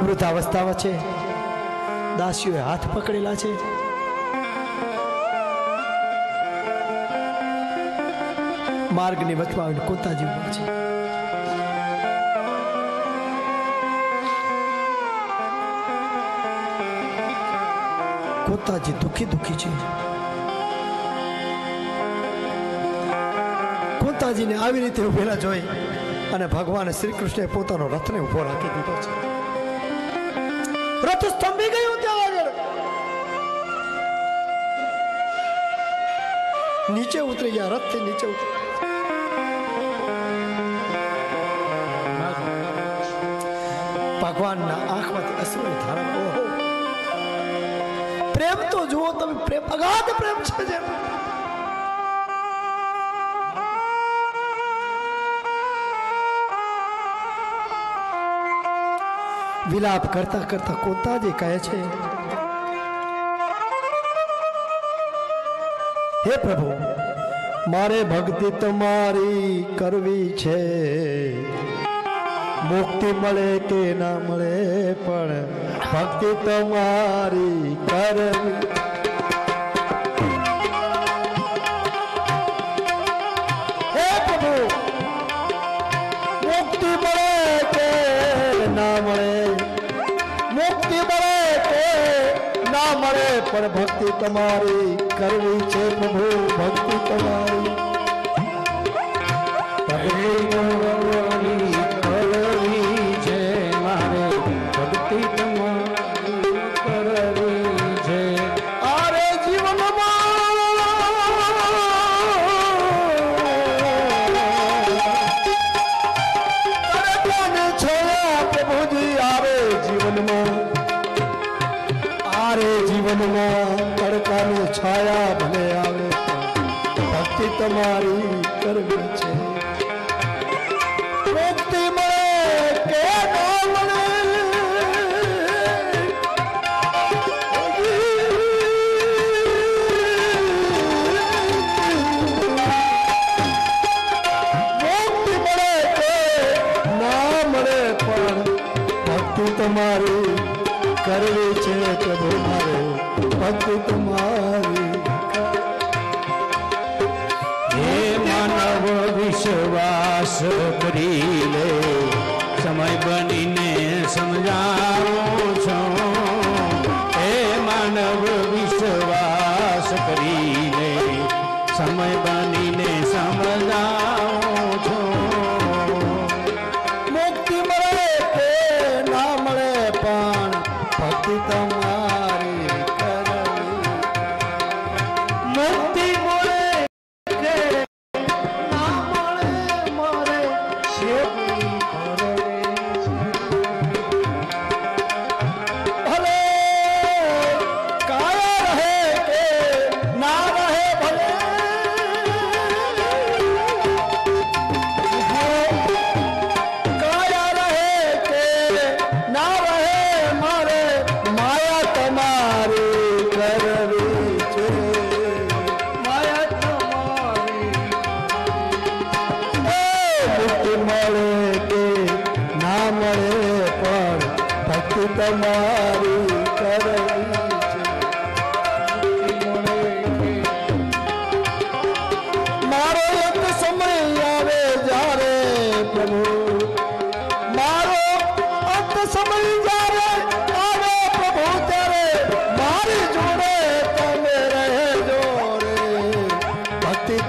વૃદ્ધાવસ્થા વચ્ચે દાસીઓએ હાથ પકડેલા છે. માર્ગની વચમાં આવીને કોતા ઊભા છે. કોતાજી દુઃખી દુઃખી છે. કુંતાજીને આવી રીતે ઉભેલા જોઈ અને ભગવાન શ્રી કૃષ્ણે પોતાનો રથને ઊભો રાખી દીધો છે. રથ સ્તંભી ગયું ત્યાં આગળ. નીચે ઉતરી ગયા, રથથી નીચે ઉતરી ભગવાનના આંખમાંથી અશ્રુની ધારા પ્રેમ તો જુઓ તમે, પ્રેમ, અગાધ પ્રેમ છે જેમ. વિલાપ કરતા કરતા કોતાજી કહે છે, હે પ્રભુ, મારે ભક્તિ તમારી કરવી છે. મુક્તિ મળે કે ના મળે, પણ ભક્તિ તમારી કરવી પણ ભક્તિ તમારી કરવી છે પ્રભુ ભક્તિ તમારી. તમારી કરવી છે. મુક્તિ મળે પણ ભક્તિ તમારી કરવી છે પ્રભુ મારે ભક્તિ તમારી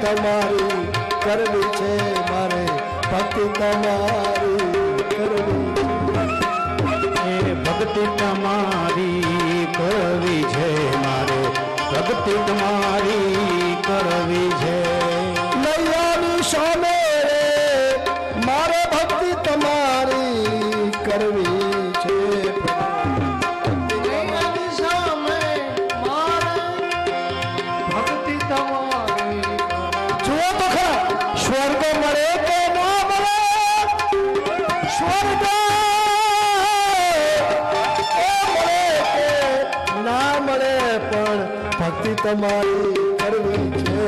તમારી કરવી છે મારે. ભક્તિ તમારી કરવી એ ભક્તિ તમારી કરવી છે મારે. ભક્તિ તમારી કરવી છે તમારી કરવી છે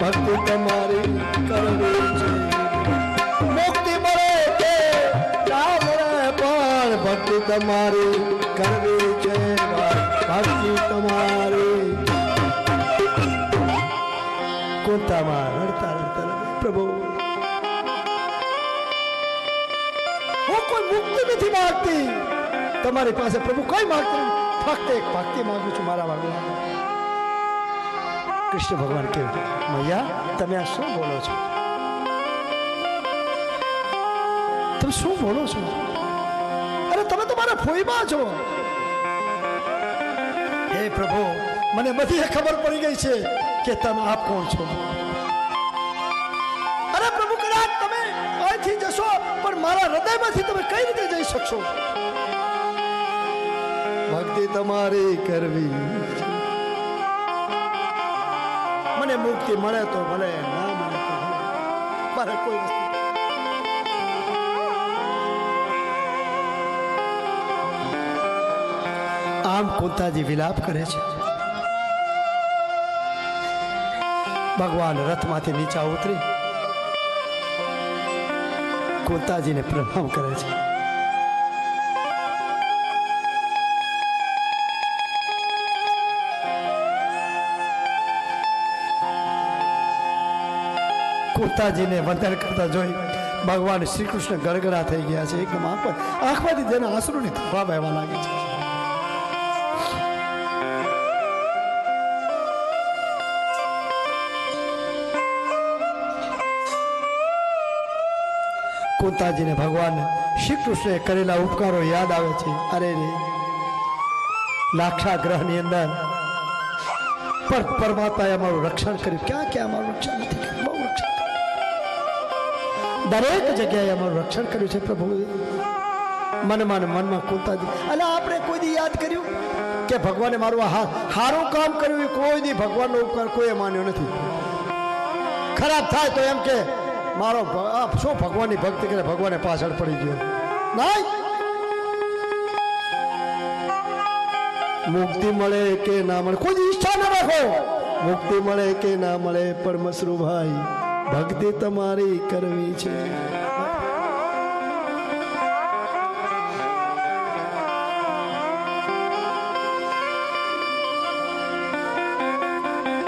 ભક્તિ તમારી કરવી છે. મુક્તિ મળે કે ના પણ ભક્તિ તમારી કરવી છે ભક્તિ તમારી. કોતામાં રડતા રડતા પ્રભુ. હું કોઈ મુક્તિ નથી માંગતી. તમારી પાસે પ્રભુ કોઈ માંગતી ફક્ત એક ભક્તિ માંગુ છું મારા ભગવાન કૃષ્ણ ભગવાન કહ્યું મૈયા, તમે આ શું બોલો છો? તમે શું બોલો છો? અરે, તમે તમારા મારા ફોઈમાં છો. હે પ્રભુ, મને બધી ખબર પડી ગઈ છે કે તમે આપ કોણ છો. અરે, પ્રભુ, કદાચ તમે અહીંથી જશો, પણ મારા હૃદયમાંથી તમે કઈ રીતે જઈ શકશો? ભક્તિ તમારી કરવી. મુક્તિ મળે તો ભલે, ના મળે તો ભલે. કોઈ વસ્તુ આમ કુંતાજી વિલાપ કરે છે. ભગવાન રથમાંથી નીચા ઉતરી કુંતાજીને પ્રણામ કરે છે. કુર્તાજીને વંદન કરતા જોઈ ભગવાન શ્રી કૃષ્ણ ગળગળા થઈ ગયા છે એકદમ આંખ આંખમાંથી તેના આંસુની થવા વહેવા લાગે છે. કુંતાજીને ભગવાન શ્રી કૃષ્ણે કરેલા ઉપકારો યાદ આવે છે. અરે રે લાક્ષા ગ્રહની અંદર પણ પરમાત્માએ અમારું રક્ષણ કર્યું. ક્યાં ક્યાં અમારું રક્ષણ નથી દરેક જગ્યાએ અમારું રક્ષણ કર્યું છે પ્રભુએ મનમાં ને મનમાં કુંતાજી એટલે આપણે કોઈ દી યાદ કર્યું કે ભગવાને મારું આ હા- સારું કામ કર્યું એ કોઈ દી ભગવાનનો ઉપકાર કોઈએ માન્યો નથી ખરાબ થાય તો એમ કે મારો ભ- આ શું ભગવાનની ભક્તિ કરે ભગવાને પાછળ પડી ગયો નહીં મુક્તિ મળે કે ના મળે કોઈ ઈચ્છા ન રાખો મુક્તિ મળે કે ના મળે પરમશ્રુભાઈ ભક્તિ તમારી કરવી છે.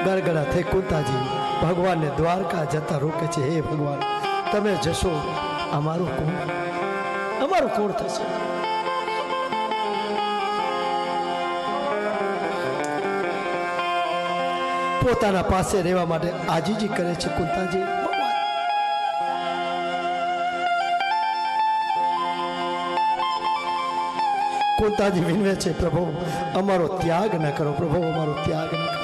ગરગડા થઈ કુંતાજી, ભગવાનને દ્વારકા જતા રોકે છે, હે ભગવાન, તમે જશો, અમારું કોણ? અમારું કોણ થશે? પોતાના પાસે રહેવા માટે આજીજી કરે છે કુંતાજી. કુંતાજી વિનવે છે, પ્રભુ, અમારો ત્યાગ ન કરો, પ્રભુ, અમારો ત્યાગ ન કરો.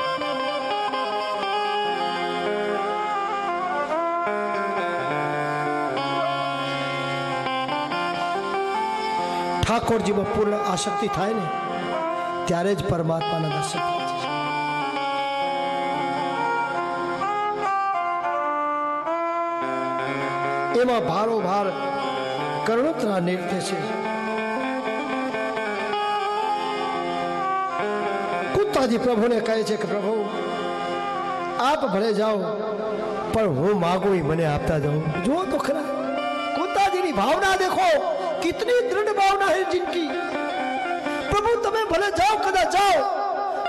ઠાકોરજીમાં પૂર્ણ આસક્તિ થાય ને, ત્યારે જ પરમાત્માના દર્શન થાય. એમાં ભારોભાર કરણોતરા નૃત્ય છે. કુત્તાજી પ્રભુને કહે છે કે, પ્રભુ, આપ ભલે જાઓ, પણ હું માગું એ મને આપતા જાઉં. જુઓ તો ખરા કુત્તાજીની ભાવના દેખો કેટલી દ્રઢ ભાવના હે જિંદગી. પ્રભુ, તમે ભલે જાઓ, કદાચ જાઓ,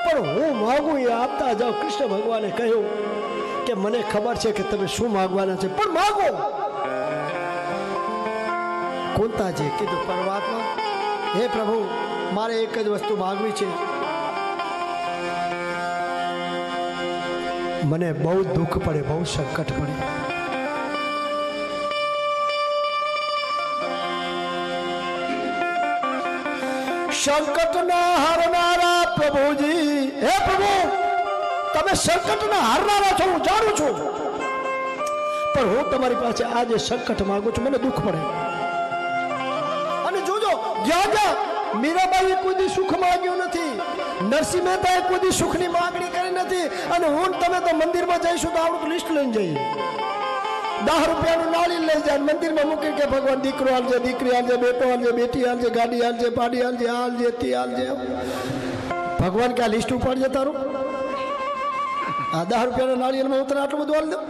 પણ હું માગું એ આપતા જાઓ કૃષ્ણ ભગવાને કહ્યું કે, મને ખબર છે કે તમે શું માગવાના છે, પણ માગો. કુંતાજીએ કીધું, પરમાત્મા, હે પ્રભુ, મારે એક જ વસ્તુ માગવી છે. મને બહુ દુઃખ પડે, બહુ સંકટ પડે. સંકટના હારનારા પ્રભુજી, હે પ્રભુ, તમે સંકટના હારનારા છો, હું જાણું છું. પણ હું તમારી પાસે આજે સંકટ માંગુ છું, મને દુઃખ પડે. જ્યાં જ્યાં મીરાબાઈએ કોઈ સુખ માંગ્યું નથી. નરસિંહ મહેતાએ કોઈ સુખની માંગણી કરી નથી. અને હું તમે તો મંદિરમાં જઈશું તો આપણું લિસ્ટ લઈને જઈએ. દસ રૂપિયાનું નાળી લઈ જાય મંદિરમાં મૂકી કે ભગવાન, દીકરો હાલજે, દીકરી હાલજે, બેટો હાલજે, બેટી હાલજે, ગાડી હાલજે, પાડી હાલજે હાલજે, તે હાલજે. ભગવાન કે આ લિસ્ટ ઉપાડજે તારું? આ દસ રૂપિયાના નાળિયેરમાં હું આટલું બધું હાલ દઉં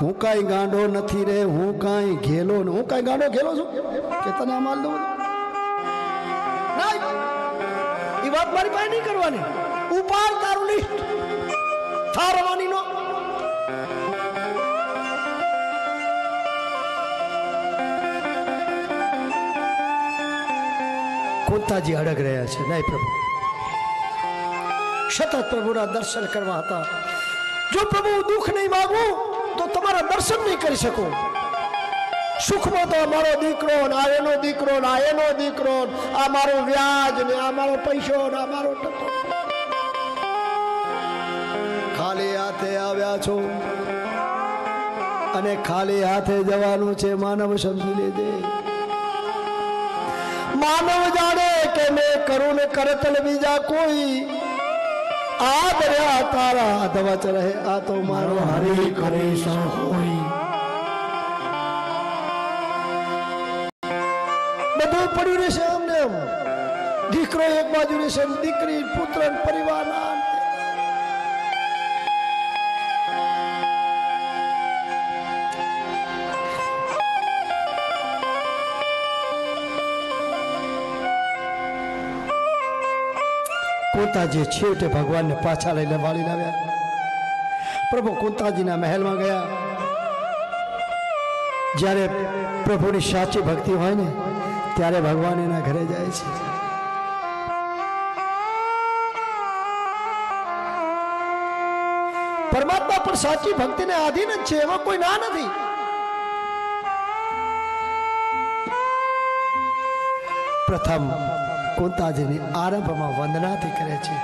હું કાંઈ ગાંડો નથી રે, હું કાંઈ ઘેલો હું કાંઈ ગાંડો ઘેલો છું? કે તને આ માલ દઉં વાત મારી પાસે નહીં કરવાની. ઉપાડ તારું લિસ્ટ. થારવાની નો કુંતાજી અડગ રહ્યા છે. નહીં પ્રભુ. સતત પ્રભુના દર્શન કરવા હતા. જો પ્રભુ દુઃખ નહીં માગું, તો તમારા દર્શન નહીં કરી શકું. સુખમાં તો મારો દીકરો ને આ એનો દીકરો ને આ એનો દીકરો આ મારો વ્યાજ ને આ મારો પૈસો ને આ મારો ટકો. ખાલી હાથે આવ્યા છો. અને ખાલી હાથે જવાનું છે માનવ સમજી લેજે માનવ જાણે કે મેં કરું ને કરતલ બીજા કોઈ. આ દર્યા તારા અધવચ રહે. આ તો મારો હરી કરે હોય. દીકરો એક બાજુ રહેશે દીકરી, પુત્ર પરિવાર કુંતાજી છેવટે ભગવાનને પાછા લઈને વાળી લાવ્યા પ્રભુ કુંતાજીના મહેલમાં ગયા. જ્યારે પ્રભુની સાચી ભક્તિ હોય ને, ત્યારે ભગવાન એના ઘરે જાય છે. પણ સાચી ભક્તિને આધીન જ છે, એમાં કોઈ ના નથી. પ્રથમ કુંતાજીની આરંભમાં વંદનાથી કરે છે.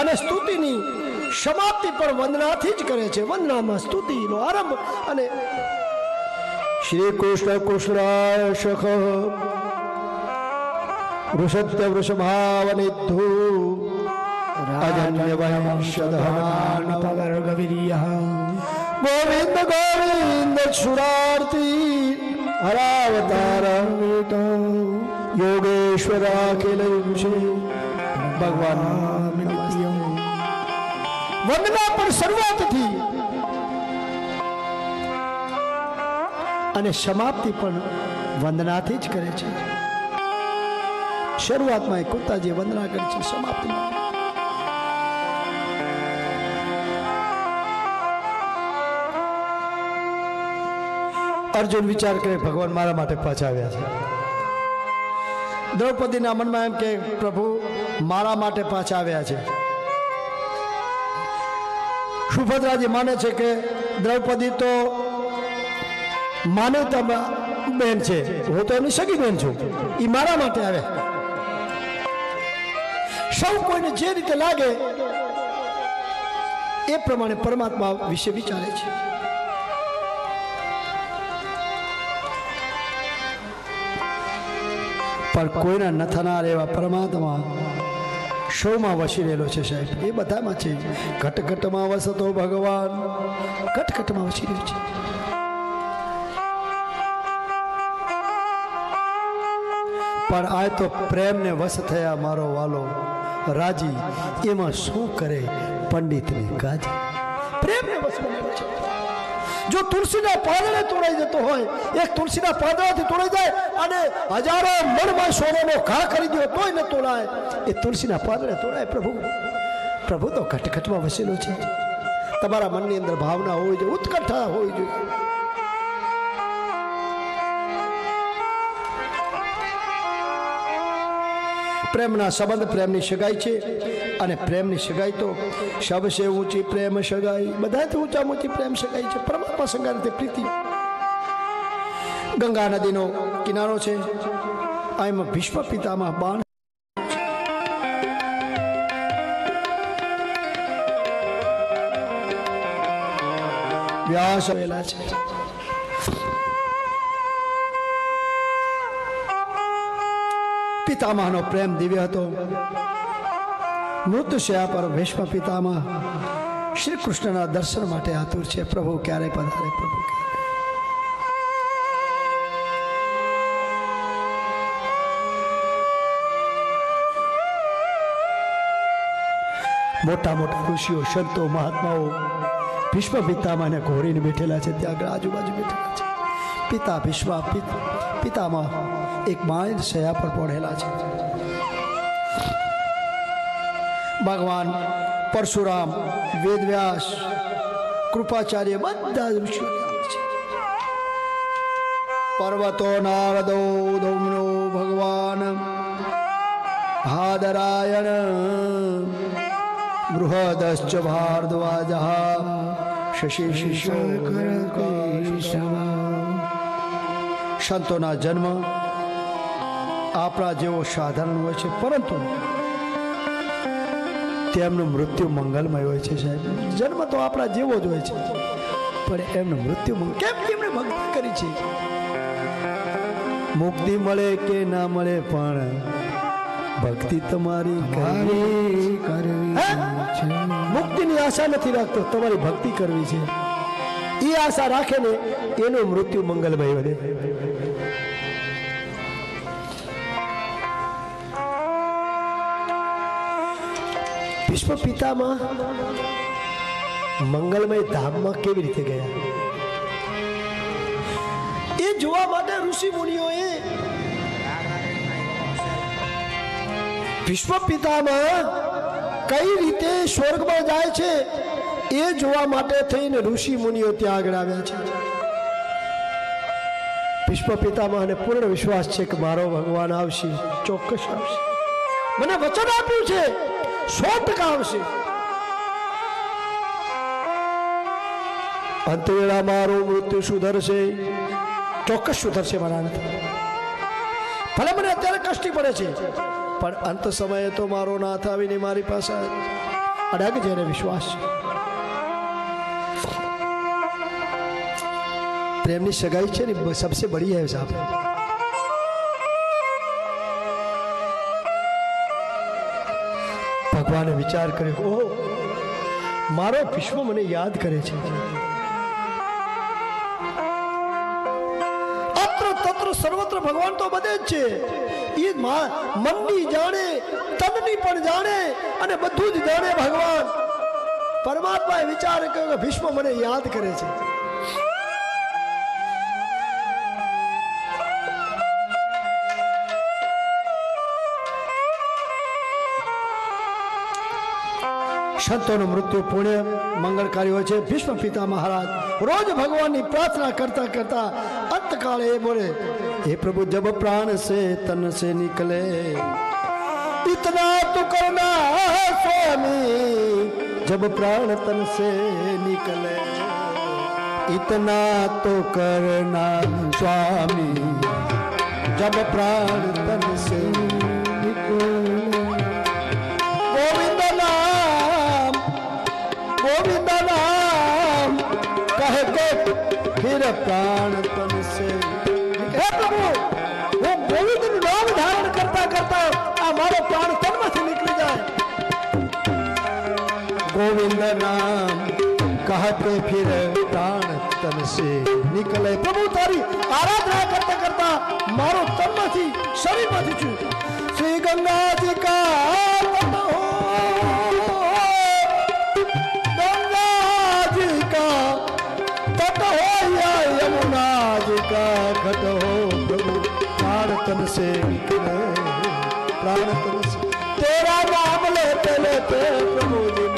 અને સ્તુતિની સમાપ્તિ પણ વંદનાથી જ કરે છે. વંદનામાં સ્તુતિનો આરંભ અને શ્રી કૃષ્ણ કૃષ્ણાય શખ વૃષત્ય વૃષભાવનિધુ गोविन्द ગોવિંદ ગોવિંદ સુરાર્થી હરાવતાર યોગેશ્વર ભગવાન વંદના પણ શરૂઆતથી અને સમાપ્તિ પણ વંદનાથી જ કરે છે. શરૂઆતમાં એ કુત્તાજી વંદના કરે છે, સમાપ્તિમાં. અર્જુન વિચાર કરે, ભગવાન મારા માટે પાછા આવ્યા છે. દ્રૌપદીના મનમાં એમ કે, પ્રભુ, મારા માટે પાછા આવ્યા છે. સુભદ્રાજી માને છે કે, દ્રૌપદી તો માનવતા બેન છે. હું તો એમની સગી બેન છું. એ મારા માટે આવે. સૌ કોઈને જે રીતે લાગે, એ પ્રમાણે પરમાત્મા વિશે વિચારે છે. પણ કોઈના ન થનાર એવા પરમાત્મા સૌમાં વસી રહેલો છે સાહેબ. એ બધામાં છે. ઘટઘટમાં વસતો ભગવાન, ઘટઘટમાં વસી રહ્યો છે. પણ આ તો પ્રેમને વસ થયા મારો વાલો રાજી. એમાં શું કરે પંડિતની ગાજી? પ્રેમને વસ બનેલો છે જો તુલસીના પાંદડે તોડાઈ જતો હોય, એક તુલસીના પાંદડાથી તોડાઈ જાય અને હજારો મનમાં સોનાનો ઘા કરી દો, તોય ન તોડાય. એ તુલસીના પાંદડે તોડાય પ્રભુ. પ્રભુ તો ઘટઘટમાં વસેલો છે. તમારા મનની અંદર ભાવના હોવી જોઈએ, ઉત્કંઠા હોવી જોઈએ. પ્રેમના સંબંધ પ્રેમની સગાઈ છે અને પ્રેમની સગાઈ તો સબસે ઊંચી પ્રેમ સગાઈ, બધાથી ઊંચા ઊંચી પ્રેમ સગાઈ છે. પરમાત્મા સંગારે તે પ્રીતિ. ગંગા નદીનો કિનારો છે. આ એમાં ભીષ્મ પિતામાં બાણ વ્યાસ આવેલા છે. પિતામહનો પ્રેમ દિવ્ય હતો. મૃત્યુશયા પર ભીષ્મ પિતામહ શ્રી કૃષ્ણના દર્શન માટે આતુર છે. પ્રભુ ક્યારે પધારે, પ્રભુ મોટા મોટા ઋષિઓ, સંતો, મહાત્માઓ ભીષ્મ પિતામાને ઘોરીને બેઠેલા છે. ત્યાં આગળ આજુબાજુ બેઠેલા છે. પિતા ભીષ્મ પિત- પિતામહ એક માય શયા પર પડેલા છે. ભગવાન પરશુરામ, વેદવ્યાસ, કૃપાચાર્ય બધા જ પર્વતો નારદો દૌમનો ભગવાન, હાદરાયણ, બૃહદશ્ચ ભારદ્વાજ, શશી શિશો સંતોના જન્મ આપણા જેવો સાધારણ હોય છે પરંતુ તેમનું મૃત્યુ મંગલમય હોય છે સાહેબ. જન્મ તો આપણા જેવો જ હોય છે પણ એમનું મૃત્યુ કેમ એમણે ભક્તિ કરી છે? મુક્તિ મળે કે ના મળે પણ ભક્તિ તમારી કરવી હે? મુક્તિની આશા નથી રાખતો તમારી ભક્તિ કરવી છે. એ આશા રાખે ને એનું મૃત્યુ મંગલમય બને. વિશ્વ પિતામાં મંગલમય ધામમાં કેવી રીતે ગયા? એ જોવા માટે ઋષિ મુનિઓએ ભીષ્મ પિતામાં કઈ રીતે સ્વર્ગમાં જાય છે એ જોવા માટે થઈને ઋષિ મુનિઓ ત્યાં આગળ આવ્યા છે. ભીષ્મ પિતામાં અને પૂર્ણ વિશ્વાસ છે કે મારો ભગવાન આવશે, ચોક્કસ આવશે. મને વચન આપ્યું છે સો ટકા આવશે અંતવેળા મારું મૃત્યુ સુધરશે. ચોક્કસ સુધરશે મારા ભલે મને અત્યારે કષ્ટી પડે છે, પણ અંત સમયે તો મારો નાથ આવીને મારી પાસે અડગ જેને વિશ્વાસ છે. પ્રેમની સગાઈ છે ને સબસે બડી હે સાહેબ. ભગવાને વિચાર કર્યો ઓહો, મારો વિશ્વ મને યાદ કરે છે. અત્ર તત્ર સર્વત્ર ભગવાન તો બધે જ છે. એ મનની જાણે, તનની પણ જાણે અને બધું જ જાણે ભગવાન. પરમાત્માએ વિચાર કર્યો કે ભીષ્મ મને યાદ કરે છે. સંતોનું મૃત્યુ પુણ્ય મંગળકારી હોય છે ભીષ્મ પિતા મહારાજ રોજ ભગવાનની પ્રાર્થના કરતા કરતા અંતકાળે એ બોલે હે પ્રભુ જબ પ્રાણ સે તન સે નિકલે इतना तो करना स्वामी जब प्राण तन से निकले इतना तो करना स्वामी जब प्राण तन से પ્રાણ તન સે હે પ્રભુ હું બોલું તેનું નામ ધારણ કરતા કરતા આ મારો પ્રાણ તનમાંથી નીકળી જાય ગોવિંદ નામ કહતે ફિર પ્રાણ તન સે નીકળે પ્રભુ તારી આરાધના કરતા કરતા મારો તનમાંથી શરીરમાંથી છું શ્રી ગંગાજી કા até pra mulher.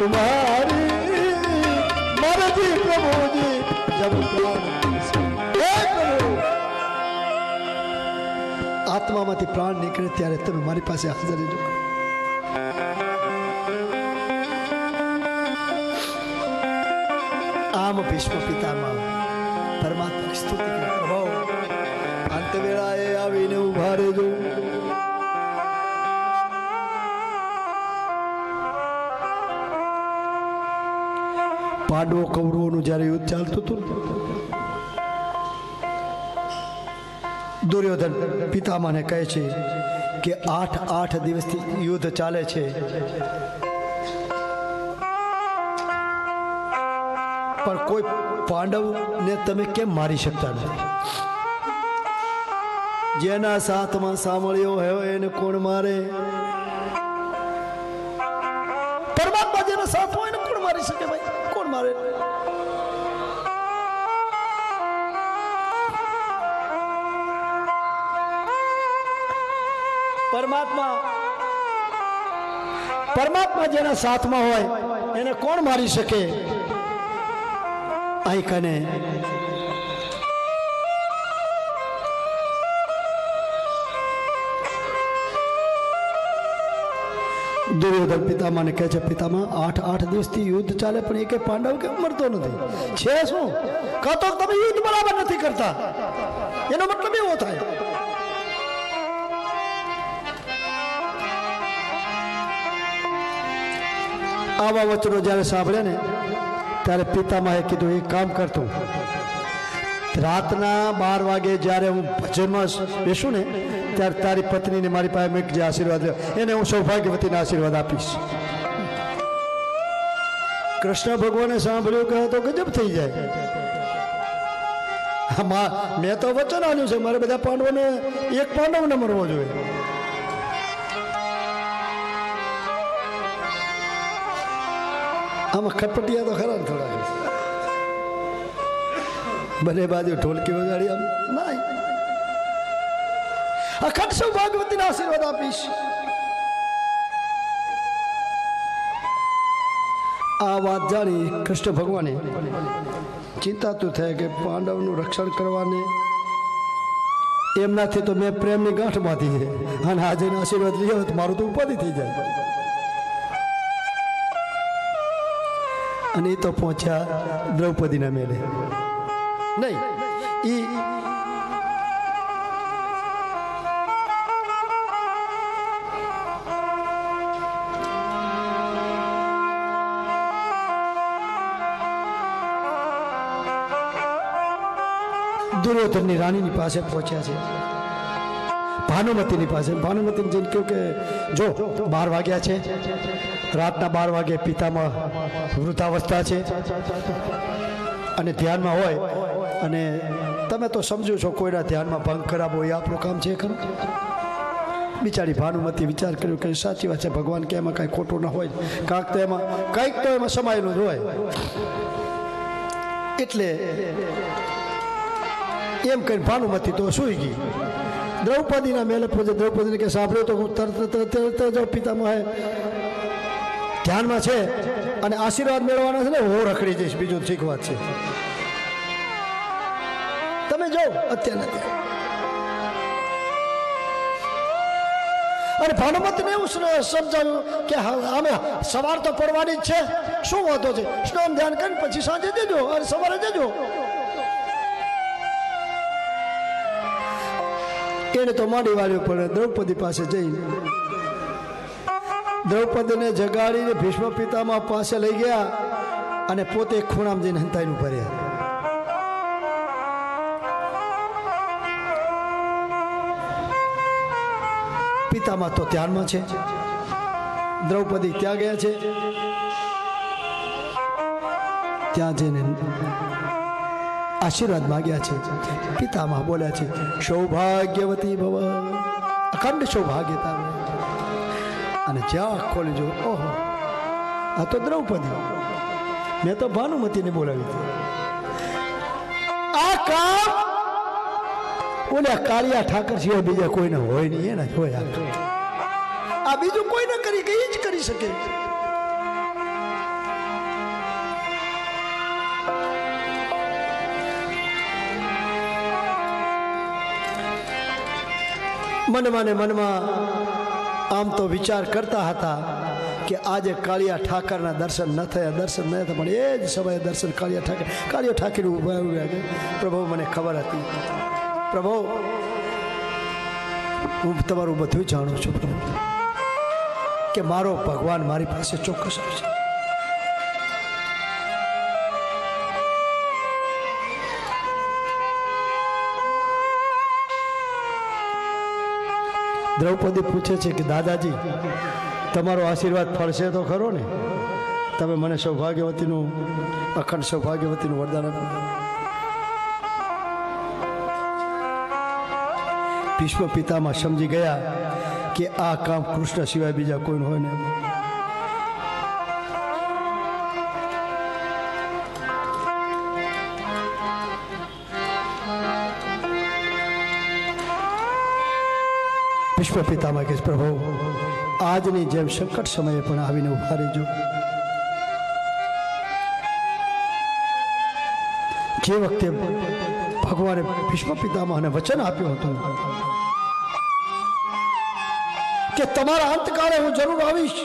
आगे तुम्हारी मर्जी प्रभु जी जब प्राण હે પ્રભુ આત્મામાંથી પ્રાણ નીકળે ત્યારે તમે મારી પાસે હાજર રહેજો આમ ભીષ્મ પિતામાં પરમાત્મા સ્તુતિ કરે પ્રભુ અંત વેળાએ દુર્યોધન પિતામાને કહે છે કે આઠ આઠ દિવસથી યુદ્ધ ચાલે છે. પણ કોઈ પાંડવને તમે કેમ મારી શકતા નથી? જેના સાથમાં સાંભળ્યો હોય એને કોણ મારે? પરમાત્મા. પરમાત્મા જેના સાથમાં હોય, એને કોણ મારી શકે? અહીં કને. દુર્યોધન પિતામાને કહે છે, પિતામાં, આઠ આઠ દિવસથી યુદ્ધ ચાલે, પણ એકે પાંડવ કેમ મરતો નથી? છે શું? કાં તો તમે યુદ્ધ બરાબર નથી કરતા? એનો મતલબ એવો થાય. આવા વચનો જ્યારે સાંભળ્યા ને ત્યારે પિતામાએ કીધું એ કામ કરતું રાતના બાર વાગે જ્યારે હું ભજનમાં બેસું ને ત્યારે તારી પત્નીને મારી પાસે મેં જે આશીર્વાદ એને હું સૌભાગ્યવતીને આશીર્વાદ આપીશ. કૃષ્ણ ભગવાને સાંભળ્યું કહે તો ગજબ થઈ જાય. હા, મેં તો વચન આવ્યું છે મારે બધા પાંડવોને એક પાંડવને મરવો જોઈએ. આમાં ખટપટિયા તો ખરા થોડા બંને બાજુ ઢોલકી વગાડી આમ ના અખંડ સૌભાગ્યવતીના આશીર્વાદ આપીશ. આ વાત જાણી કૃષ્ણ ભગવાને ચિંતાતું થાય કે પાંડવનું રક્ષણ કરવાને એમનાથી તો મેં પ્રેમની ગાંઠ બાંધી છે. અને આજે આશીર્વાદ લીધો તો મારું તો ઉપાધિ થઈ જાય. અને એ તો પહોંચ્યા દ્રૌપદીના મેળે નહીં એ દુર્યોધનની રાણીની પાસે પહોંચ્યા છે. ભાનુમતીની પાસે. ભાનુમતીને જઈને કહ્યું કે, જો બાર વાગ્યા છે રાતના બાર વાગે પિતામાં વૃદ્ધાવસ્થા છે. અને ધ્યાનમાં હોય અને તમે તો સમજો છો કોઈના ધ્યાનમાં ભંગ હોય એ આપણું કામ છે ખરું? બિચારી ભાનુમતી વિચાર કર્યો કે સાચી વાત છે, ભગવાન કે એમાં કાંઈ ખોટું ના હોય. કાંક તો એમાં, કંઈક તો એમાં સમાયેલું જ હોય. એટલે એમ કહીને ભાનુમતી તો સૂઈ ગઈ. દ્રૌપદીના મેલે પૂછે દ્રૌપદીને કે સાંભળ્યો તો હું તરત તરત તરત જ પિતામાં ધ્યાનમાં છે અને આશીર્વાદ મેળવવાના છે ને, હું રખડી જઈશ. બીજું ઠીક વાત છે. તમે જાઓ અત્યારે ત્યાં. અને ભાનુમતીને એવું સમજાવ્યું કે આમે સવાર તો પડવાની જ છે? શું વાંધો છે? સ્નાન ધ્યાન કરીને પછી સાંજે જજો અને સવારે જજો. એને તો માંડી વાળ્યું પડે દ્રૌપદી પાસે જઈ દ્રૌપદીને જગાડીને ભીષ્મ પિતામાં પાસે લઈ ગયા અને પોતે ખૂણામાં જઈને હંતાઈનું ભર્યા પિતામાં તો ધ્યાનમાં છે. દ્રૌપદી ત્યાં ગયા છે. ત્યાં જઈને આશીર્વાદ માગ્યા છે. પિતામાં બોલ્યા છે, સૌભાગ્યવતી ભવ. અખંડ સૌભાગ્યતા અને જ્યાં ખોલી જો, ઓહો. આ તો દ્રૌપદી. મેં તો ભાનુમતીને બોલાવી હતી. આ કામ ઓલા કાળિયા ઠાકર સિવાય બીજા કોઈને હોય નહીં, એના હોય આ બીજું કોઈ ન કરી કે જ કરી શકે. મનમાં ને મનમાં આમ તો વિચાર કરતા હતા કે આજે કાળિયા ઠાકરના દર્શન ન થયા, દર્શન ન થયા, પણ એ જ સમયે દર્શન કાળિયા ઠાકર કાળિયા ઠાકર ઊભા રહ્યા કે પ્રભુ, મને ખબર હતી. પ્રભુ, હું તમારું બધું જાણું છું, પ્રભુ. કે મારો ભગવાન મારી પાસે ચોક્કસ આવશે. દ્રૌપદી પૂછે છે કે, દાદાજી, તમારો આશીર્વાદ ફળશે તો ખરો ને? તમે મને સૌભાગ્યવતીનું, અખંડ સૌભાગ્યવતીનું વરદાન આપ્યું ભીષ્મ પિતામાં સમજી ગયા કે આ કામ કૃષ્ણ સિવાય બીજા કોઈનું હોય ને વિશ્વ પિતામાં પ્રભુ, આજની જેમ સંકટ સમયે પણ આવીને ઊભા રહેજો. જે વખતે ભગવાને પિતામહને વચન આપ્યું હતું કે તમારા અંતકાળે હું જરૂર આવીશ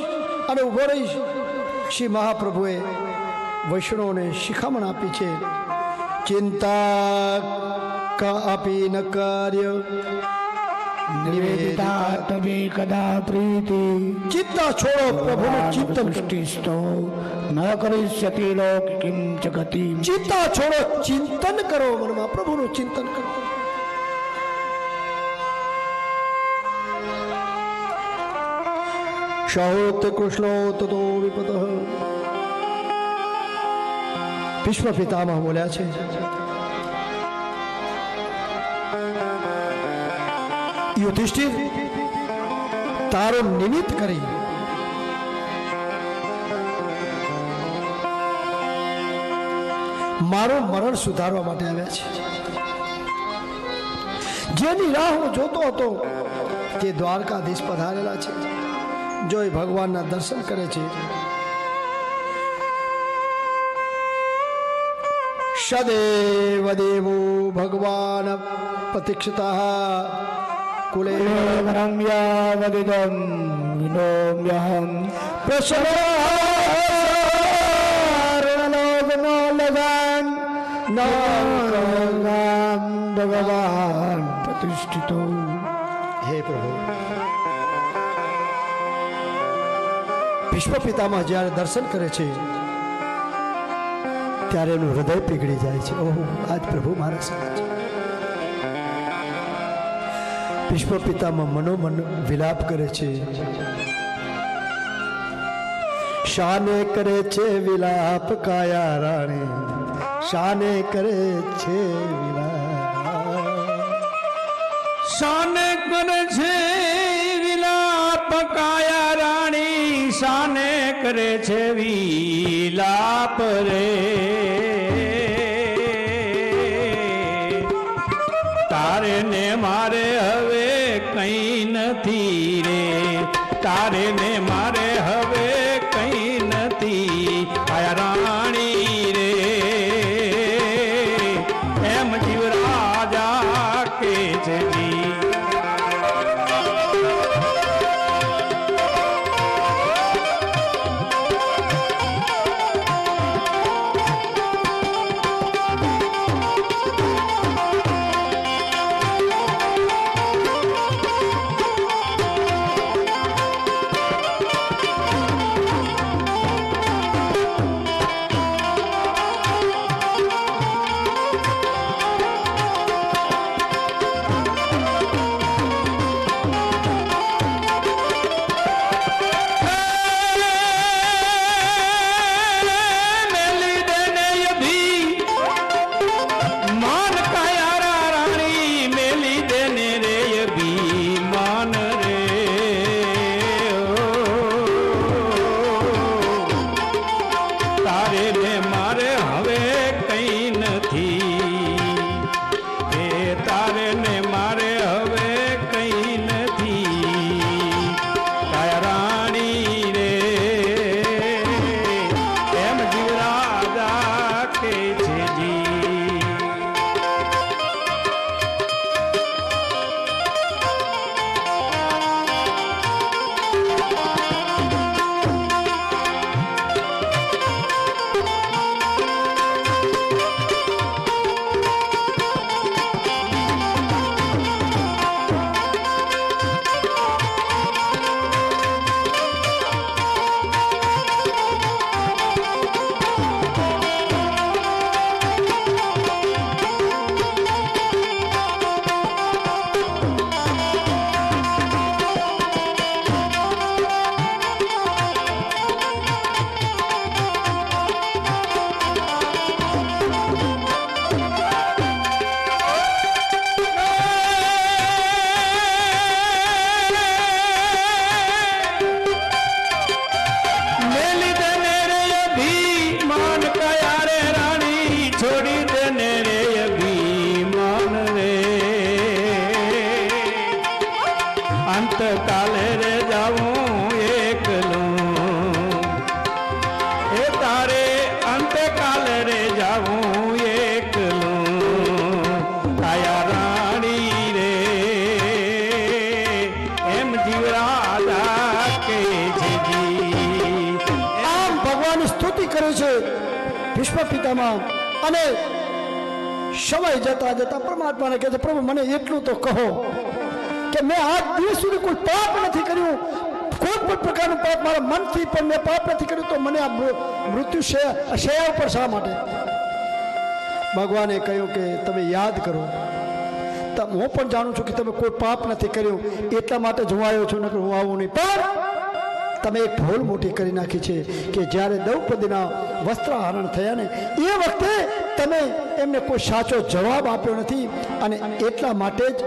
અને ઊભો રહીશ, શ્રી મહાપ્રભુએ વૈષ્ણવને શિખામણ આપી છે, ચિંતા કા, આપી ન કાર્ય. નિવેદિતા તમે કદા પ્રીતિ ચિંતા છોડો પ્રભુનું ચિંતન કરો. ચિંતન ન કરિષ્યતિ લોક કિમ જગતિ ચિંતા છોડો ચિંતન કરો મનમાં પ્રભુનું ચિંતન કરો શાહોત કૃષ્ણો તતો વિપદ વિશ્વ પિતામાં બોલ્યા છે યુધિષ્ઠિર તારો નિમિત્ત કરી. મારું મરણ સુધારવા માટે આવ્યા છે. જેની રાહ હું જોતો હતો, તે દ્વારકાધીશ પધારેલા છે, જો એ ભગવાનના દર્શન કરે છે. સદેવ દેવો ભગવાન પ્રતીક્ષિતા. કુલે विनोम्यहं વિનોમ્યહમ પ્રસન્નોગનો भगवान् प्रतिष्ठितो। હે પ્રભુ વિશ્વ જ્યારે દર્શન કરે છે, ત્યારે એનું હૃદય પીગળી જાય છે. ઓહો, આજ પ્રભુ મારા સાથે છે. વિશ્વ પિતામાં મનોમન વિલાપ કરે છે. શાને કરે છે વિલાપ કાયા રાણી? શાને કરે છે વિલાપ? શાને કરે છે વિલાપ કાયા રાણી? શાને કરે છે વિલાપ રે? શયા ઉપર શા માટે? ભગવાને કહ્યું કે તમે યાદ કરો. હું પણ જાણું છું કે તમે કોઈ પાપ નથી કર્યું. એટલા માટે હું આવ્યો છું, નકર હું આવું નહીં. પણ તમે એક ભૂલ મોટી કરી નાખી છે કે જ્યારે દ્રૌપદીના વસ્ત્રહરણ થયા ને, એ વખતે તમે એમને કોઈ સાચો જવાબ આપ્યો નથી. અને એટલા માટે જ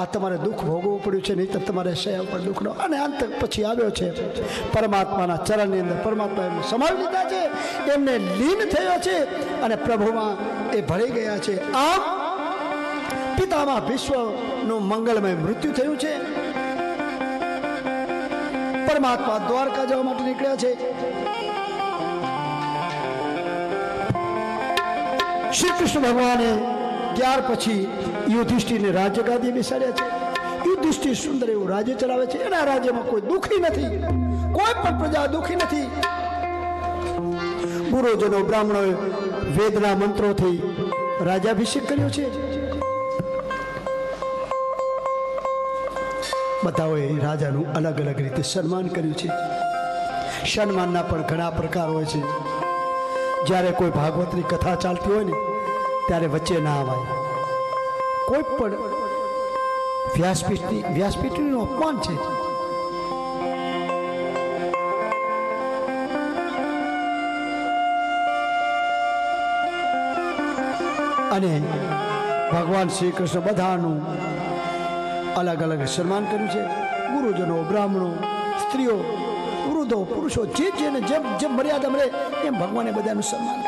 આ તમારે દુઃખ ભોગવવું પડ્યું છે નહીં તો તમારે શયા ઉપર દુઃખનો અને અંત પછી આવ્યો છે. પરમાત્માના ચરણની અંદર પરમાત્મા એમને સમાવી લીધા છે. એમને લીન થયો છે અને પ્રભુમાં એ ભળી ગયા છે. આમ પિતામાં વિશ્વનું મંગળમય મૃત્યુ થયું છે. પરમાત્મા દ્વારકા જવા માટે નીકળ્યા છે. શ્રી કૃષ્ણ ભગવાને ત્યાર પછી યુધિષ્ઠિરને રાજ્ય ગાદી બેસાડ્યા છે. યુધિષ્ઠિર સુંદર એવું રાજ્ય ચલાવે છે. એના રાજ્યમાં કોઈ દુઃખી નથી. કોઈ પણ પ્રજા દુઃખી નથી. ગુરુજનો બ્રાહ્મણોએ વેદના મંત્રોથી રાજાભિષેક કર્યો છે. બધાઓએ રાજાનું અલગ અલગ રીતે સન્માન કર્યું છે. સન્માનના પણ ઘણા પ્રકાર હોય છે. જ્યારે કોઈ ભાગવતની કથા ચાલતી હોય ને, ત્યારે વચ્ચે ના આવાય કોઈ પણ વ્યાસપીઠની વ્યાસપીઠનું અપમાન છે. અને ભગવાન શ્રી કૃષ્ણ બધાનું અલગ અલગ સન્માન કર્યું છે. ગુરુજનો, બ્રાહ્મણો, સ્ત્રીઓ, વૃદ્ધો, પુરુષો, જે જેને જેમ જેમ મર્યાદા મળે એમ ભગવાને બધાનું સન્માન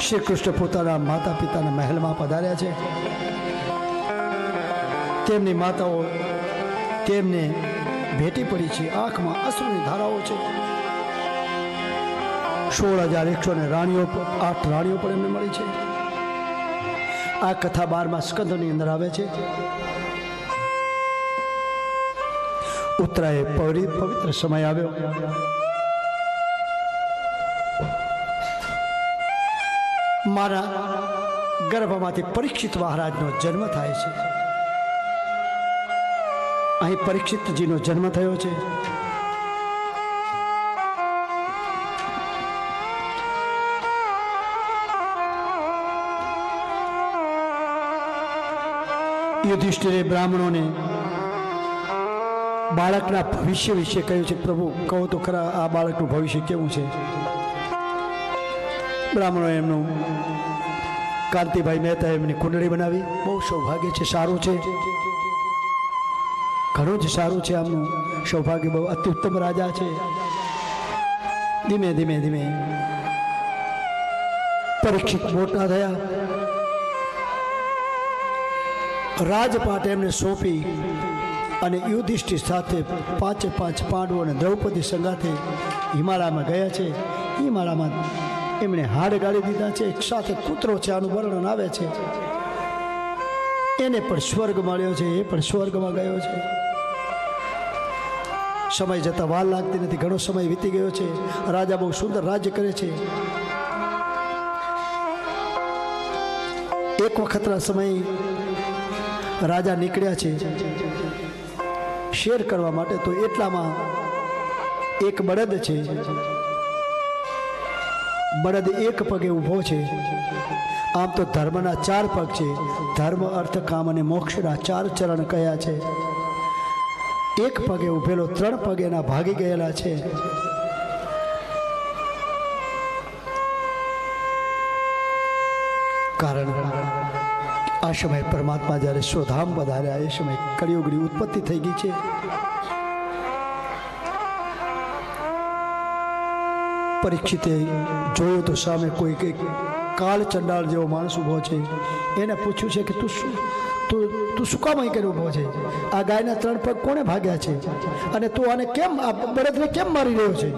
શ્રી કૃષ્ણ પોતાના માતા પિતાના મહેલમાં પધાર્યા છે. તેમની માતાઓ તેમને ભેટી પડી છે. આંખમાં અશ્રુની ધારાઓ છે. સોળ હજાર એકસો ને રાણીઓ આઠ રાણીઓ પણ એમને મળી છે. આ કથા બારમા સ્કંદની અંદર આવે છે. ઉત્તરાયે પવિ- પવિત્ર સમય આવ્યો. મારા ગર્ભમાંથી પરીક્ષિત મહારાજનો જન્મ થાય છે. અહીં પરીક્ષિતજીનો જન્મ થયો છે. યુધિષ્ઠિરે બ્રાહ્મણોને બાળકના ભવિષ્ય વિશે કહ્યું છે. પ્રભુ, કહો તો ખરા આ બાળકનું ભવિષ્ય કેવું છે? બ્રાહ્મણો એમનું કાંતિભાઈ મહેતા એમની કુંડળી બનાવી. બહુ સૌભાગ્ય છે, સારું છે. ઘણું જ સારું છે આમનું. સૌભાગ્ય બહુ અત્યુત્તમ રાજા છે. ધીમે ધીમે ધીમે. પરીક્ષિત મોટા થયા. રાજપાટ એમને સોંપી અને યુધિષ્ઠિર સાથે પાંચે પાંચ પાંડવો અને દ્રૌપદી સંગાથે હિમાલયમાં ગયા છે. હિમાલયમાં એમણે હાડ ગાળી દીધા છે. એક સાથે કૂતરો છે, આનું વર્ણન આવે છે. એને પણ સ્વર્ગ મળ્યો છે, એ પણ સ્વર્ગમાં ગયો છે. સમય જતાં વાર લાગતી નથી. ઘણો સમય વીતી ગયો છે. રાજા બહુ સુંદર રાજ્ય કરે છે. એક વખતના સમય રાજા નીકળ્યા છે. શેર કરવા માટે તો એટલામાં એક બળદ છે. બળદ એક પગે ઊભો છે. આમ તો ધર્મના ચાર પગ છે. ધર્મ, અર્થ, કામ અને મોક્ષના ચાર ચરણ કયા છે. એક પગે ઉભેલો, ત્રણ પગે એના ભાગી ગયેલા છે. કારણ આ સમયે પરમાત્મા જ્યારે સ્વધામ વધાર્યા એ સમયે કળિયુગની ઉત્પત્તિ થઈ ગઈ છે. પરીક્ષિતે જોયું તો સામે કોઈ કંઈક કાળ ચંડાળ જેવો માણસ ઊભો છે. એને પૂછ્યું છે કે તું શું તું તું શું કામ અહીં કરી ઊભો છે? આ ગાયના ત્રણ પગ કોણે ભાગ્યા છે? અને તું આને કેમ આ બળદને કેમ મારી રહ્યો છે?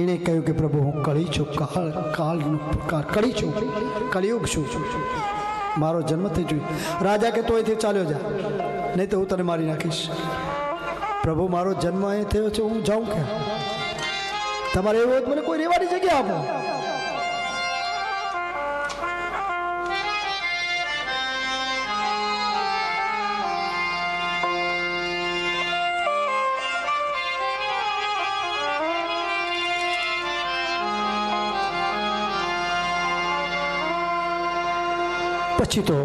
એણે કહ્યું કે પ્રભુ, હું કળી છું, કાળ, કાળનું કળી છું કળિયુગ છું મારો જન્મ થઈ ગયો. રાજા કે તો અહીંથી ચાલ્યો જા. નહીં તો હું તને મારી નાખીશ. પ્રભુ, મારો જન્મ અહીં થયો છે, હું જાઉં કે તમારે એવું હોય મને કોઈ રહેવાની જગ્યા આપો. પછી તો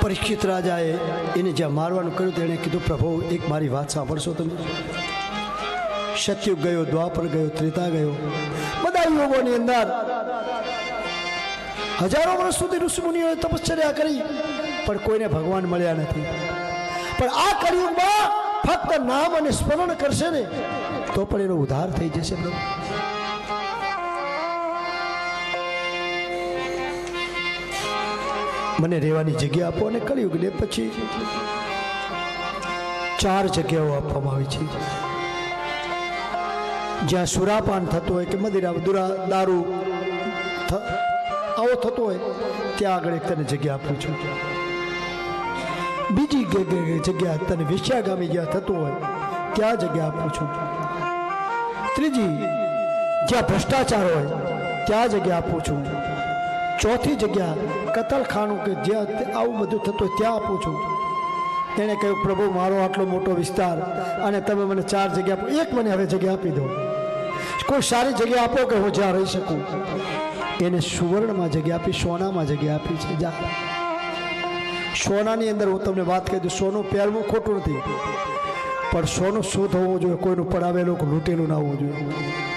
પરીક્ષિત રાજાએ એને જ્યાં મારવાનું કર્યું તેણે કીધું, પ્રભુ, એક મારી વાત સાંભળશો તમે. સત્યુગ ગયો, દ્વાપર ગયો, ત્રેતા ગયો. બધા યુગોની અંદર હજારો વર્ષ સુધી ઋષિમુનિઓએ તપશ્ચર્યા કરી, પણ કોઈને ભગવાન મળ્યા નથી. પણ આ કળિયુગમાં ફક્ત નામ અને સ્મરણ કરશે ને, તો પણ એનો ઉદ્ધાર થઈ જશે, પ્રભુ. મને રહેવાની જગ્યા આપો અને કળિયુગ ને પછી ચાર જગ્યાઓ આપવામાં આવી છે. જ્યાં સુરાપાન થતું હોય કે મદિરા દુરા, દારૂ આવો થતો હોય, ત્યાં આગળ એક તને જગ્યા આપું છું. બીજી જગ્યા તને વિશ્યાગામી જ્યાં થતું હોય, ત્યાં જગ્યા આપું છું. ત્રીજી, જ્યાં ભ્રષ્ટાચાર હોય, ત્યાં જગ્યા આપું છું. ચોથી જગ્યા કતલખાનું કે જ્યાં આવું બધું થતું ત્યાં આપું છું. તેણે કહ્યું, પ્રભુ, મારો આટલો મોટો વિસ્તાર અને તમે મને ચાર જગ્યા આપો. એક મને હવે જગ્યા આપી દો. કોઈ સારી જગ્યા આપો કે હું જ્યાં રહી શકું? એને સુવર્ણમાં જગ્યા આપી, સોનામાં જગ્યા આપી છે. જા. સોનાની અંદર હું તમને વાત કહી દઉં, સોનું પહેરવું ખોટું નથી. પણ સોનું શુદ્ધ હોવું જોઈએ, કોઈનું પડાવેલું લૂંટેલું ના હોવું જોઈએ.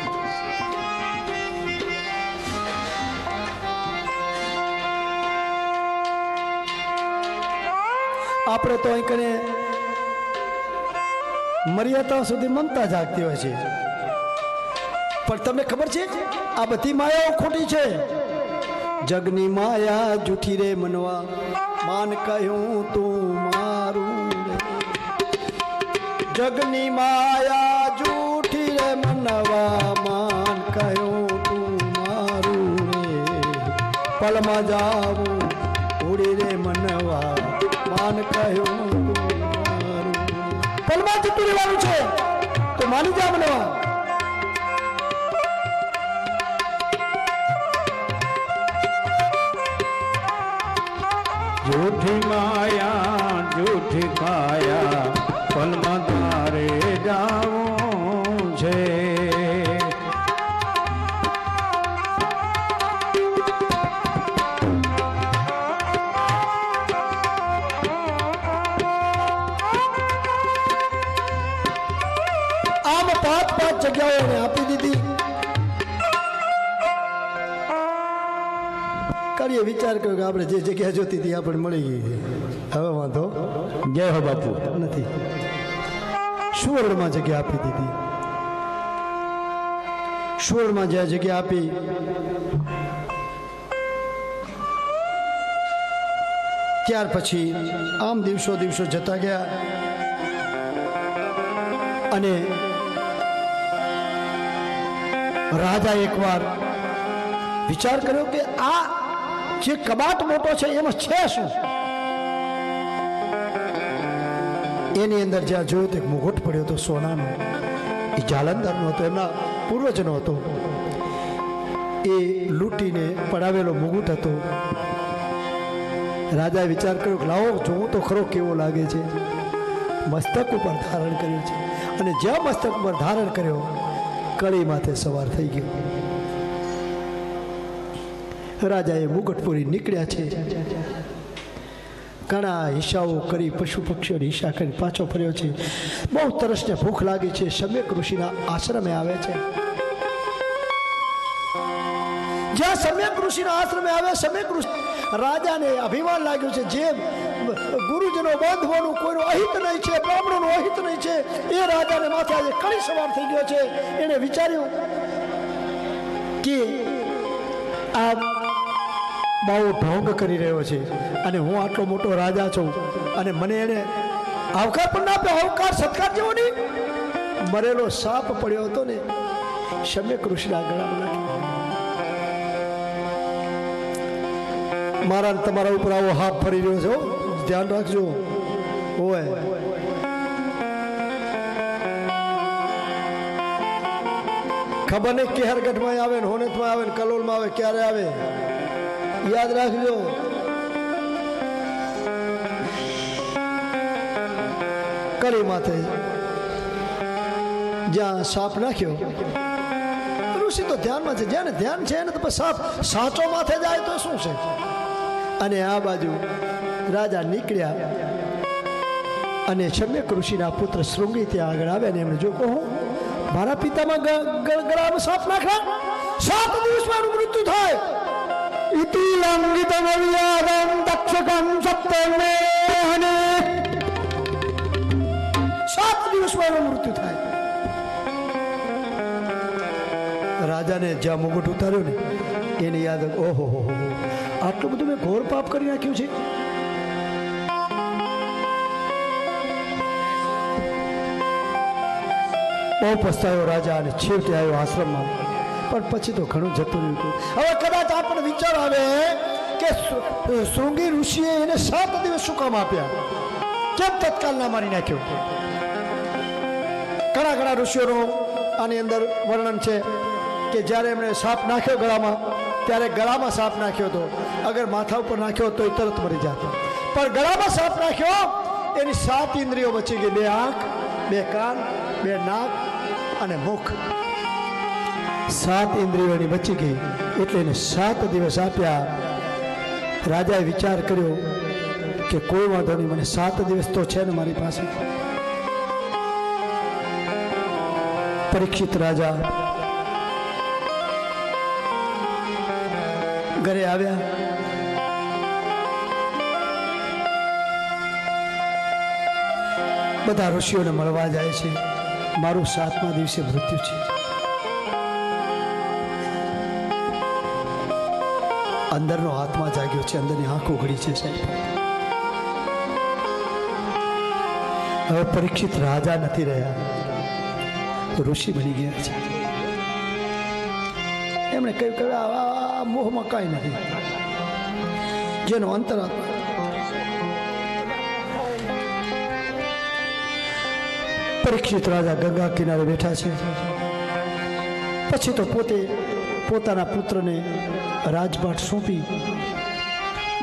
આપણે તો અહીં કને મર્યાદા સુધી મમતા જાગતી હોય છે. પણ તમને ખબર છે? આ બધી માયાઓ ખોટી છે. જગની માયા જૂઠી રે મનવા. માન કહ્યું, તું મારું જગની માયા જૂઠી રે મનવા. માન કહ્યું, તું મારું રે. પલમાં જાવું માન કહ્યું પલમાં જતું રહેવાનું છે. તો માની જા મનવા જૂઠી માયા જૂઠી કાયા એને આપી દીધી કરીએ વિચાર કર્યો કે આપણે જે જગ્યા જોતી હતી આપણે મળી ગઈ હવે વાંધો જય હો બાપુ નથી સુવર્ણમાં જગ્યા આપી દીધી સુવર્ણમાં જ્યાં જગ્યા આપી ત્યાર પછી આમ દિવસો દિવસો જતા ગયા અને રાજા એકવાર વિચાર કર્યો કે આ જે કબાટ મોટો છે, એમાં છે શું? એની અંદર જ્યાં જોયું તો મુગટ પડ્યો હતો સોનાનો. એ જાલંધરનો હતો, એમના પૂર્વજનો હતો. એ લૂંટીને પડાવેલો મુગુટ હતો. રાજાએ વિચાર કર્યો કે લાવો જોઉં તો ખરો કેવો લાગે છે. મસ્તક ઉપર ધારણ કર્યું છે. અને જ્યાં મસ્તક ઉપર ધારણ કર્યો કળી માથે સવાર થઈ ગયો. રાજાએ મુગટપુરી નીકળ્યા છે. ઘણા હિસાઓ કરી પશુ પક્ષીઓની હિસા કરી પાછો ફર્યો છે. બહુ તરસને ભૂખ લાગી છે. સમ્યક ઋષિના આશ્રમે આવે છે. જ્યાં સમ્યક ઋષિના આશ્રમે આવે, સમ્યક ઋષિ રાજાને અભિમાન લાગ્યું છે. જે ગુરુજનો બાંધવાનું કોઈનું અહિત નહીં છે, બ્રાહ્મણોનું અહિત નહીં છે, એ રાજાને માથે આજે કળી સવાર થઈ ગયો છે. એણે વિચાર્યું કે આ બહુ ઢોંગ કરી રહ્યો છે અને હું આટલો મોટો રાજા છું અને મને એને આવકાર પણ ના આપ્યો, આવકાર, સત્કાર જેવો નહીં. મરેલો સાપ પડ્યો હતો ને શમ્ય કૃષ્ણા ગળામાં નાખ્યો. મારા તમારા ઉપર આવો હાથ ફરી રહ્યો છે. ધ્યાન રાખજો. ઓય. ખબર નહીં કેહરગઢમાં આવે ને હોનેતમાં આવે ને કલોલમાં આવે, ક્યારે આવે? યાદ રાખજો. કરી માથે. જ્યાં સાપ નાખ્યો. ઋષિ તો ધ્યાનમાં છે. જેને ધ્યાન છે એને તો સાપ સાચો માથે જાય તો શું છે? અને આ બાજુ રાજા નીકળ્યા અને સમ્યક ઋષિના પુત્ર શૃંગી ત્યાં આગળ આવ્યા ને એમણે જો કહું, મારા પિતામાં ગળામાં સાપ નાખ્યા સાત દિવસ મારું મૃત્યુ થાય. ઇતિ લંઘિતમ અવ્યાદમ તક્ષકમ સપ્તમે હને. સાત દિવસ મારું મૃત્યુ થાય. રાજાને જ્યાં મુગટ ઉતાર્યો ને, એને યાદ, ઓહો હો. આટલું બધું મેં ઘોર પાપ કરી નાખ્યું છે. બહુ પસ્તાયો રાજા અને છેવટે આવ્યો આશ્રમમાં. પણ પછી તો ઘણું જતું રહ્યું હવે કદાચ આપણને વિચાર આવે કે શૃંગી ઋષિએ એને સાત દિવસ શું કામ આપ્યા? કેમ તત્કાલ ના મારી નાખ્યો? ઘણા ઘણા ઋષિઓનું આની અંદર વર્ણન છે કે જ્યારે એમણે સાપ નાખ્યો ગળામાં, ત્યારે ગળામાં સાપ નાખ્યો હતો. અગર માથા ઉપર નાખ્યો તો એ તરત મરી જતો. પણ ગળામાં સાપ નાખ્યો, એની સાત ઇન્દ્રિયો બચી ગઈ બે આંખ, બે કાન બે નાક અને મુખ. સાત ઇન્દ્રિયોની બચી ગઈ એટલે એને સાત દિવસ આપ્યા. રાજાએ વિચાર કર્યો કે કોઈ વાંધો નહીં, મને સાત દિવસ તો છે ને મારી પાસે. પરીક્ષિત રાજા ઘરે આવ્યા. બધા ઋષિઓને મળવા જાય છે. મારું સાતમા દિવસે મૃત્યુ છે. અંદરનો આત્મા જાગ્યો છે, અંદરની આંખ ઉઘડી છે સાહેબ. હવે પરીક્ષિત રાજા નથી રહ્યા. ઋષિ બની ગયા છે. એમણે કહ્યું કે આ- મોહમાં કાંઈ નથી. જેનો અંતરાત્મા પરીક્ષિત રાજા ગંગા કિનારે બેઠા છે. પછી તો પોતે પોતાના પુત્રને રાજપાટ સોંપી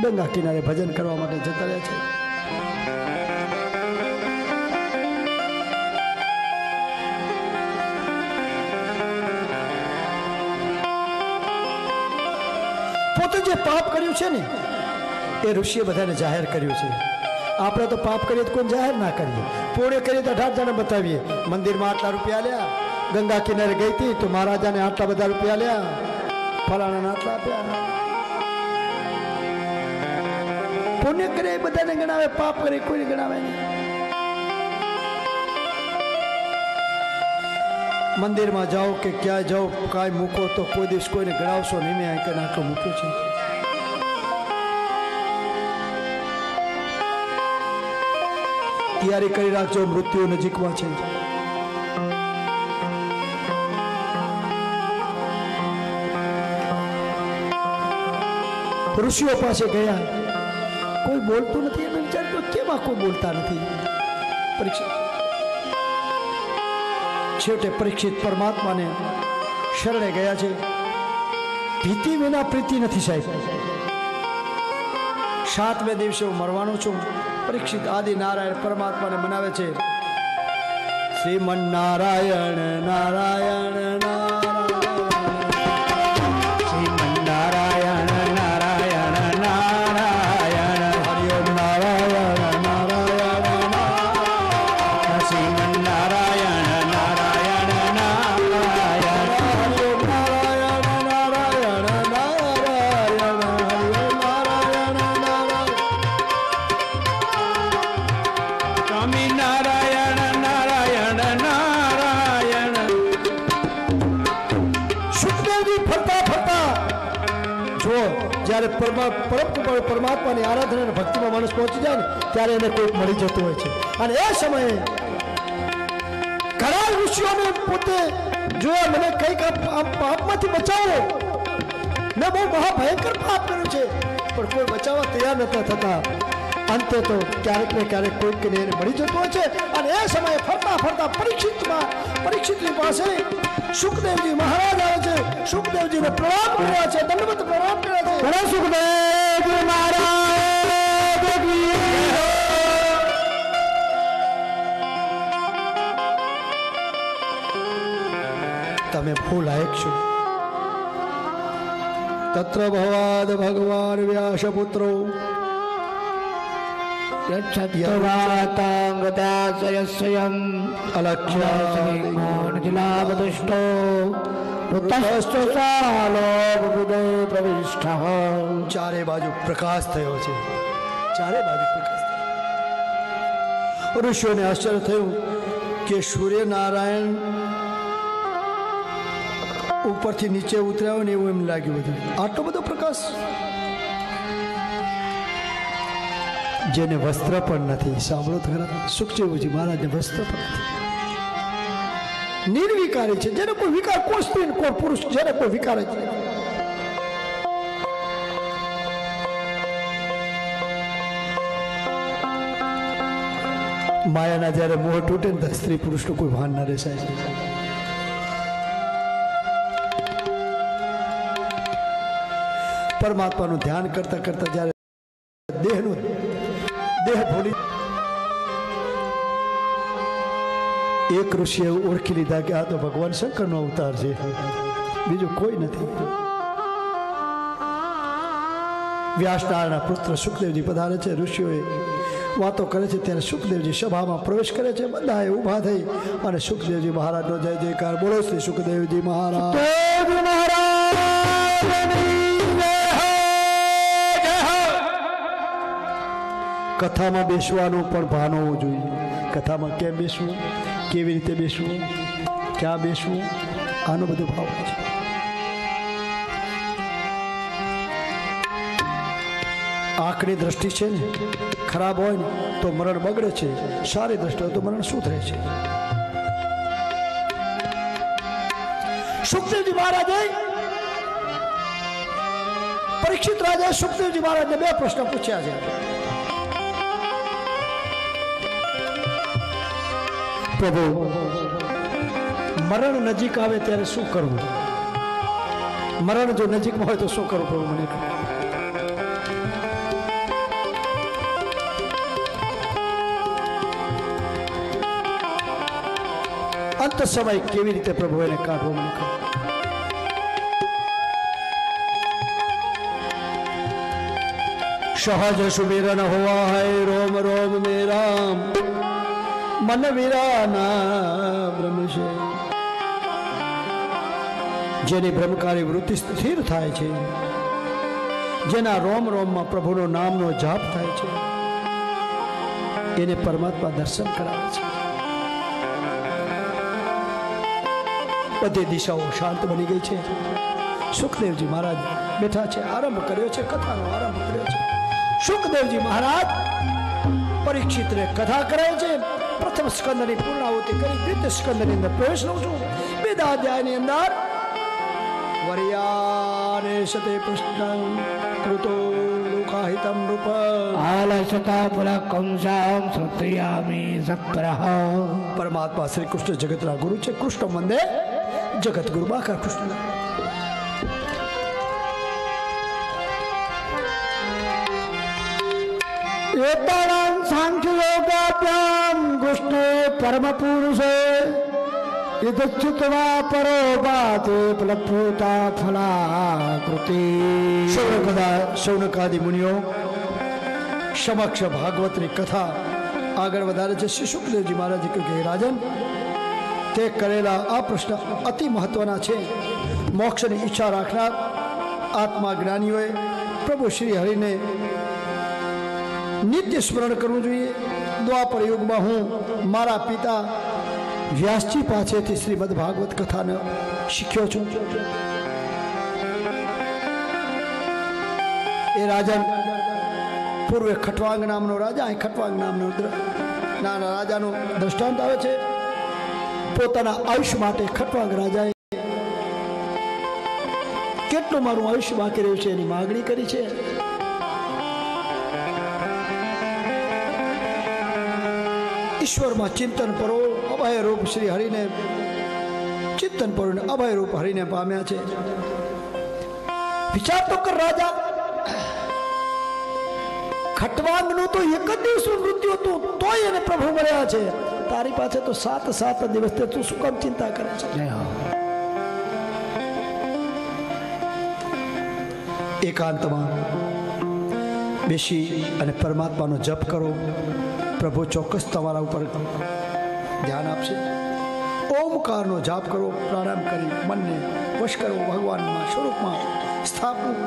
ગંગા કિનારે ભજન કરવા માટે જતા રહ્યા છે. પોતે જે પાપ કર્યું છે ને, એ ઋષિએ બધાને જાહેર કર્યું છે. આપણે તો પાપ કરીએ તો કોઈ જાહેર ના કરીએ. પૂર્ણ કરીએ તો અઢાર જણા બતાવીએ. મંદિરમાં આટલા રૂપિયા લ્યા ગંગા કિનારે ગઈ હતી તો મહારાજાને આટલા બધા રૂપિયા લ્યા ફલાણાને આટલા આપ્યા. પુણ્ય કરે એ બધાને ગણાવે, પાપ કરે કોઈને ગણાવે નહીં. મંદિરમાં જાઓ કે ક્યાંય જાઓ, કાંઈ મૂકો તો કોઈ દિવસ કોઈને ગણાવશો નહીં. મેં કે આટલું મૂક્યું છે. તૈયારી કરી રાખજો, મૃત્યુ નજીકમાં છે. ઋષિઓ પાસે ગયા. કોઈ બોલતું નથી, એમ વિચાર્યું કેમ કોઈ બોલતા નથી? પરીક્ષિત. છેવટે પરીક્ષિત પરમાત્માને શરણે ગયા છે. ભીતિ વિના પ્રીતિ નથી સાહેબ. સાતમે દિવસે હું મરવાનો છું. પરીક્ષિત આદિ નારાયણ પરમાત્માને મનાવે છે. શ્રીમન નારાયણ નારાયણ શ્રીમન્નારાયણ આરાધના અને ભક્તિમાં માણસ પહોંચી જાય ને, ત્યારે એને કોઈક મળી જતું હોય છે. અને એ સમયે ઘણા ઋષિઓને પોતે જોયા, મને કંઈક પાપમાંથી બચાવો. મેં બહુ મહાભયંકર પાપ કર્યું છે, પણ કોઈ બચાવવા તૈયાર નતા થતા. અંતે તો ક્યારેક ને ક્યારેક કોઈક ને એને મળી જતું હોય છે. અને એ સમયે ફરતા ફરતા પરીક્ષિતમાં, પરીક્ષિતની પાસે સુખદેવજી મહારાજ આવે છે. સુખદેવજીને પ્રણામ કર્યા છે, દંડવત પ્રણામ કર્યા છે. સુખદેવ મહારાજ. તમે ફૂલ લાયક છો તત્ર ભવાદ ભગવાન વ્યાસપુત્રો યચ્છત્વાતાંગદાસયસ્વયં અલક્ષ્ય અલક્ષ્યોનજિલાવદુષ્ટો વૃત્તશ્ચ સાલો બુદે પ્રવિષ્ટઃ ચારે બાજુ પ્રકાશ થયો છે ચારે બાજુ પ્રકાશ થયો ઋષિઓને આશ્ચર્ય થયું કે સૂર્યનારાયણ ઉપરથી નીચે ઉતર્યા હોય ને એવું એમ લાગ્યું બધું. આટલો બધો પ્રકાશ? જેને વસ્ત્ર પણ નથી. સાંભળો ખરા. સુખદેવજી મહારાજને વસ્ત્ર પણ નથી. નિર્વિકારી છે. જેને કોઈ વિકાર કોઈ સ્ત્રી કોઈ પુરુષ જેને કોઈ વિકાર જ માયાના જ્યારે મોહ તૂટે ને સ્ત્રી પુરુષનું કોઈ ભાન ના રહે સાહેબ પરમાત્માનું ધ્યાન કરતા કરતા જ્યારે દેહનું દેહ ભૂલી એક ઋષિએ ઓળખી લીધા કે આ તો ભગવાન શંકરનો અવતાર છે. બીજું કોઈ નથી. વ્યાસનારાયણના પુત્ર સુખદેવજી પધારે છે. ઋષિઓએ વાતો કરે છે. ત્યારે સુખદેવજી સભામાં પ્રવેશ કરે છે. બધાએ ઊભા થઈ અને સુખદેવજી મહારાજનો જય જયકાર બોલો. શ્રી સુખદેવજી મહારાજ. સુખદેવજી કથામાં બેસવાનું પણ ભાન હોવું જોઈએ. કથામાં કેમ બેસવું? કેવી રીતે બેસવું? ક્યાં બેસવું? આનો બધો ભાવ છે. આંખની દ્રષ્ટિ છે ને, ખરાબ હોય ને, તો મરણ બગડે છે. સારી દ્રષ્ટિ હોય તો મરણ સુધરે છે. સુખદેવજી મહારાજે પરીક્ષિત રાજાએ સુખદેવજી મહારાજને બે પ્રશ્ન પૂછ્યા છે. પ્રભુ, મરણ નજીક આવે ત્યારે શું કરવું? મરણ જો નજીકમાં હોય તો શું કરવું પ્રભુ મને અંત સમય કેવી રીતે પ્રભુ એને કાઢવો મને ખબર સહજ સુમેરન હોવા હૈ રોમ રોમ મેરામ. મન વિરાના બ્રહ્મ છે. જેની ભ્રમકારી વૃત્તિ સ્થિર થાય છે. જેના રોમ રોમમાં પ્રભુનો નામનો જાપ થાય છે. એને પરમાત્મા દર્શન કરાવે છે. બધી દિશાઓ શાંત બની ગઈ છે. સુખદેવજી મહારાજ બેઠા છે. આરંભ કર્યો છે. કથાનો આરંભ કર્યો છે. સુખદેવજી મહારાજ પરીક્ષિતને કથા કરે છે. પ્રથમ સ્કંદની પૂર્ણાહુતિ કરી? દ્વિતીય સ્કંદની અંદર પ્રવેશ લઉં છું. બીજા અધ્યાયની અંદર વર્યાને સતે પ્રશ્ન કૃતો લોકાહિતમ નૃપ આલસતા પુલકંસામ શ્રોત્રિયામિ સત્રહ પરમાત્મા શ્રી કૃષ્ણ જગતના ગુરુ છે. કૃષ્ણ મંદે જગત ગુરુ બાકા કૃષ્ણ એતાણામ સાંખ્ય યોગાભ્યામ કૃષ્ણે પરમ પુરુષે ઇદચ્યુતવા પરો બાતે ફલભૂતા ફલાકૃતિ. સૌનકદા સમક્ષ ભાગવતની કથા આગળ વધારે છે. શ્રી સુખદેવજી મહારાજે કહ્યું તે કરેલા આ પ્રશ્ન અતિ મહત્વના છે. મોક્ષની ઈચ્છા રાખનાર આત્મા જ્ઞાનીઓએ પ્રભુ શ્રી હરિને નિત્ય સ્મરણ કરવું જોઈએ. દ્વાપર યુગમાં હું મારા પિતા વ્યાસજી પાસેથી શ્રીમદ ભાગવત કથાને શીખ્યો છું. એ રાજન પૂર્વે ખટવાંગ નામનો રાજા, અહીં ખટવાંગ નામનો નાના રાજાનું દ્રષ્ટાંત આવે છે. પોતાના આયુષ્ય માટે ખટવાંગ રાજાએ કેટલું મારું આયુષ્ય બાકી રહ્યું છે એની માગણી કરી છે. ઈશ્વરમાં ચિંતન કરો. અભય રૂપ શ્રી હરિને ચિંતન પરો અભય રૂપ હરિને પામ્યા છે. વિચાર તો કર રાજા. ખટવાંગનું તો એક જ દિવસનું મૃત્યુ હતું તોય એને પ્રભુ મળ્યા છે. તારી પાસે તો સાત સાત દિવસ તું શું કામ ચિંતા કરે છે? એકાંતમાં બેસી અને પરમાત્માનો જપ કરો. પ્રભુ ચોક્કસ તમારા ઉપર ધ્યાન આપશે ઓમકારનો જાપ કરો પ્રાણાયામ કરી મનને વશ કરો ભગવાનના સ્વરૂપમાં સ્થાપવું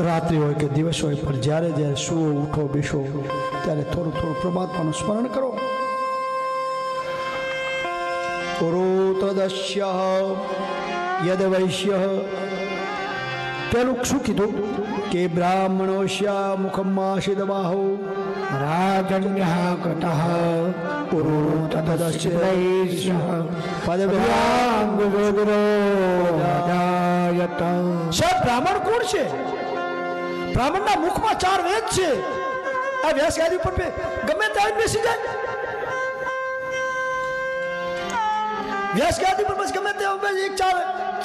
રાત્રિ હોય કે દિવસ હોય પણ જ્યારે જ્યારે સુવો ઉઠો બેસો ત્યારે થોડું થોડું પરમાત્માનું સ્મરણ કરો પુરોતદસ્ય યદ પેલું શું કીધું કે બ્રાહ્મણો બ્રાહ્મણોશ્ય મુખમાશિદ બાહો રાજન્ય કૃત પુરોતદસ્ય સાહેબ બ્રાહ્મણ કોણ છે બ્રાહ્મણના મુખમાં ચાર વેદ છે આ વ્યાસ ગાદી ઉપર ગમે ત્યાં બેસી જાય વ્યાસ ગાદી પર બસ ગમે તે એક ચાર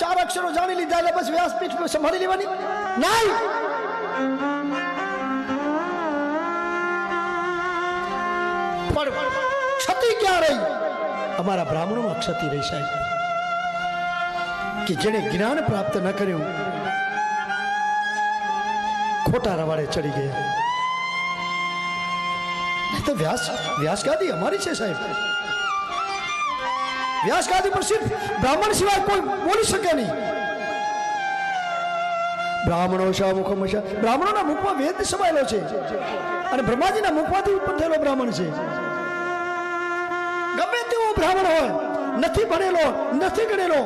ચાર અક્ષરો જાણી લીધા એટલે બસ વ્યાસપીઠ સંભાળી લેવાની. નહીં પણ ક્ષતિ ક્યાં રહી? અમારા બ્રાહ્મણોમાં ક્ષતિ રહી સાહેબ. કે જેણે જ્ઞાન પ્રાપ્ત ન કર્યું, ખોટા રવાડે ચડી ગયા. તો વ્યાસ વ્યાસ ગાદી અમારી છે સાહેબ. વ્યાસ ગાદી પર સિર્ફ બ્રાહ્મણ સિવાય કોઈ બોલી શકે નહીં. બ્રાહ્મણો શા મુખમ શા બ્રાહ્મણોના મુખમાં વેદ સમાયેલો છે. અને બ્રહ્માજીના મુખમાંથી ઉત્પન્ન થયેલો બ્રાહ્મણ છે. ગમે તેવો બ્રાહ્મણ હોય, નથી ભણેલો, નથી ગણેલો,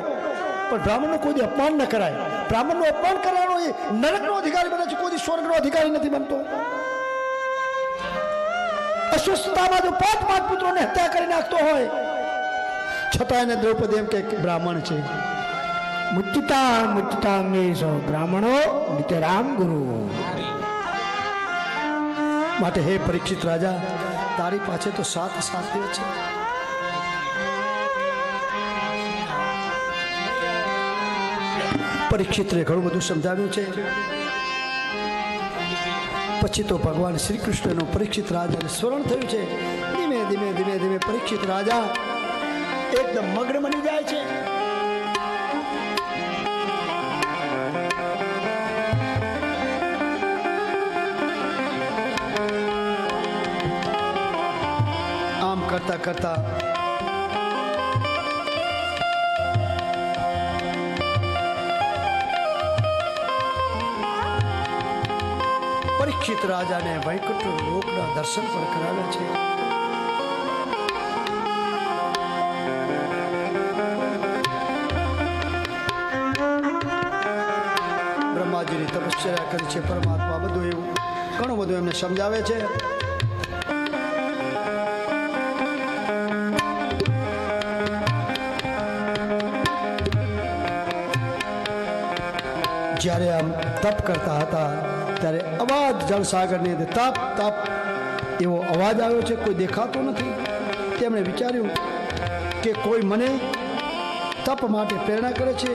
પણ બ્રાહ્મણનું કોઈ અપમાન ન કરાય. બ્રાહ્મણનું અપમાન કરવાનો એ નરકનો અધિકારી બને છે, કોઈ સ્વર્ગનો અધિકારી નથી બનતો. અસ્વસ્થતામાં જો પાંચ પાંચ પુત્રોને હત્યા કરી નાખતો હોય છતાં એને દ્રૌપદી એમ કે બ્રાહ્મણ છે. મુચ્ચતા મુચ્ચતા મે સો બ્રાહ્મણો નિતરામ ગુરુ. માટે હે પરીક્ષિત રાજા તારી પાસે તો સાત સાત દિવસ છે પરીક્ષિતને ઘણું બધું સમજાવ્યું છે. પછી તો ભગવાન શ્રી કૃષ્ણનું પરીક્ષિત રાજાને સ્મરણ થયું છે. ધીમે ધીમે ધીમે ધીમે પરીક્ષિત રાજા એકદમ મગ્ન બની જાય છે. આમ કરતા કરતા પરીક્ષિત રાજાને વૈકુંઠ લોકના દર્શન પણ કરાવ્યા છે. તપશ્ચર્યા કરી છે પરમાત્મા બધું એવું. ઘણું બધું એમને સમજાવે છે. જ્યારે આમ તપ કરતા હતા, ત્યારે અવાજ જળસાગરની અંદર તપ તપ એવો અવાજ આવ્યો છે, કોઈ દેખાતો નથી. તેમણે વિચાર્યું કે કોઈ મને તપ માટે પ્રેરણા કરે છે.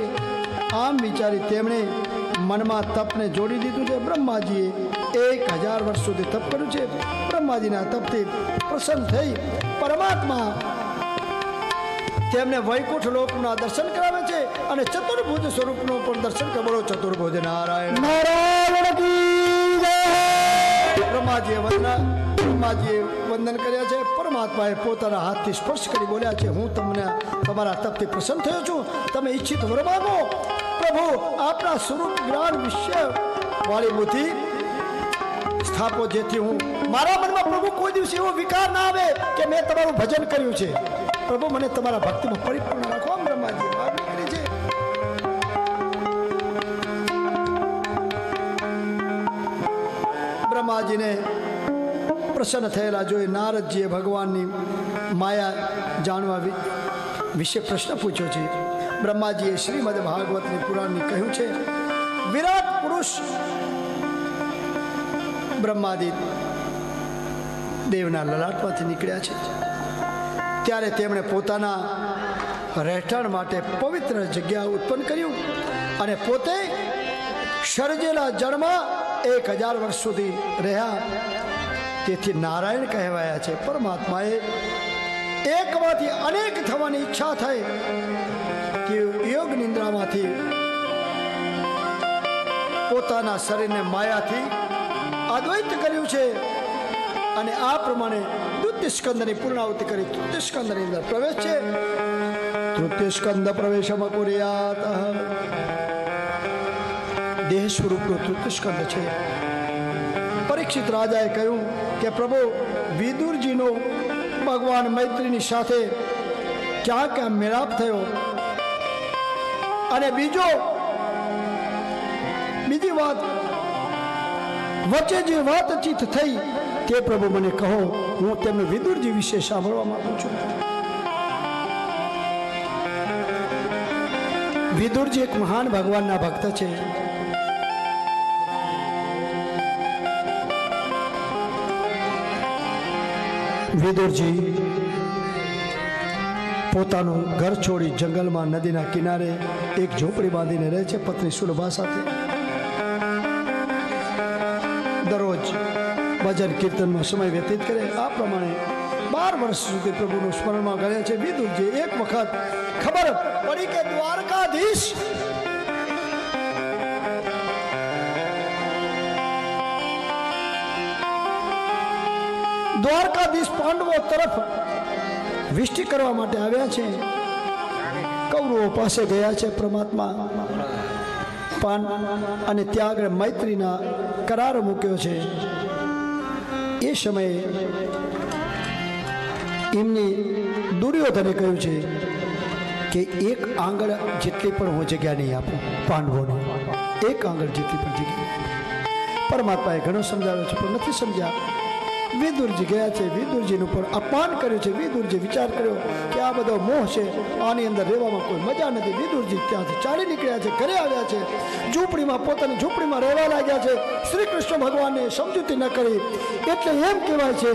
આમ વિચારી તેમણે મનમાં તપને જોડી દીધું છે બ્રહ્માજીએ. એક હજાર વર્ષ સુધી તપ કર્યું છે. બ્રહ્માજીના તપથી પ્રસન્ન થઈ પરમાત્મા તેમને વૈકુંઠ લોકના દર્શન કરાવે છે અને ચતુર્ભુજ સ્વરૂપનું પણ દર્શન કરે ચતુર્ભુજ નારાયણ. નારાયણ બ્રહ્માજીએ વંદના બ્રહ્માજીએ વંદન કર્યા છે. પરમાત્માએ પોતાના હાથથી સ્પર્શ કરી બોલ્યા છે. હું તમને તમારા તપથી પ્રસન્ન થયો છું. તમે ઈચ્છિત વર માગો પ્રભુ આપણા સ્વરૂપ જ્ઞાન વિશે વાળી બુદ્ધિ સ્થાપો જેથી હું મારા મનમાં પ્રભુ કોઈ દિવસ એવો વિકાર ના આવે કે મેં તમારું ભજન કર્યું છે. પ્રભુ, મને તમારા ભક્તિમાં પરિપૂર્ણ રાખો. બ્રહ્માજી બ્રહ્માજીને પ્રસન્ન થયેલા જોઈ નારદજીએ ભગવાનની માયા જાણવા વિશે પ્રશ્ન પૂછ્યો છે. બ્રહ્માજીએ શ્રીમદ ભાગવતની પુરાણની કહ્યું છે, વિરાટ પુરુષ બ્રહ્માદિત દેવના લલાટમાંથી નીકળ્યા છે. ત્યારે તેમણે પોતાના રહેઠાણ માટે પવિત્ર જગ્યા ઉત્પન્ન કર્યું અને પોતે સર્જેલા જળમાં એક હજાર વર્ષ સુધી રહ્યા. તેથી નારાયણ કહેવાયા છે, પરમાત્માએ એકમાંથી અનેક થવાની ઈચ્છા થઈ. કે યોગ નિંદ્રામાંથી પોતાના શરીરને માયાથી અદ્વૈત કર્યું છે. અને આ પ્રમાણે તૃતીય સ્કંદની પૂર્ણાવૃત્તિ કરી તૃતીય સ્કંદની અંદર પ્રવેશ છે. તૃતીય સ્કંદ પ્રવેશમાં કુર્યાત દેહ સ્વરૂપનો તૃતીય સ્કંદ છે. પરીક્ષિત રાજાએ કહ્યું કે, પ્રભુ, વિદુરજીનો ભગવાન મૈત્રીની સાથે ક્યાં ક્યાં મેળાપ થયો? અને બીજો બીજી વાત વચ્ચે જે વાતચીત થઈ તે પ્રભુ મને કહો, હું તેમને વિદુરજી વિશે સાંભળવા માંગુ છું. વિદુરજી એક મહાન ભગવાનના ભક્ત છે. વિદુરજી પોતાનું ઘર છોડી જંગલમાં નદીના કિનારે એક ઝોપડી બાંધીને રહે છે પત્ની સુલભા સાથે. દરરોજ ભજન કીર્તનમાં સમય વ્યતીત કરે. આ પ્રમાણે બાર વર્ષ સુધી પ્રભુનું સ્મરણમાં ગયા છે. વિદુરજી, એક વખત ખબર પડી કે દ્વારકાધીશ! દ્વારકાધીશ પાંડવો તરફ વિષ્ટિ કરવા માટે આવ્યા છે. કૌરવો પાસે ગયા છે પરમાત્મા. પાન અને ત્યાં આગળ મૈત્રીના કરાર મૂક્યો છે. એ સમયે એમની દુર્યોધને કહ્યું છે કે એક આંગળ જેટલી પણ હું જગ્યા નહીં આપું, પાંડવોને, એક આંગળ જેટલી પણ જગ્યા. પરમાત્માએ ઘણો સમજાવ્યો છે, પણ નથી સમજ્યા. વિદુરજી ગયા છે. વિદુરજીનું પણ અપમાન કર્યું છે. વિદુરજી વિચાર કર્યો કે આ બધો મોહ છે, આની અંદર રહેવામાં કોઈ મજા નથી. વિદુરજી ત્યાંથી ચાલી નીકળ્યા છે, ઘરે આવ્યા છે. ઝૂંપડીમાં, પોતાની ઝૂંપડીમાં રહેવા લાગ્યા છે. શ્રી કૃષ્ણ ભગવાનને સમજૂતી ન કરી. એટલે એમ કહેવાય છે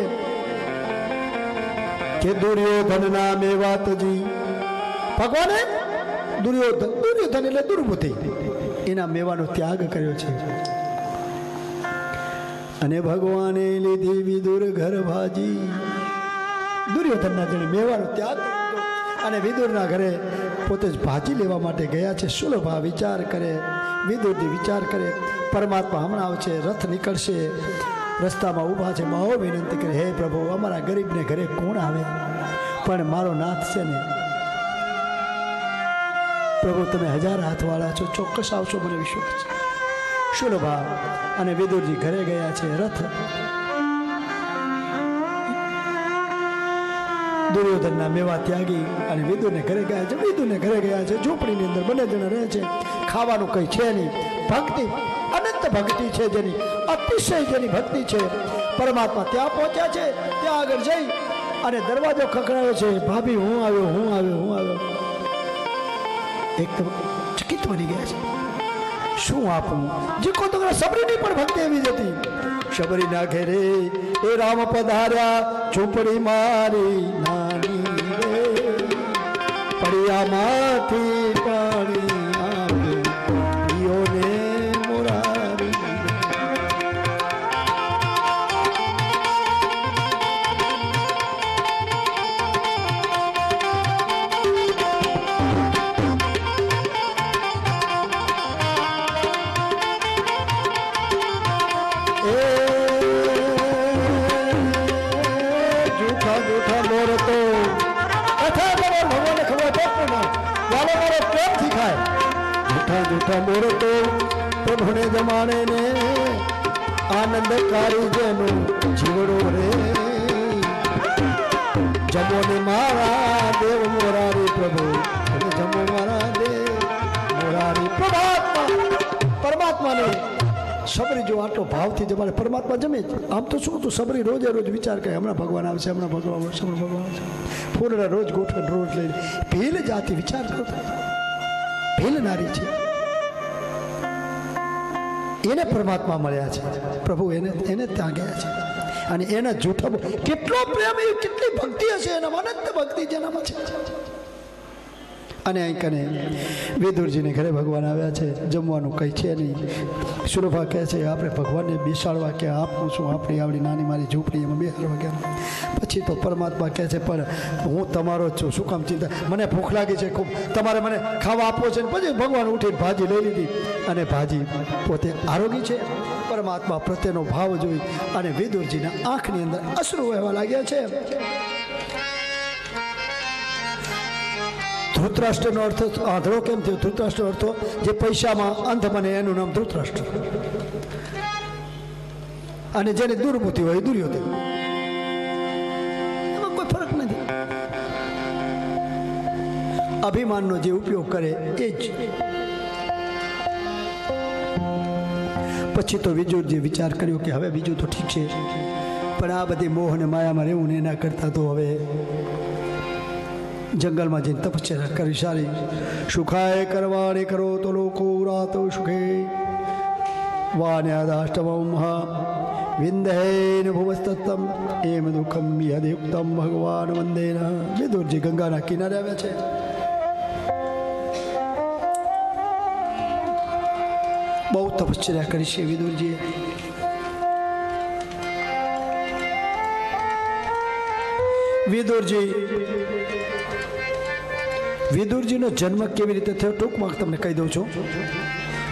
કે દુર્યોધન નામે વાતજી ભગવાને દુર્યોધન દુર્યોધન એટલે દુર્બુદ્ધિ. એના મેવાનો ત્યાગ કર્યો છે. અને ભગવાને લીધી વિદુર ઘર ભાજી દુર્યોધનના જણે મેવાનો ત્યાગ અને વિદુરના ઘરે પોતે જ ભાજી લેવા માટે ગયા છે. સુલભા વિચાર કરે, વિદુરથી વિચાર કરે, પરમાત્મા હમણાં આવશે, રથ નીકળશે, રસ્તામાં ઊભા છે. બહુ વિનંતી કરે, હે પ્રભુ, અમારા ગરીબને ઘરે કોણ આવે? પણ મારો નાથ છે ને. પ્રભુ, તમે હજાર હાથવાળા છો, ચોક્કસ આવશો મને વિશ્વાસ છે. શુલભા અને વિદુરજી ઘરે ગયા છે રથ. દુર્યોધનના મેવા ત્યાગી અને વિદુરને ઘરે ગયા છે. વિદુરને ઘરે ગયા છે. ઝૂંપડીની અંદર બંને જણા રહે છે. ખાવાનું કંઈ છે નહીં. ભક્તિ, અનંત ભક્તિ છે જેની, અતિશય જેની ભક્તિ છે. પરમાત્મા ત્યાં પહોંચ્યા છે. ત્યાં આગળ જઈ અને દરવાજો ખખડાવે છે. ભાભી, હું આવ્યો હું આવ્યો હું આવ્યો. એક ચકિત બની ગયા છે. શું આપું જીકો તો સબરીની પણ ભક્તિ એવી જ હતી. શબરી ના ઘેરે એ રામ પધાર્યા, ઝૂંપડી મારી નાની રે. પડિયામાંથી પાણી જમાડે ને આનંદકારી જેનું જીવડો રે. જમો ને મારા દેવ મોરારી પ્રભુ તમે જમો મારા દેવ મોરારી પરમાત્મા પરમાત્માને સબરી જો આટલો ભાવથી જમાડે પરમાત્મા જમે આમ તો શું તું સબરી રોજે રોજ વિચાર કરે, હમણાં ભગવાન આવશે, હમણાં ભગવાન આવશે, હમણાં ભગવાન આવશે. ફૂલના રોજ ગોઠવણ રોજ લઈને. ભીલ જાતિ વિચાર કરો ભીલ નારી છે. એને પરમાત્મા મળ્યા છે. પ્રભુ એને એને ત્યાં ગયા છે. અને એના જૂઠો કેટલો પ્રેમ, એ કેટલી ભક્તિ હશે એનામાં અનંત ભક્તિ જેનામાં છે. અને અહીં કને વેદુરજીને ઘરે ભગવાન આવ્યા છે, જમવાનું કંઈ છે નહીં. સુરભા કહે છે, આપણે ભગવાનને બેસાડવા કે આપું છું આપણી આવડી નાની મારી ઝૂંપડી એમાં બેસાડવા કે પછી તો પરમાત્મા કહે છે, પણ હું તમારો જ છું. શું કામ ચિંતા? મને ભૂખ લાગી છે ખૂબ. તમારે મને ખાવા આપવો છે પછી ભગવાન ઉઠીને ભાજી લઈ લીધી. અને ભાજી પોતે આરોગી છે. પરમાત્મા પ્રત્યેનો ભાવ જોઈ અને વિદુરજીના આંખની અંદર અશ્રુ વહેવા લાગ્યા છે. ધૃતરાષ્ટ્રનો અર્થ આંધળો કેમ થયો? ધૃતરાષ્ટ્ર અર્થ જે પૈસામાં અંધ બને એનું નામ ધૃતરાષ્ટ્ર. અને જેને દુર્બુદ્ધિ હોય દુર્યોધન. એમાં ફરક નથી. અભિમાનનો જે ઉપયોગ કરે એ જ. પછી તો વિજુરજી વિચાર કર્યો કે હવે બીજું તો ઠીક છે. પણ આ બધી મોહ અને માયામાં રહેવું ને એના કરતાં તો હવે જંગલમાં જઈને તપસ્યા કરી સારી સુખાય કરવાને કરો તો લોકો રાતો સુખે વાન્યાદાષ્ટમમ વિંદહેન ભુવસ્તમ એમ દુઃખમ યદયુક્તમ ભગવાન વંદેન વિદુરજી ગંગાના કિનારે આવ્યા છે બહુ તપશ્ચર્યા કરી છે વિદુરજીએ વિદુરજી વિદુરજીનો જન્મ કેવી રીતે થયો, ટૂંકમાં તમને કહી દઉં છું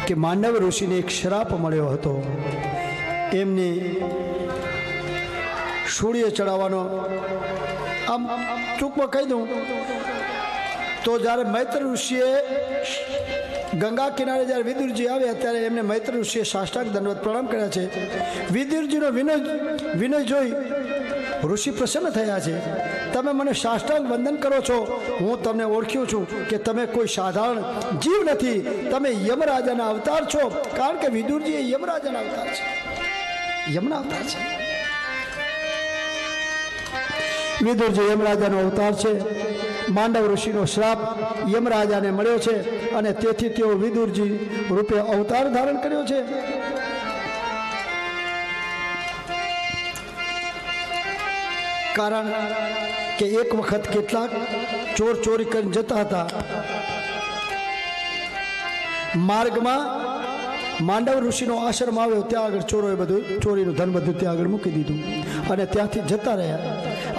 કે માંડવ ઋષિને એક શ્રાપ મળ્યો હતો. એમને સૂર્ય ચડાવવાનો, આમ ટૂંકમાં કહી દઉં તો જ્યારે મૈત્ર ઋષિએ ગંગા કિનારે જ્યારે વિદુરજી આવ્યા ત્યારે એમને મૈત્ર ઋષિએ સાષ્ટાંગ દંડવત પ્રણામ કર્યા છે. વિદુરજીનો વિનય વિનય જોઈ ઋષિ પ્રસન્ન થયા છે. તમે મને સાષ્ટાંગ વંદન કરો છો. હું તમને ઓળખ્યું છું કે તમે કોઈ સાધારણ જીવ નથી. તમે યમરાજાના અવતાર છો. કારણ કે વિદુરજી એ યમરાજાના અવતાર છે. યમના અવતાર છે. વિદુરજી યમરાજાનો અવતાર છે. માંડવ ઋષિનો શ્રાપ યમરાજાને મળ્યો છે અને તેથી તેઓ વિદુરજી રૂપે અવતાર ધારણ કર્યો છે. કારણ કે એક વખત કેટલાક ચોર ચોરી કરીને જતા હતા. માર્ગમાં માંડવ ઋષિનો આશ્રમ આવ્યો, ત્યાં આગળ ચોરોએ બધું, ચોરીનું ધન બધું ત્યાં આગળ મૂકી દીધું. અને ત્યાંથી જતા રહ્યા.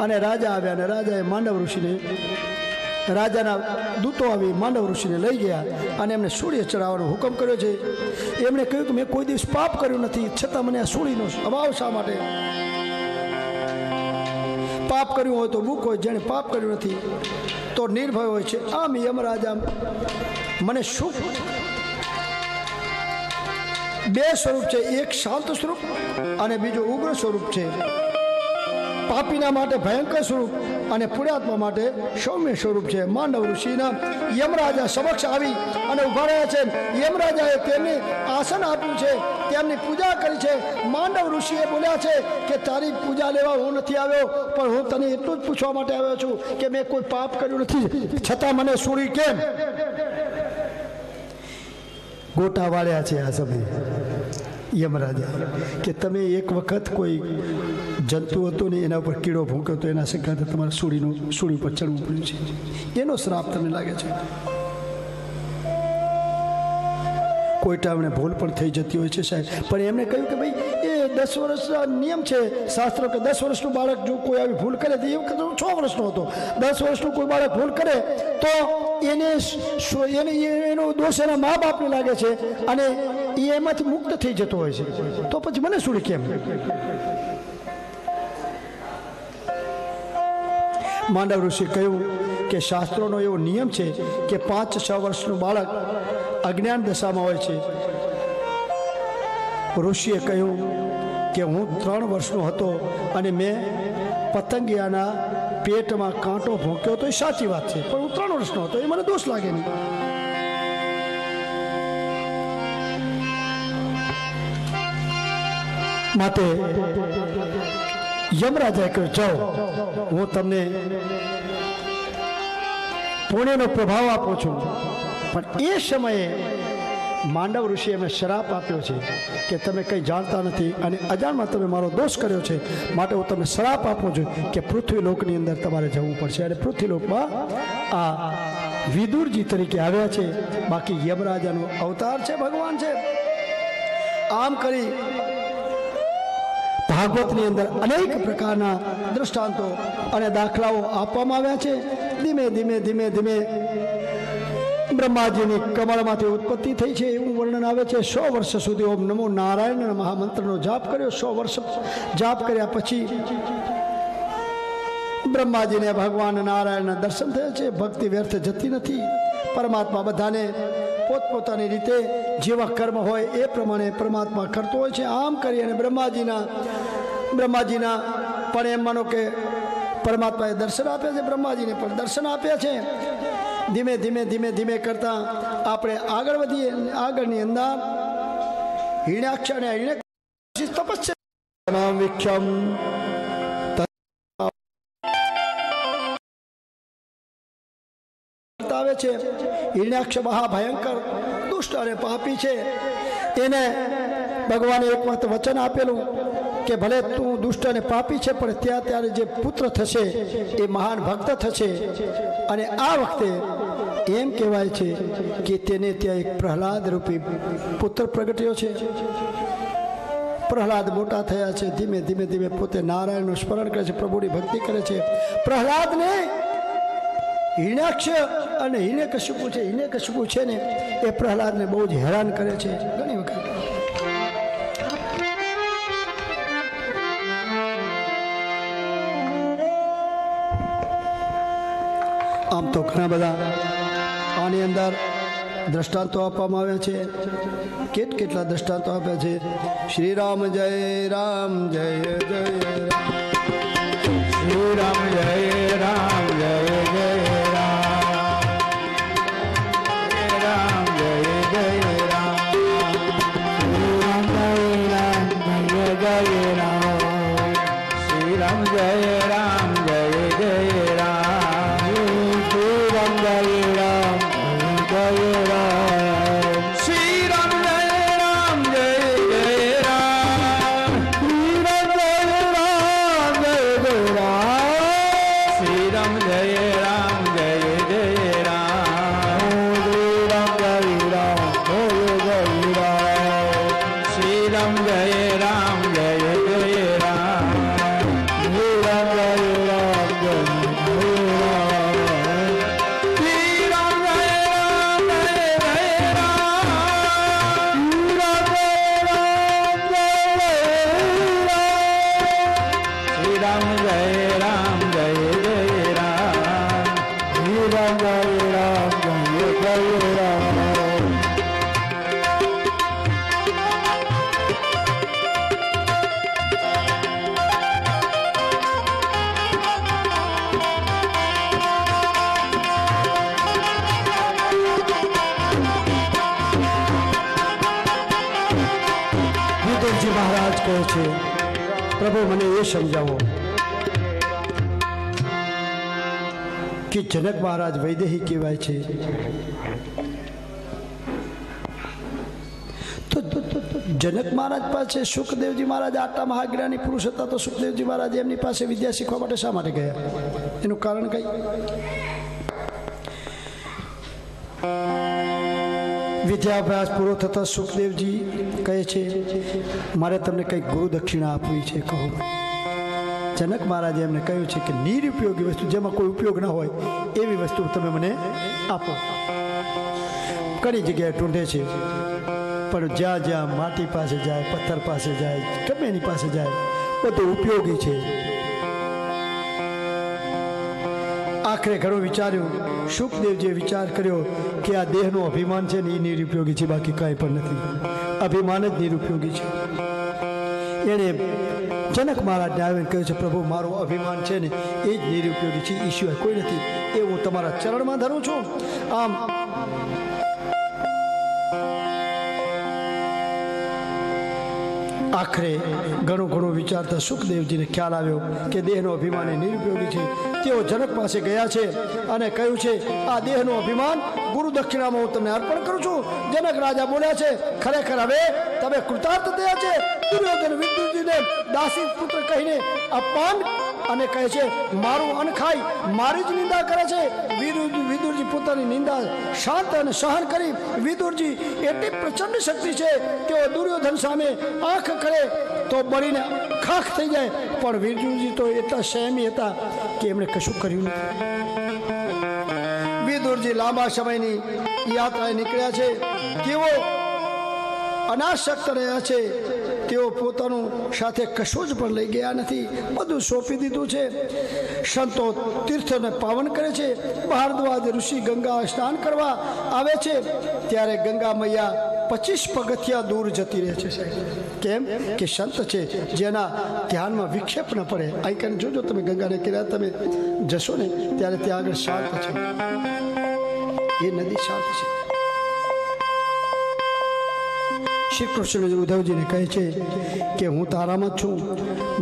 અને રાજા આવ્યા અને રાજાએ માંડવ ઋષિને, રાજાના દૂતો આવી માંડવ ઋષિને લઈ ગયા અને એમને સૂર્ય ચડાવવાનો હુકમ કર્યો છે. એમણે કહ્યું કે મેં કોઈ દિવસ પાપ કર્યું નથી, છતાં મને આ સૂળીનો અભાવ શા માટે? પાપ કર્યું હોય તો ભૂખ હોય જેણે પાપ કર્યું નથી તો નિર્ભય હોય છે. આમ રાજા મને સુખ બે સ્વરૂપ છે. એક શાંત સ્વરૂપ અને બીજું ઉગ્ર સ્વરૂપ છે. પાપીના માટે ભયંકર સ્વરૂપ અને પુણ્યાત્મા માટે સૌમ્ય સ્વરૂપ છે. માંડવ ઋષિના યમરાજા સમક્ષ આવી અને ઊભા રહ્યા છે. યમરાજાએ તેમને આસન આપ્યું છે. તેમની પૂજા કરી છે. માંડવ ઋષિએ બોલ્યા છે કે, તારી પૂજા લેવા હું નથી આવ્યો, પણ હું તને એટલું જ પૂછવા માટે આવ્યો છું કે, મેં કોઈ પાપ કર્યું નથી. છતાં મને સુરી કેમ? ગોટા વાળ્યા છે આ સમયે યમરાજા કે, તમે એક વખત કોઈ જંતુ હતું ને એના ઉપર કીડો ભૂંક્યો હતો એના સંકાતે તમારે સૂળીનું સૂડી ઉપર ચડવું પડ્યું છે. એનો શ્રાપ તમને લાગે છે? કોઈ ટાઈમે ભૂલ પણ થઈ જતી હોય છે સાહેબ. પણ એમણે કહ્યું કે ભાઈ, એ દસ વર્ષના નિયમ છે. શાસ્ત્રો કે દસ વર્ષનું બાળક જો કોઈ આવી ભૂલ કરે, તો એ વખત છ વર્ષનો હતો. દસ વર્ષનું કોઈ બાળક ભૂલ કરે, તો એને એને, એનો દોષ એના મા બાપને લાગે છે અને એ એમાંથી મુક્ત થઈ જતો હોય છે. તો પછી મને શું કેમ માંડવ ઋષિ કહ્યું કે શાસ્ત્રોનો એવો નિયમ છે કે પાંચ છ વર્ષનું બાળક અજ્ઞાન દશામાં હોય છે. ઋષિએ કહ્યું કે હું ત્રણ વર્ષનો હતો અને મેં પતંગિયાના પેટમાં કાંટો ભોંક્યો તો એ સાચી વાત છે, પણ હું ત્રણ વર્ષનો હતો, એ મને દોષ લાગે નહીં. માટે યમરાજાએ કહ્યું જાઓ. હું તમને પુણ્યનો પ્રભાવ આપું છું. પણ એ સમયે માંડવ ઋષિએ મેં શ્રાપ આપ્યો છે કે તમે કંઈ જાણતા નથી અને અજાણમાં તમે મારો દોષ કર્યો છે, માટે હું તમને શ્રાપ આપું છું કે પૃથ્વી લોકની અંદર તમારે જવું પડશે અને પૃથ્વી લોકમાં આ વિદુરજી તરીકે આવ્યા છે. બાકી યમરાજાનો અવતાર છે, ભગવાન છે. આમ કરી ભાગવતની અંદર અનેક પ્રકારના દૃષ્ટાંતો અને દાખલાઓ આપવામાં આવ્યા છે. ધીમે ધીમે ધીમે ધીમે બ્રહ્માજીની કમળમાંથી ઉત્પત્તિ થઈ છે એવું વર્ણન આવે છે. સો વર્ષ સુધી ઓમ નમો નારાયણ મહામંત્રનો જાપ કર્યો. સો વર્ષ જાપ કર્યા પછી બ્રહ્માજીને ભગવાન નારાયણના દર્શન થયા છે. ભક્તિ વ્યર્થ જતી નથી. પરમાત્મા બધાને પોતપોતાની રીતે જેવા કર્મ હોય એ પ્રમાણે પરમાત્મા કરતો હોય છે. આમ કરી અને બ્રહ્માજીના બ્રહ્માજીના, પણ એમ માનો કે પરમાત્માએ દર્શન આપ્યા છે, બ્રહ્માજીને પણ દર્શન આપ્યા છે. ધીમે ધીમે ધીમે ધીમે કરતા આપણે આગળ વધીએ, આગળની અંદર હિણાક્ષ અને હિણે તપસ્યા. વિક્ષમ આવે છે. હિરણ્યાક્ષ મહાભયંકર, દુષ્ટ અને પાપી છે. એને ભગવાને એક વખત વચન આપેલું કે ભલે તું દુષ્ટ અને પાપી છે, પણ ત્યાં ત્યારે જે પુત્ર થશે, એ મહાન ભક્ત થશે. અને આ વખતે એમ કહેવાય છે કે તેને ત્યાં એક પ્રહલાદ રૂપી પુત્ર પ્રગટ્યો છે. પ્રહલાદ મોટા થયા છે, ધીમે ધીમે ધીમે પોતે નારાયણનું સ્મરણ કરે છે, પ્રભુની ભક્તિ કરે છે. પ્રહલાદને હિણાક્ષ અને હિણે કશુકુ છે હિણે કશુકુ છે ને એ પ્રહલાદને બહુ જ હેરાન કરે છે ઘણી વખત. આમ તો ઘણા બધા આની અંદર દ્રષ્ટાંતો આપવામાં આવ્યા છે. કેટ કેટલા દ્રષ્ટાંતો આપ્યા છે? શ્રી રામ જય રામ, જય જય રામ. શ્રી રામ જય રામ. સમજાવો. કે જનક મહારાજ વૈદેહી કહેવાય છે? તો જનક મહારાજ પાસે સુખદેવજી મહારાજ આટલા મહાજ્ઞાની પુરુષ હતા તો સુખદેવજી મહારાજ એમની પાસે વિદ્યા શીખવા માટે શા માટે ગયા? એનું કારણ કઈ? વિદ્યાભ્યાસ પૂરો થતાં સુખદેવજી કહે છે, મારે તમને કંઈક ગુરુ દક્ષિણા આપવી છે, કહો. જનક મહારાજે એમને કહ્યું છે કે નિરુપયોગી વસ્તુ જેમાં કોઈ ઉપયોગ ના હોય, એવી વસ્તુ તમે મને આપો. ઘણી જગ્યાએ ઢૂંઢે છે, પણ જ્યાં જ્યાં માટી પાસે જાય, પથ્થર પાસે જાય, ગમે એની પાસે જાય, બધું ઉપયોગી છે. આખરે ઘણું વિચાર્યું, સુખદેવજીએ વિચાર કર્યો કે આ દેહનું અભિમાન છે ને એ નિરુપયોગી છે, બાકી કાંઈ પણ નથી. અભિમાન જ નિરુપયોગી છે. એણે જનક મહારાજને આવીને કહ્યું છે, પ્રભુ, મારું અભિમાન છે ને એ જ નિરુપયોગી છે એ સિવાય કોઈ નથી. એ હું તમારા ચરણમાં ધરું છું. આમ આખરે ઘણું ઘણું વિચારતા સુખદેવજીને ખ્યાલ આવ્યો કે દેહનો અભિમાન એ નિરુપયોગી છે. તેઓ જનક પાસે ગયા છે અને કહ્યું છે, આ દેહનું અભિમાન ગુરુ દક્ષિણામાં હું તમને અર્પણ કરું છું. જનક રાજા બોલ્યા છે, ખરેખર હવે તમે કૃતાર્થ થયા છે. દુર્યોધન વિદ્યુજીને દાસી પુત્ર કહીને, અપમાન, અને કહે છે, મારું અન્ન ખાઈ મારી જ નિંદા કરે છે. વિદુરજી પોતાની નિંદા શાંત અને સહન કરી વિદુરજી એટલી પ્રચંડ શક્તિ છે તેઓ દુર્યોધન સામે આંખ કરે તો બળીને ખાખ થઈ જાય. પણ વિદુરજી તો એટલા સહેમી હતા કે એમણે કશું કર્યું નથી. વિદુરજી લાંબા સમયની યાત્રાએ નીકળ્યા છે. તેઓ અનાશક્ત રહ્યા છે. તેઓ પોતાનું સાથે કશું જ પણ લઈ ગયા નથી. બધું સોંપી દીધું છે. સંતો તીર્થને પાવન કરે છે. ભારદ્વાજ ઋષિ ગંગા સ્નાન કરવા આવે છે. ત્યારે ગંગા મૈયા પચીસ પગથિયા દૂર જતી રહે છે કેમ? કે સંત છે, જેના ધ્યાનમાં વિક્ષેપ ન પડે. અહીં કરીને જોજો તમે ગંગાને કિનારે તમે જશો ને, ત્યારે ત્યાં આગળ શાંત છે. એ નદી શાંત છે. શ્રી કૃષ્ણ ઉદ્ધવજીને કહે છે કે હું તારામાં છું,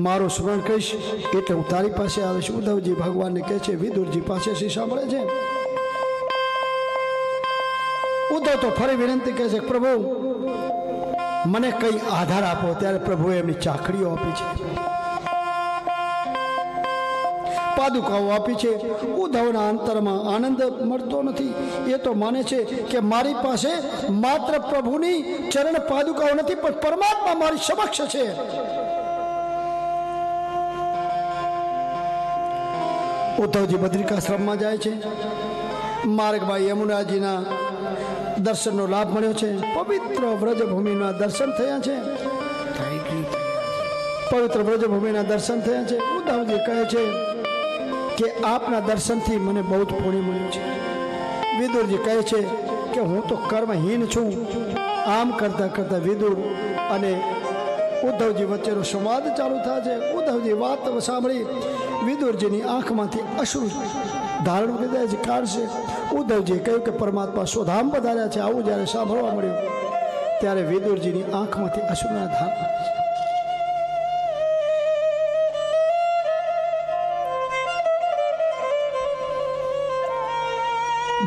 મારું સ્મરણ કહીશ એટલે હું તારી પાસે આવીશ. ઉદ્ધવજી ભગવાનને કહે છે, વિદુરજી પાસે શી સાંભળે છે. ઉદ્ધવ તો ફરી વિનંતી કહે છે, પ્રભુ, મને કઈ આધાર આપો. ત્યારે પ્રભુએ એમની ચાકડીઓ આપી છે. પાદુકાઓ આપી છે. ઉદ્ધવના અંતરમાં આનંદ મળતો નથી. એ તો માને છે કે મારી પાસે માત્ર પ્રભુની ચરણ પાદુકાઓ નથી, પણ પરમાત્મા મારી સમક્ષ છે. ઉદ્ધવજી બદ્રિકાશ્રમમાં જાય છે. માર્ગમાં યમુનાજીના દર્શનનો લાભ મળ્યો છે. પવિત્ર વ્રજભૂમિના દર્શન થયા છે. પવિત્ર વ્રજભૂમિના દર્શન થયા છે. ઉદ્ધવજી કહે છે કે આપના દર્શનથી મને બહુ જ પુણ્ય મળ્યું છે. વિદુરજી કહે છે કે હું તો કર્મહીન છું. આમ કરતાં કરતાં વિદુર અને ઉદ્ધવજી વચ્ચેનો સંવાદ ચાલુ થાય છે. ઉદ્ધવજી વાત સાંભળી. વિદુરજીની આંખમાંથી અશ્રુ ધારણ કરી દે છે, કાઢશે. ઉદ્ધવજીએ કહ્યું કે પરમાત્મા સ્વધામ વધાર્યા છે. આવું જ્યારે સાંભળવા મળ્યું, ત્યારે વિદુરજીની આંખમાંથી અશ્રુના ધાર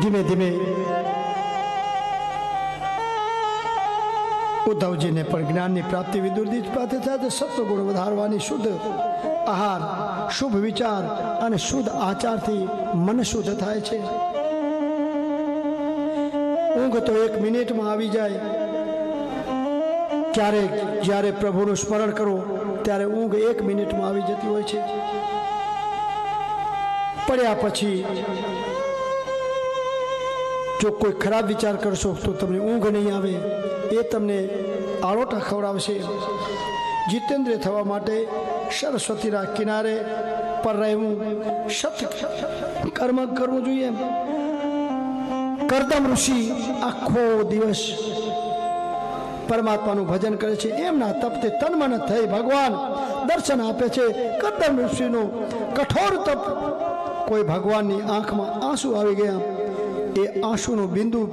ધીમે ધીમે ઉદ્ધવજીને પણ જ્ઞાનની પ્રાપ્તિ વિદુરજી પ્રાપ્તિ થાય સત્વગુણ વધારવાની શુદ્ધ આહાર, શુભ વિચાર અને શુદ્ધ આચારથી મન શુદ્ધ થાય છે. ઊંઘ તો એક મિનિટમાં આવી જાય. ક્યારેક જ્યારે પ્રભુનું સ્મરણ કરો, ત્યારે ઊંઘ એક મિનિટમાં આવી જતી હોય છે. પડ્યા પછી જો કોઈ ખરાબ વિચાર કરશો, તો તમને ઊંઘ નહીં આવે. એ તમને આળોટા ખવડાવશે. જીતેન્દ્રિય થવા માટે સરસ્વતીના કિનારે પર રહેવું સત કર્મ કરવું જોઈએ. કરદમ ઋષિ આખો દિવસ પરમાત્માનું ભજન કરે છે. એમના તપતે તન્મન થઈ ભગવાન દર્શન આપે છે. કરદમ ઋષિનું કઠોર તપ કોઈ ભગવાનની આંખમાં આંસુ આવી ગયા. એ આંસુનું બિંદુ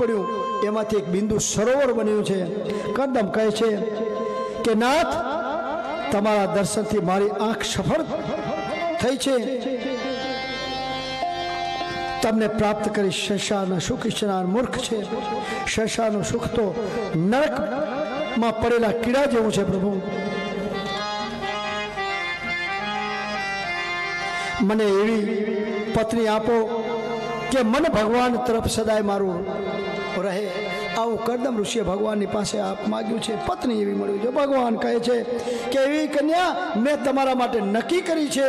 પડ્યું. એમાંથી એક બિંદુ સરોવર બન્યું છે. કરદમ કહે છે કે, નાથ, તમારા દર્શનથી મારી આંખ સફળ થઈ છે. તમને પ્રાપ્ત કરી શશાના સુખ ઈચ્છનાર મૂર્ખ છે. શશાનું સુખ તો નરકમાં પડેલા કીડા જેવું છે, પ્રભુ. મને એવી પત્ની આપો કે મન ભગવાન તરફ સદાય મારું રહે. આવું કરદમ ઋષિએ ભગવાનની પાસે આપ માગ્યું છે. પત્ની એવી મળ્યું છે ભગવાન કહે છે કે, એવી કન્યા મેં તમારા માટે નક્કી કરી છે.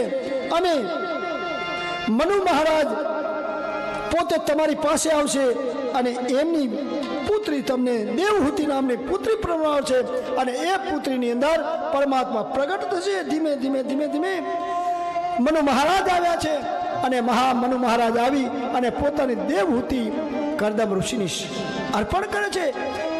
અને મનુ મહારાજ પોતે તમારી પાસે આવશે અને એમની પુત્રી તમને દેવહૂતિ નામની પુત્રી પ્રમાણશે અને એ પુત્રીની અંદર પરમાત્મા પ્રગટ થશે. ધીમે ધીમે ધીમે ધીમે મનુ મહારાજ આવ્યા છે. અને મહા મનુ મહારાજ આવી અને પોતાની દેવહૂતિ કરદમ ઋષિની અર્પણ કરે છે.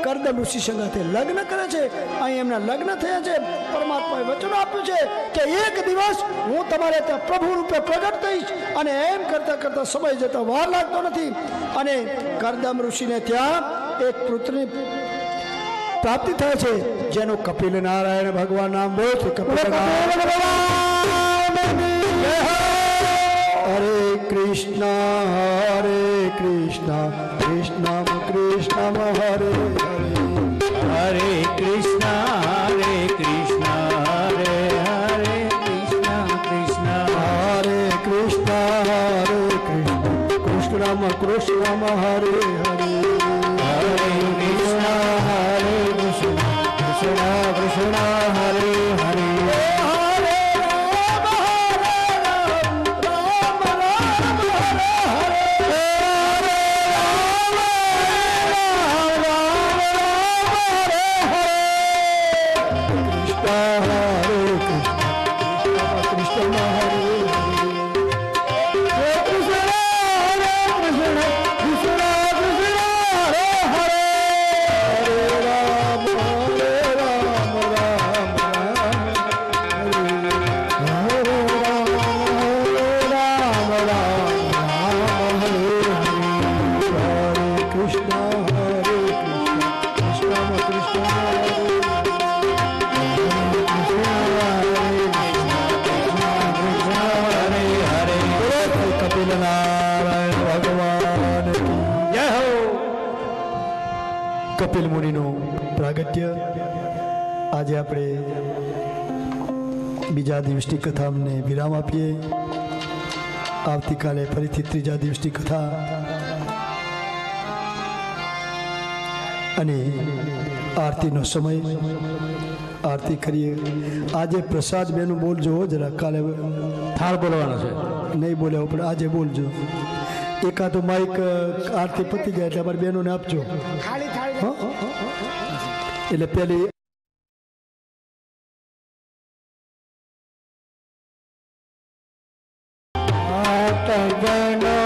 કરદમ ઋષિ સંગાથે લગ્ન કરે છે. અહીં એમના લગ્ન થયા છે. પરમાત્માએ વચન આપ્યું છે કે એક દિવસ હું તમારે ત્યાં પ્રભુ રૂપે પ્રગટ થઈશ અને એમ કરતા કરતા સમય જતો વાર લાગતો નથી. અને કરદમ ઋષિને ત્યાં એક પુત્રની પ્રાપ્તિ થાય છે. જેનું કપિલ નારાયણ ભગવાન નામ બોલ. કપિલ નારાયણ. હરે કૃષ્ણ હરે કૃષ્ણ કૃષ્ણ કૃષ્ણ હરે હરે હરે કૃષ્ણ હરે કૃષ્ણ હરે હરે કૃષ્ણ કૃષ્ણ હરે કૃષ્ણ હરે કૃષ્ણ કૃષ્ણ કૃષ્ણ હરે હરે હરે કૃષ્ણ હરે કૃષ્ણ કૃષ્ણ કૃષ્ણ બીજા દિવસની કથા અમને વિરામ આપીએ. આવતીકાલે ફરીથી ત્રીજા દિવસની કથા. અને આરતીનો સમય. આરતી કરીએ. આજે પ્રસાદ બેનું બોલજો જરા કાલે થાળ બોલવાનો છે. નહીં બોલ્યા પણ આજે બોલજો. એકાદું માઇક આરતી પતી જાય એટલે અમારી બહેનોને આપજો. એટલે પેલી burn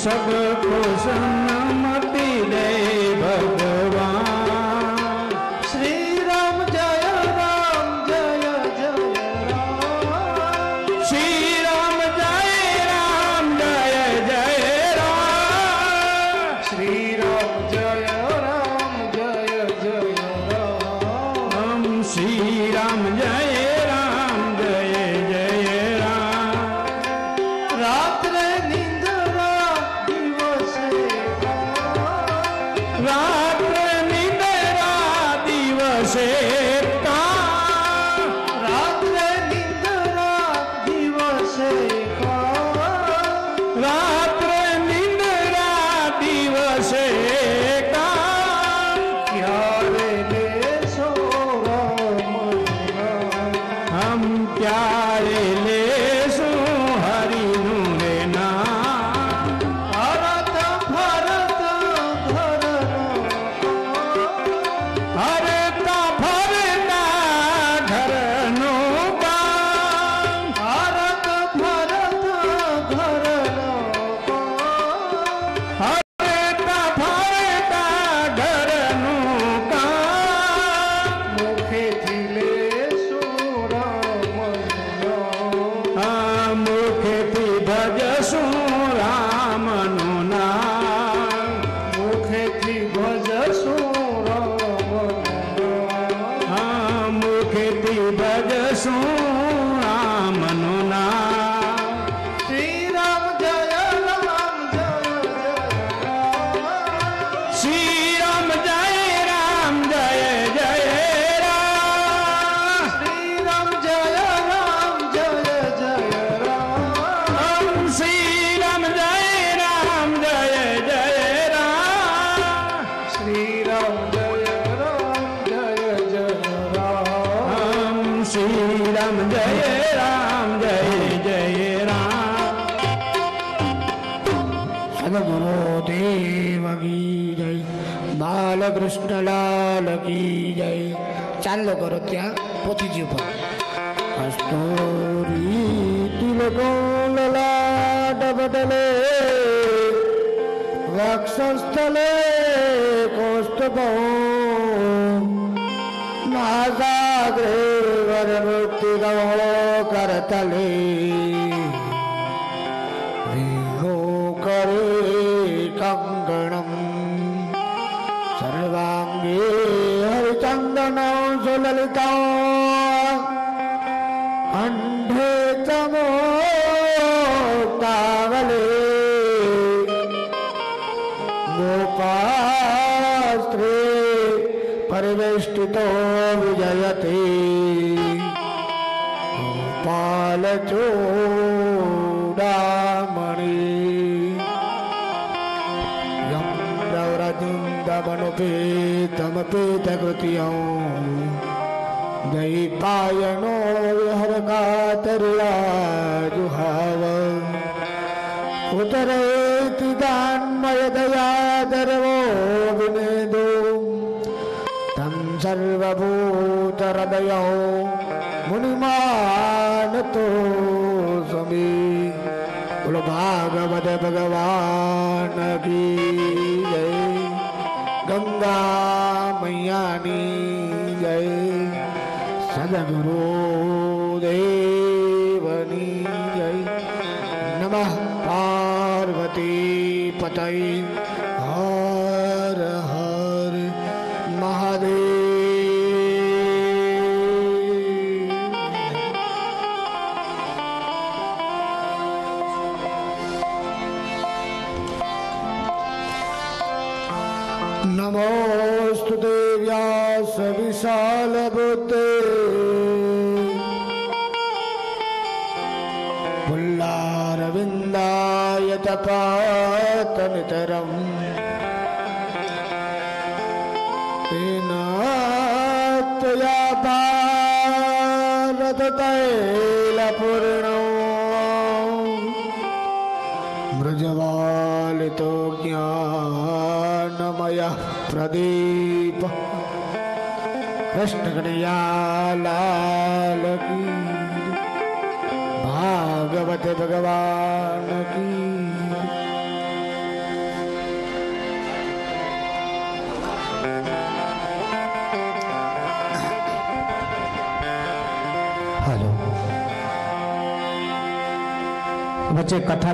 ભગવાન સબકો સન્મતિ દે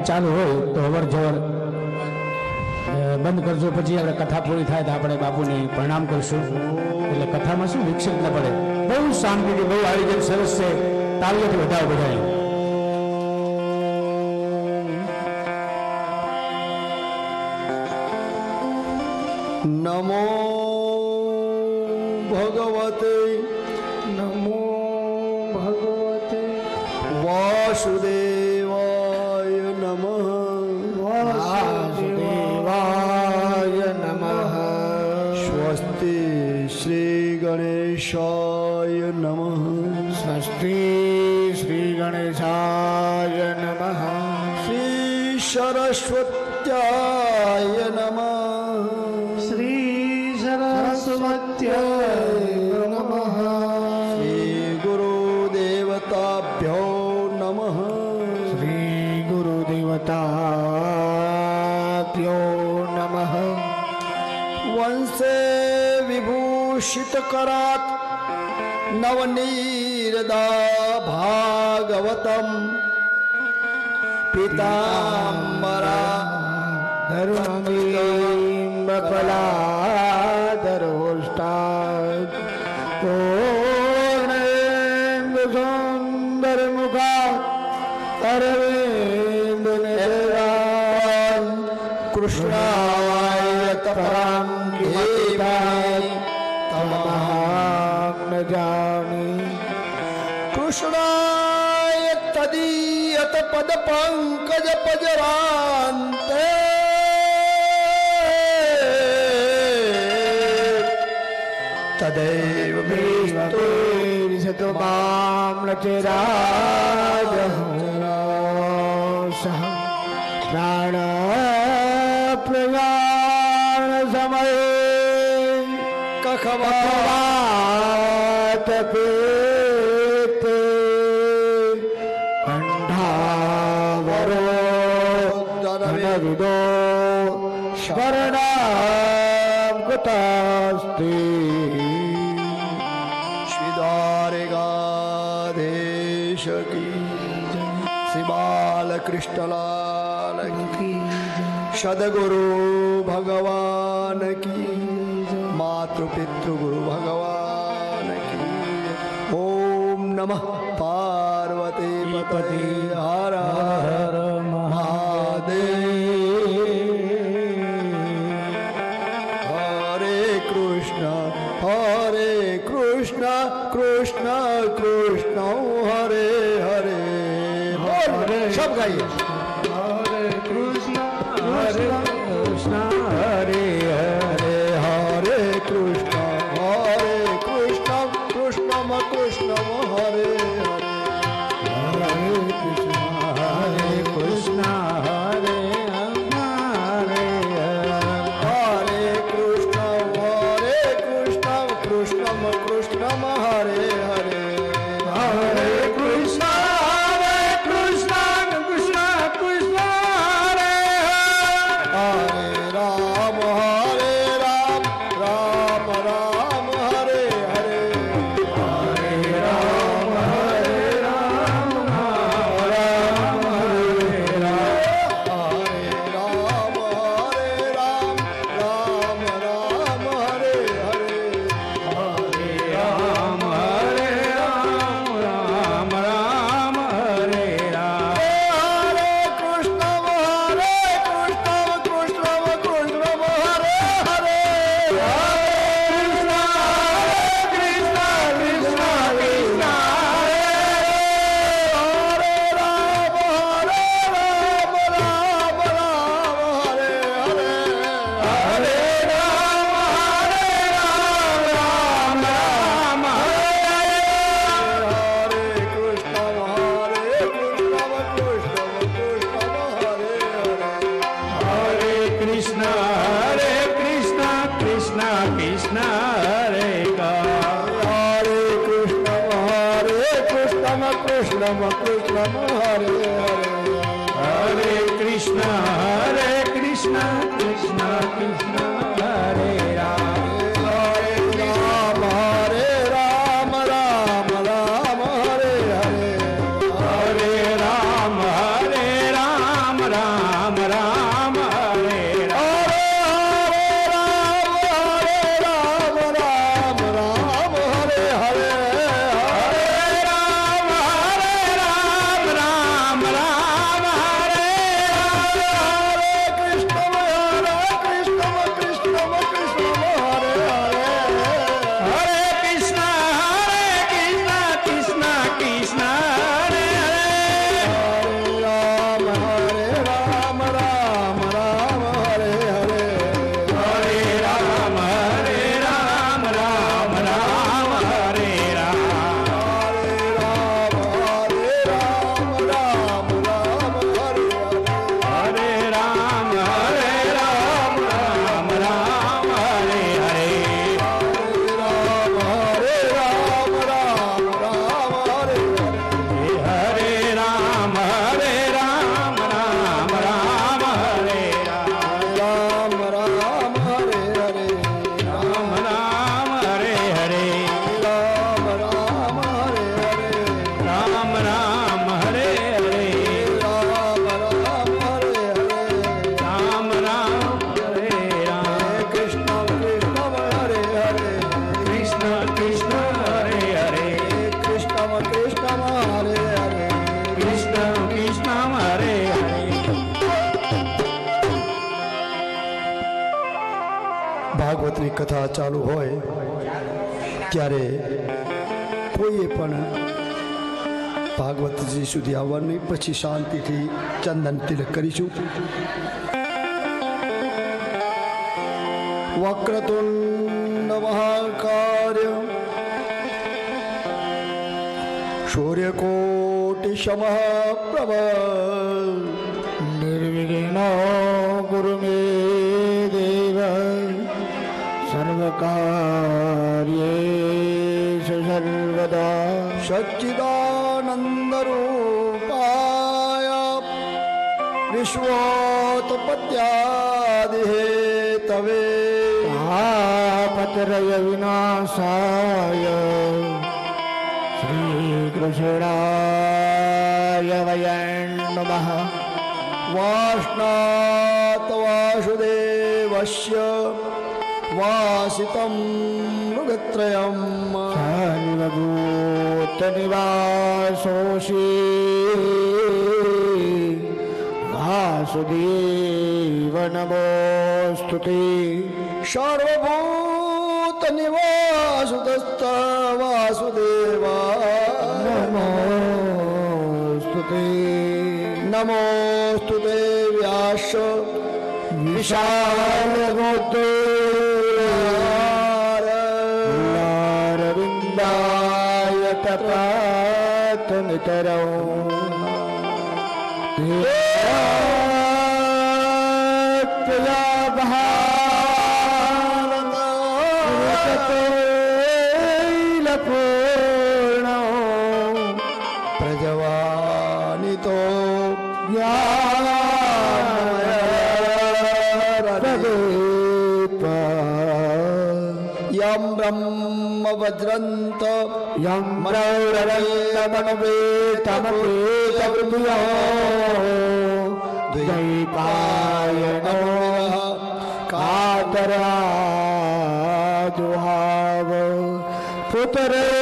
ચાલુ હોય તો અવર જવર બંધ કરજો. પછી આપણે કથા પૂરી થાય તો આપણે બાપુને પ્રણામ કરશું. એટલે કથામાં શું વિક્ષેપ ન પડે. બહુ શાંતિથી બહુ આયોજન સરસ છે. તાળીઓથી વધારે બધાય. ભાગવતમ પિતાંબરા ધર્મમી બપલા पंकज पजरांते। तदैव विष्णु सतमाम रचराज सह प्राण प्रयाण समय। कखवा तपे શરણામ કૃતાસ્તે શ્રીદ્વારિકાધીશ કી શ્રી બાલકૃષ્ણલાલ કી સદગુરુ ભગવાન કી માતૃપિતૃ ગુરુ ભગવાન કી ઓમ નમઃ શાંતિથી ચંદન તિલક કરીશું वासितं मृगत्रयं निवासोषी वासुदेव नमोऽस्तु ते सर्वभूतनिवासुतस्त वासुदेवा नमोऽस्तु ते नमोऽस्तु ते व्यास विशालगोत्रे કરો પૂર્ણ પ્રજવાની તો યમ બ્રહ્મ વજ્રંત यं प्रौरवल्लमवेतमवेतवृभुयो द्वैपायनो कातराजुहाव पुतरे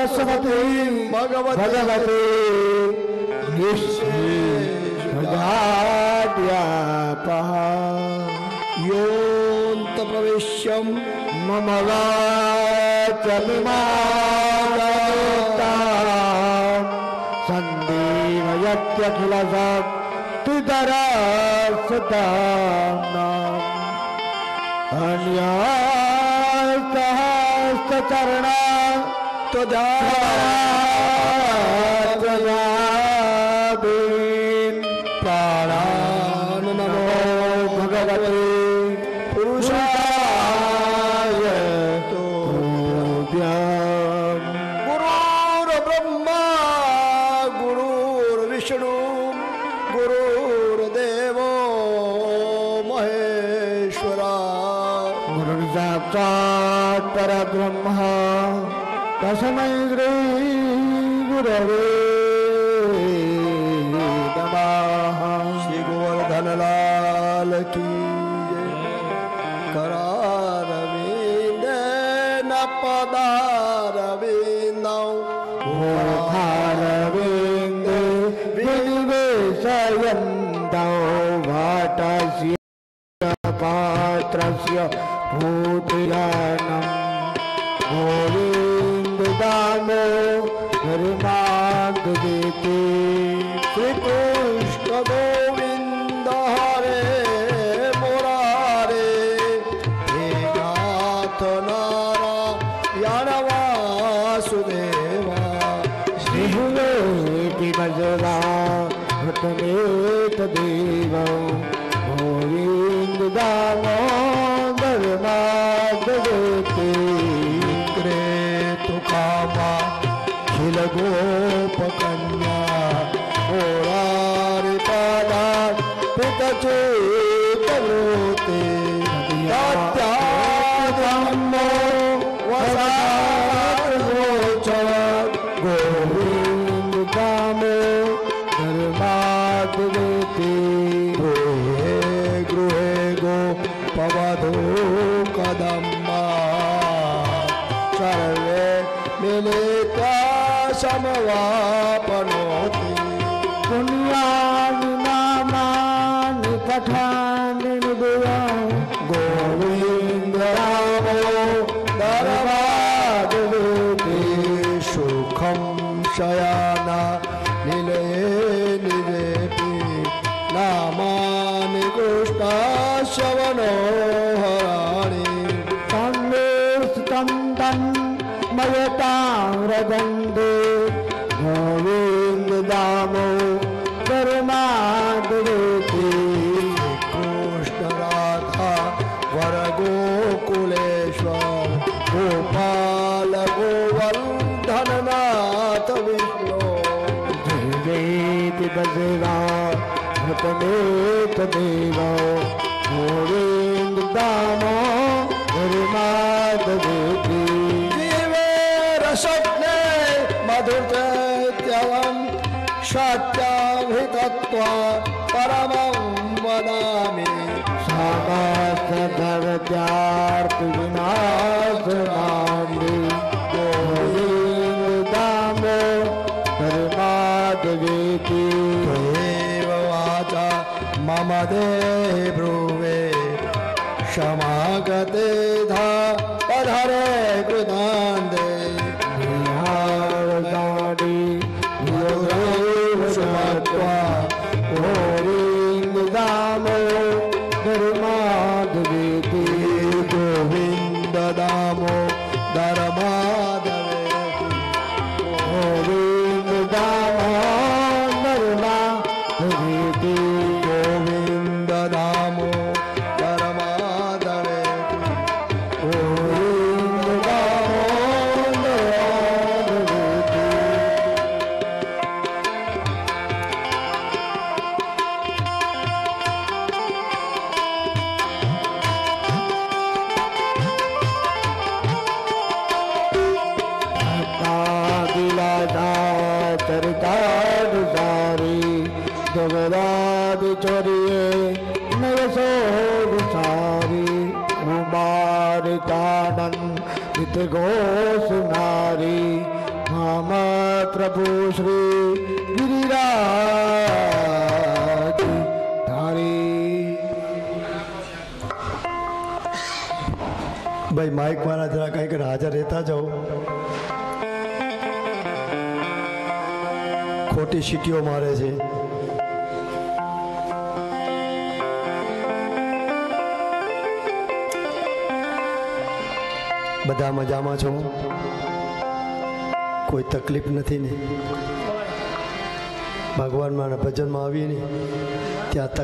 सरस्वती भगवती योऽन्त प्रवेश्यं मम वाचमिमाता सन्देहयत्यखिलशक्तितरा सदा તો જા ભૂતયાનમ ગોવિંદ દામો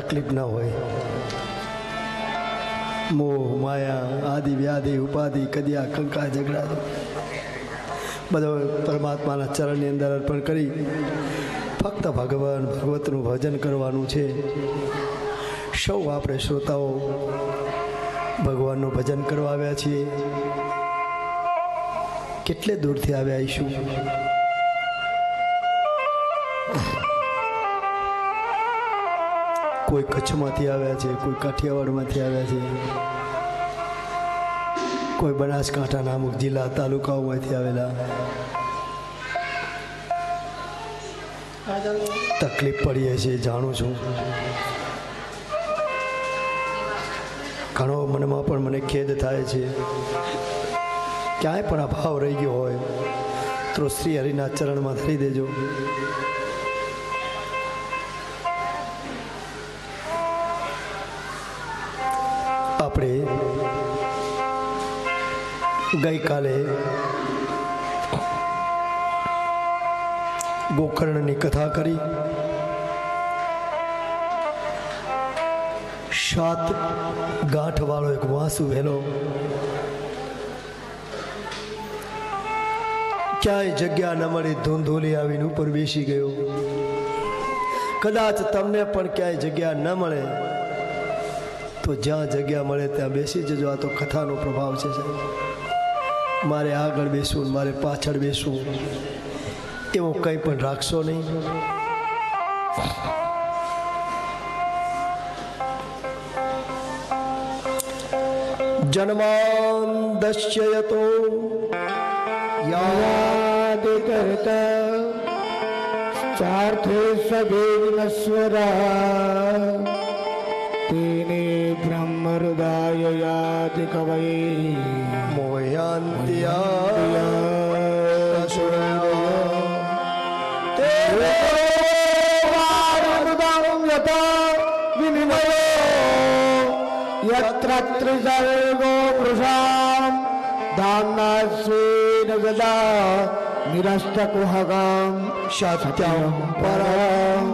તકલીફ ન હોય. મોહ, માયા, આદિ વ્યાધિ, ઉપાધિ, કદિયા કંકા ઝઘડા. બધો પરમાત્માના ચરણની અંદર અર્પણ કરી ફક્ત ભગવાન, ભગવતનું ભજન કરવાનું છે. સૌ આપણે શ્રોતાઓ ભગવાનનું ભજન કરવા આવ્યા છીએ. કેટલે દૂરથી આવ્યા આવીશું? કચ્છમાંથી આવ્યા છે, કોઈ કાઠિયાવાડમાંથી આવ્યા છે, કોઈ બનાસકાંઠાના અમુક જિલ્લા તાલુકાઓમાંથી આવેલા. તકલીફ પડીએ છે, જાણું છું. ઘણો મનમાં પણ મને ખેદ થાય છે. ક્યાંય પણ અભાવ રહી ગયો હોય, તો શ્રી હરિના ચરણમાં ધરી દેજો. ગઈકાલે ગોકર્ણની કથા કરી. સાત ગાંઠવાળો એક વાંસુ વહેલો. ક્યાંય જગ્યા ન મળી, ધૂંધોલી આવીને ઉપર બેસી ગયો. કદાચ તમને પણ ક્યાંય જગ્યા ન મળે, તો જ્યાં જગ્યા મળે ત્યાં બેસી જજો. આ તો કથાનો પ્રભાવ છે સાહેબ. મારે આગળ બેસવું ને મારે પાછળ બેસવું. એવું કંઈ પણ રાખશો નહીં. જન્માન દશ્યતો યાદ કરતા ચાર્થે સભે વિનસ્વરા તેને બ્રહ્મ હૃદય યાદ કવૈ ત્રિસર્ગો વૃષામ ધામ્નાસ્વેન ગદા નિરસ્તકુહગામ સત્યમ પરમ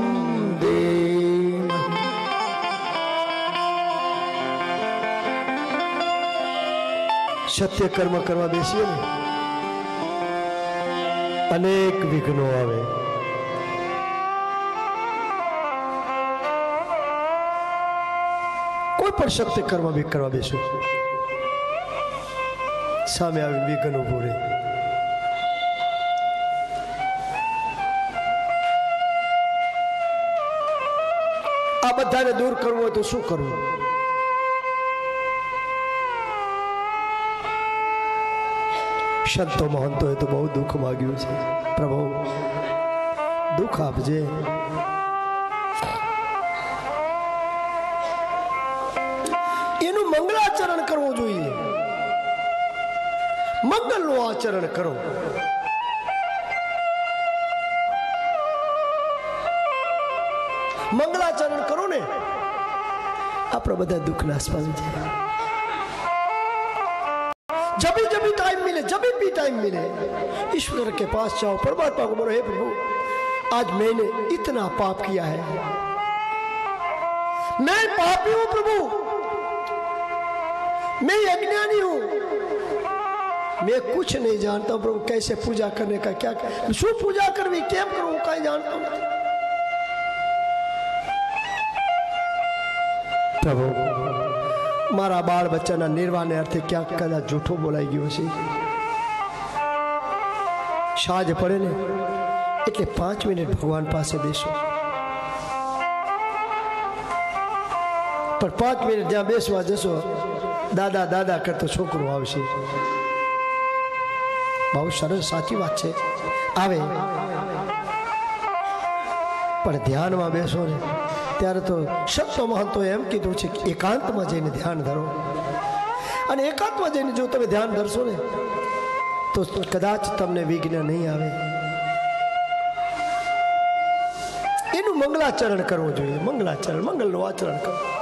સત્ય કર્મ કરવા બેસીએ ને અનેક વિઘ્નો આવે કોઈ પણ શક્તિ કર્મ બી કરવા બેસો. સામે આવી વિઘન ઉભું રહે. આ બધાને દૂર કરવું હોય તો શું કરવું? સંતો મહંતોએ તો બહુ દુઃખ માગ્યું છે. પ્રભુ, દુઃખ આપજે. મંગલનું આચરણ કરો મંગળાચરણ કરો ને આપણા બધા દુઃખ નાશ પામી જાય जब भी जब भी टाइम मिले जब भी टाइम मिले ईश्वर के पास जाओ परमात्मा को बोलो हे प्रभु आज मैंने इतना पाप किया है मैं पापी हूं प्रभु मैं अज्ञानी हूं मैं कुछ नहीं जानता प्रभु कैसे पूजा करने का क्या शू पूजा करवी केम करूं कहीं जानता हूं પ્રભુ મારા બાળ બચ્ચાના નિર્વાહને અર્થે ક્યાંક કદાચ જૂઠું બોલાઈ ગયું છે સાંજ પડે ને એટલે પાંચ મિનિટ ભગવાન પાસે બેસો પણ પાંચ મિનિટ જ્યાં બેસવા જશો દાદા દાદા કરતો છોકરો આવશે બહુ સરસ, સાચી વાત છે. આવે. પણ ધ્યાનમાં બેસો ને. ત્યારે તો શબ્દો મહંતો એમ કીધું છે કે એકાંતમાં જઈને ધ્યાન ધરો. અને એકાંતમાં જઈને જો તમે ધ્યાન ધરશો ને, તો કદાચ તમને વિઘ્ન નહીં આવે. એનું મંગલાચરણ કરવું જોઈએ. મંગલાચરણ, મંગલનું આચરણ કરો.